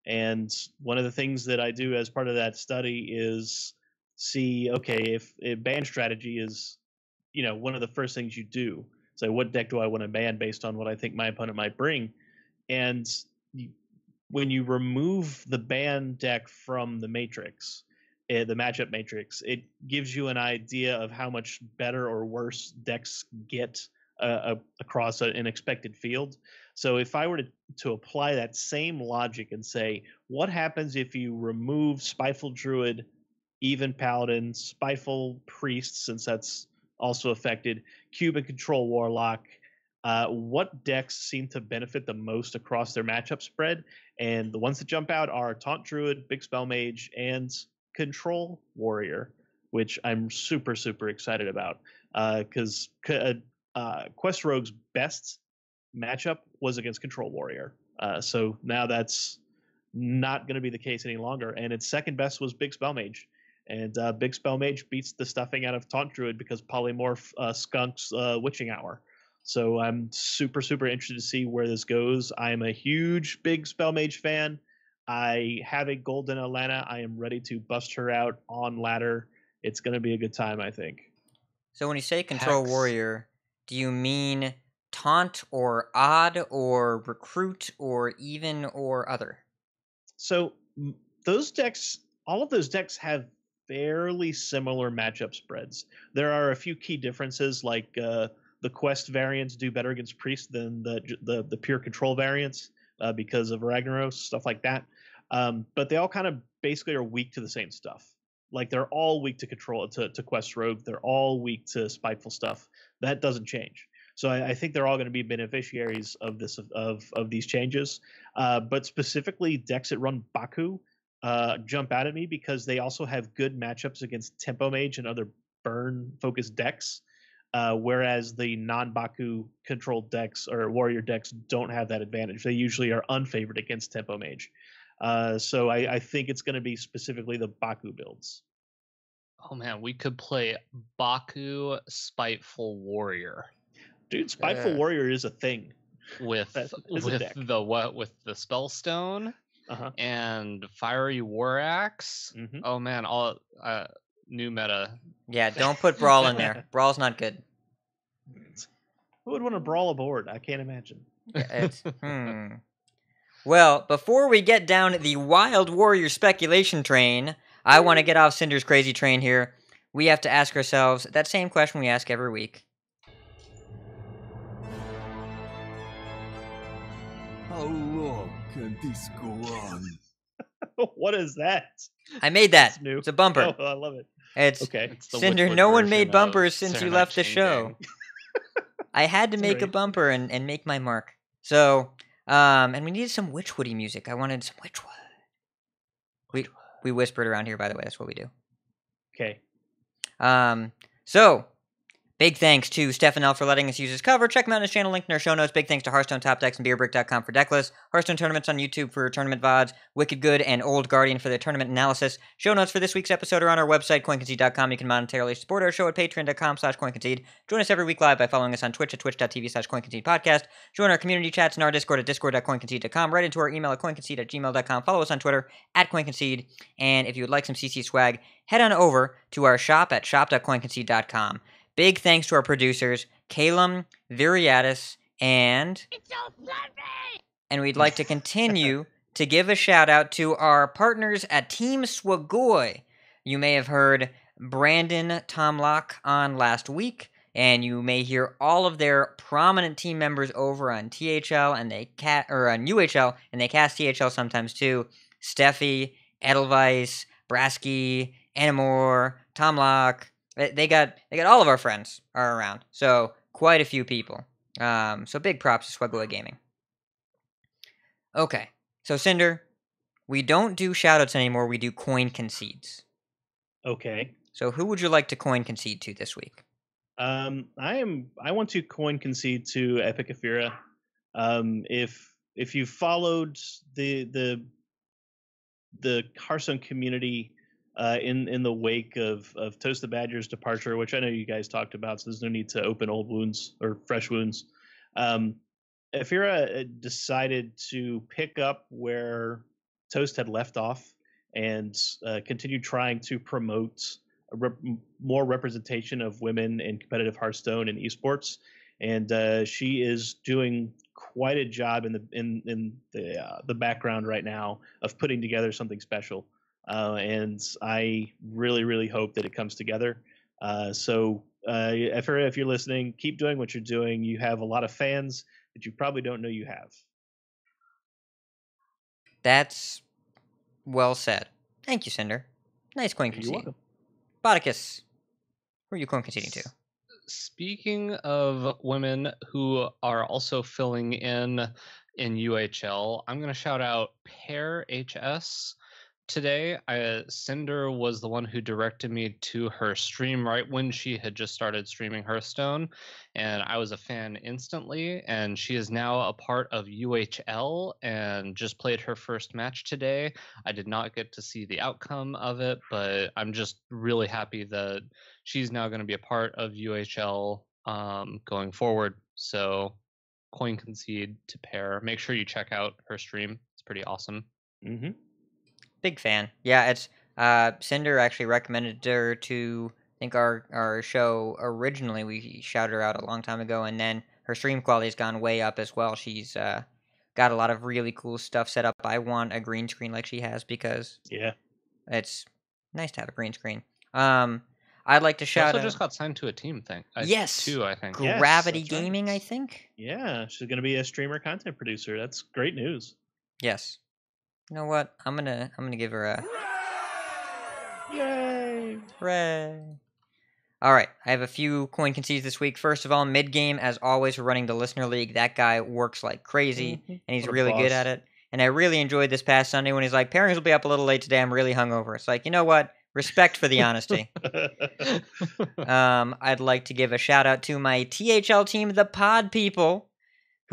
Speaker 8: And one of the things that I do as part of that study is see, okay, if, if ban strategy is, you know, one of the first things you do. So what deck do I want to ban based on what I think my opponent might bring? And you, when you remove the ban deck from the matrix, uh, the matchup matrix, it gives you an idea of how much better or worse decks get uh, across an expected field. So if I were to, to apply that same logic and say, what happens if you remove Spiteful Druid, Even Paladin, Spiteful Priest, since that's also affected, Cuban Control Warlock, uh, what decks seem to benefit the most across their matchup spread? And the ones that jump out are Taunt Druid, Big Spell Mage, and Control Warrior, which I'm super, super excited about. Because uh, uh, Quest Rogue's best matchup was against Control Warrior. Uh, so now that's not going to be the case any longer. And its second best was Big Spell Mage. And uh, Big Spell Mage beats the stuffing out of Taunt Druid because Polymorph uh, skunks uh, Witching Hour. So I'm super, super interested to see where this goes. I am a huge Big Spell Mage fan. I have a golden Alanna. I am ready to bust her out on ladder. It's going to be a good time, I think.
Speaker 6: So when you say control
Speaker 8: Hex.
Speaker 6: warrior, do you mean taunt or odd or recruit or even or other?
Speaker 8: So those decks, all of those decks have fairly similar matchup spreads. There are a few key differences, like uh, the quest variants do better against priest than the the, the pure control variants uh, because of Ragnaros stuff like that. Um, but they all kind of basically are weak to the same stuff. Like they're all weak to control to, to quest rogue. They're all weak to spiteful stuff. That doesn't change. So I, I think they're all going to be beneficiaries of this of of, these changes. Uh, but specifically, decks that run Baku uh, jump out at me because they also have good matchups against Tempo Mage and other burn focused decks. Uh, whereas the non Baku controlled decks or warrior decks don't have that advantage. They usually are unfavored against Tempo Mage. Uh, so I, I think it's going to be specifically the Baku builds.
Speaker 7: Oh man, we could play Baku Spiteful Warrior
Speaker 8: Dude, Spiteful
Speaker 6: Yeah.
Speaker 8: Warrior is a thing.
Speaker 7: with
Speaker 8: That is a
Speaker 7: with the what with the Spellstone
Speaker 8: Uh-huh.
Speaker 7: and Fiery War Axe.
Speaker 8: hmm
Speaker 7: Oh man, all uh, new meta.
Speaker 6: Yeah, don't put brawl in there. Brawl's not good.
Speaker 8: Who would want to brawl aboard? I can't imagine.
Speaker 6: Yeah, It's, hmm. Well, before we get down the Wild Warrior speculation train, I want to get off Cinder's crazy train here. We have to ask ourselves that same question we ask every week.
Speaker 4: How long can this go on?
Speaker 8: what is that?
Speaker 6: I made that.
Speaker 8: That's new.
Speaker 6: It's a bumper.
Speaker 8: Oh, I love it.
Speaker 6: It's
Speaker 8: Okay.
Speaker 7: It's
Speaker 6: Cinder, no one made bumpers since you left the
Speaker 7: Chang
Speaker 6: show. I had to
Speaker 8: That's
Speaker 6: make a bumper and, and make my mark. So, um, and we needed some Witchwoody music. I wanted some Witchwood. We we whispered around here, by the way. That's what we do.
Speaker 8: Okay.
Speaker 6: Um, so big thanks to Stefan L for letting us use his cover. Check him out on his channel, link in our show notes. Big thanks to Hearthstone Top Decks and BeerBrick.com for deck lists. Hearthstone tournaments on YouTube for tournament VODs. Wicked Good and Old Guardian for the tournament analysis. Show notes for this week's episode are on our website, coinconcede.com. You can monetarily support our show at patreon.com slash coinconcede. Join us every week live by following us on Twitch at twitch.tv slash coinconcede podcast. Join our community chats in our Discord at discord.coinconcede.com. Right into our email at coinconcede at gmail.com. Follow us on Twitter at coinconcede. And if you would like some CC swag, head on over to our shop at shop.coinconcede.com. Big thanks to our producers, Calum, Viriatus, and. And we'd like to continue to give a shout out to our partners at Team Swagoy. You may have heard Brandon Tomlock on last week, and you may hear all of their prominent team members over on THL and they cat or on UHL and they cast THL sometimes too. Steffi, Edelweiss, Brasky, Anamore, Tomlock. They got they got all of our friends are around. So quite a few people. Um, so big props to Swagoy Gaming. Okay. So Cinder, we don't do shoutouts anymore. We do coin concedes.
Speaker 8: Okay.
Speaker 6: So who would you like to coin concede to this week?
Speaker 8: Um, I am. I want to coin concede to Epic Afira. Um, if if you followed the the the Hearthstone community uh, in in the wake of of Toast the Badger's departure, which I know you guys talked about, so there's no need to open old wounds or fresh wounds. Um, Afira uh, decided to pick up where Toast had left off and uh, continue trying to promote rep- more representation of women in competitive Hearthstone and esports. And uh, she is doing quite a job in the in in the uh, the background right now of putting together something special. Uh, and I really really hope that it comes together. Uh, so uh, if you're, if you're listening, keep doing what you're doing. You have a lot of fans that you probably don't know you have.
Speaker 6: That's well said. Thank you, Cinder. Nice coin
Speaker 8: You're
Speaker 6: concede.
Speaker 8: welcome.
Speaker 6: Botticus, who are you coin conceding to?
Speaker 7: Speaking of women who are also filling in in UHL, I'm going to shout out Pair HS. Today, I, Cinder was the one who directed me to her stream right when she had just started streaming Hearthstone, and I was a fan instantly. And she is now a part of UHL and just played her first match today. I did not get to see the outcome of it, but I'm just really happy that she's now going to be a part of UHL um, going forward. So, coin concede to pair. Make sure you check out her stream. It's pretty awesome.
Speaker 8: Mm-hmm.
Speaker 6: Big fan. Yeah, it's uh Cinder actually recommended her to I think our our show originally we shouted her out a long time ago and then her stream quality's gone way up as well. She's uh got a lot of really cool stuff set up. I want a green screen like she has because
Speaker 8: Yeah.
Speaker 6: it's nice to have a green screen. Um I'd like to
Speaker 7: She
Speaker 6: shout
Speaker 7: also
Speaker 6: out
Speaker 7: just got signed to a team thing. I,
Speaker 6: Yes.
Speaker 7: Two, I think.
Speaker 8: Yes,
Speaker 6: Gravity
Speaker 8: right.
Speaker 6: Gaming, I think.
Speaker 8: Yeah, she's going to be a streamer content producer. That's great news.
Speaker 6: Yes. You know what? I'm gonna I'm gonna give her a
Speaker 8: Yay!
Speaker 6: Hooray. All right, I have a few coin concedes this week. First of all, mid game, as always, we're running the listener league. That guy works like crazy,
Speaker 8: Mhm.
Speaker 6: and he's really good at it. And I really enjoyed this past Sunday when he's like, "Pairings will be up a little late today. I'm really hungover." It's like, you know what? Respect for the honesty. um, I'd like to give a shout out to my THL team, the Pod People,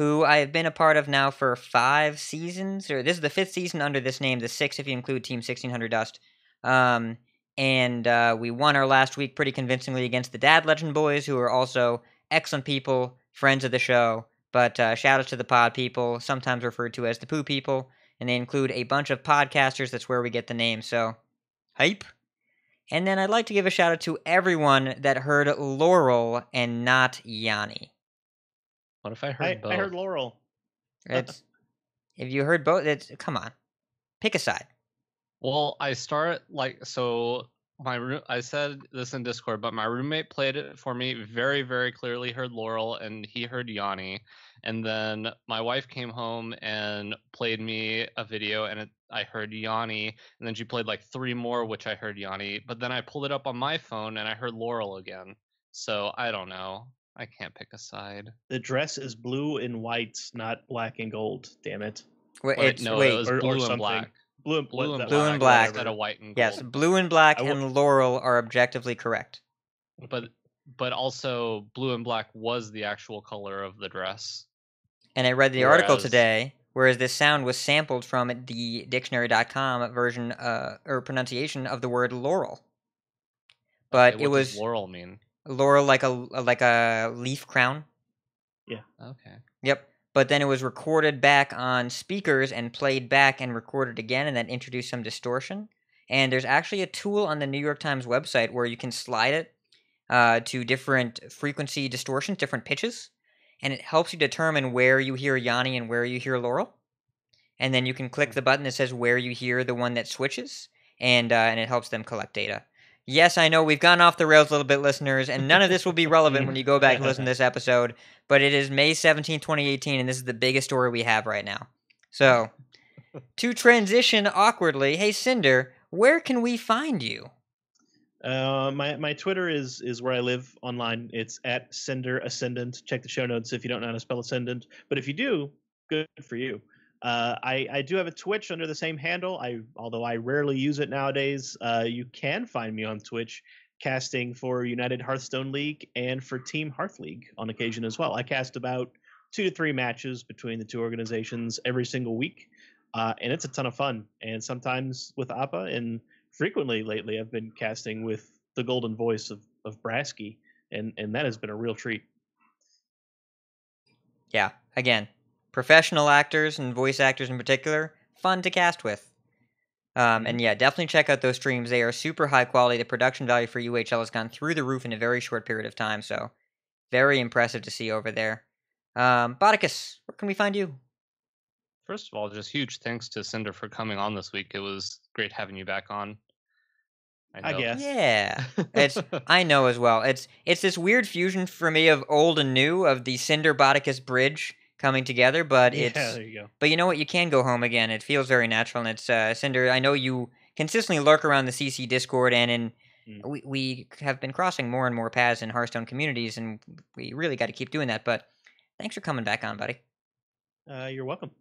Speaker 6: who I have been a part of now for five seasons, or this is the fifth season under this name, the sixth if you include Team 1600 Dust. Um, and uh, we won our last week pretty convincingly against the Dad Legend Boys, who are also excellent people, friends of the show. But uh, shout out to the Pod People, sometimes referred to as the Poo People, and they include a bunch of podcasters. That's where we get the name. So, hype. And then I'd like to give a shout out to everyone that heard Laurel and not Yanni.
Speaker 7: What if I heard
Speaker 8: I,
Speaker 7: both?
Speaker 8: I heard Laurel.
Speaker 6: It's if you heard both, it's come on, pick a side.
Speaker 7: Well, I start like so. My roo- I said this in Discord, but my roommate played it for me very, very clearly. Heard Laurel and he heard Yanni, and then my wife came home and played me a video, and it, I heard Yanni, and then she played like three more, which I heard Yanni. But then I pulled it up on my phone and I heard Laurel again. So I don't know. I can't pick a side.
Speaker 8: The dress is blue and white, not black and gold. Damn it.
Speaker 6: Wait,
Speaker 7: Wait,
Speaker 6: it's
Speaker 7: no,
Speaker 6: wait,
Speaker 7: it was
Speaker 8: Or- or
Speaker 7: blue and
Speaker 8: something.
Speaker 7: black.
Speaker 8: Blue and
Speaker 7: Blue and
Speaker 6: Blue
Speaker 7: black,
Speaker 6: and black.
Speaker 7: instead of white and gold.
Speaker 6: yes, blue and black
Speaker 8: I
Speaker 6: and Laurel are objectively correct.
Speaker 7: but but also blue and black was the actual color of the dress.
Speaker 6: And I read the article today, whereas this sound was sampled from the dictionary.com version uh, or pronunciation of the word laurel. But
Speaker 7: Okay,
Speaker 6: it
Speaker 7: what does
Speaker 6: was
Speaker 7: laurel mean.
Speaker 6: Laurel like a like a leaf crown. Yeah.
Speaker 7: Okay.
Speaker 6: Yep. But then it was recorded back on speakers and played back and recorded again, and that introduced some distortion. And there's actually a tool on the New York Times website where you can slide it uh, to different frequency distortions, different pitches, and it helps you determine where you hear Yanni and where you hear Laurel. And then you can click the button that says where you hear the one that switches, and uh, and it helps them collect data. Yes, I know we've gone off the rails a little bit, listeners, and none of this will be relevant when you go back and listen to this episode. But it is May 17, 2018, and this is the biggest story we have right now. So, to transition awkwardly, hey Cinder, where can we find you?
Speaker 8: Uh, my my Twitter is is where I live online. It's at Cinder Ascendant. Check the show notes if you don't know how to spell Ascendant. But if you do, good for you. Uh, I I do have a Twitch under the same handle. I although I rarely use it nowadays. Uh, you can find me on Twitch casting for United Hearthstone League and for Team Hearth League on occasion as well. I cast about two to three matches between the two organizations every single week, uh, and it's a ton of fun. And sometimes with Appa, and frequently lately, I've been casting with the golden voice of of Brasky, and and that has been a real treat.
Speaker 6: Yeah, again, professional actors and voice actors in particular, fun to cast with. Um, and yeah, definitely check out those streams. They are super high quality. The production value for UHL has gone through the roof in a very short period of time. So, very impressive to see over there. Um, Botticus, where can we find you?
Speaker 7: First of all, just huge thanks to Cinder for coming on this week. It was great having you back on.
Speaker 8: I
Speaker 7: know-
Speaker 8: guess.
Speaker 6: Yeah, it's I know as well. It's it's this weird fusion for me of old and new of the Cinder Botticus bridge coming together, but
Speaker 8: yeah,
Speaker 6: it's
Speaker 8: there you go.
Speaker 6: But you know what? You can go home again. It feels very natural, and it's uh, Cinder. I know you consistently lurk around the CC Discord, and in
Speaker 8: Mm.
Speaker 6: we we have been crossing more and more paths in Hearthstone communities, and we really got to keep doing that. But thanks for coming back on, buddy.
Speaker 8: Uh, you're welcome.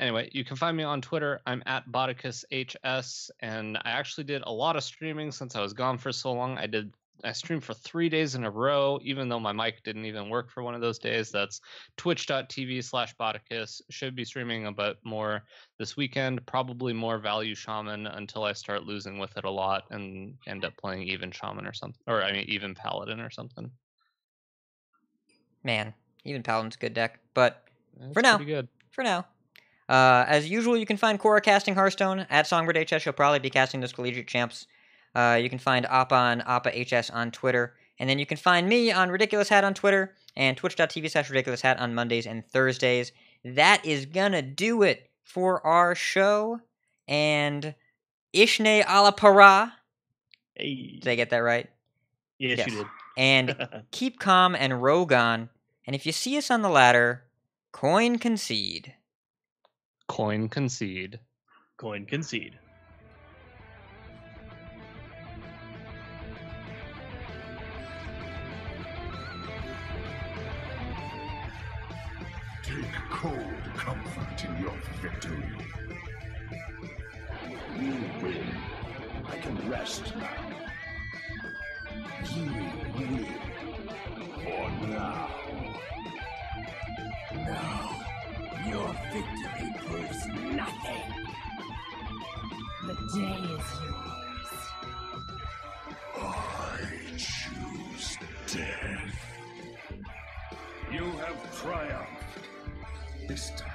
Speaker 7: Anyway, you can find me on Twitter. I'm at BotticusHS, and I actually did a lot of streaming since I was gone for so long. I did I streamed for three days in a row, even though my mic didn't even work for one of those days. That's twitch.tv slash Botticus. Should be streaming a bit more this weekend, probably more value shaman until I start losing with it a lot and end up playing even shaman or something. Or I mean even paladin or something.
Speaker 6: Man, even Paladin's a good deck, but For now.
Speaker 7: Good.
Speaker 6: for now. Uh, as usual, you can find Cora casting Hearthstone at Songbird HS. She'll probably be casting those collegiate champs. Uh, you can find Appa on Appa HS on Twitter. And then you can find me on Ridiculous Hat on Twitter and twitch.tv slash ridiculous hat on Mondays and Thursdays. That is gonna do it for our show. And Ishne ala para.
Speaker 8: Hey.
Speaker 6: Did I get that right?
Speaker 8: Yes,
Speaker 6: Yes.
Speaker 8: you did.
Speaker 6: And keep calm and Rogon. And if you see us on the ladder, coin concede.
Speaker 7: Coin concede.
Speaker 8: Coin concede.
Speaker 4: Comfort in your victory. You win. I can rest now. You win. For now. Now, your victory proves nothing.
Speaker 3: The day is yours.
Speaker 4: I choose death. You have triumphed. This time.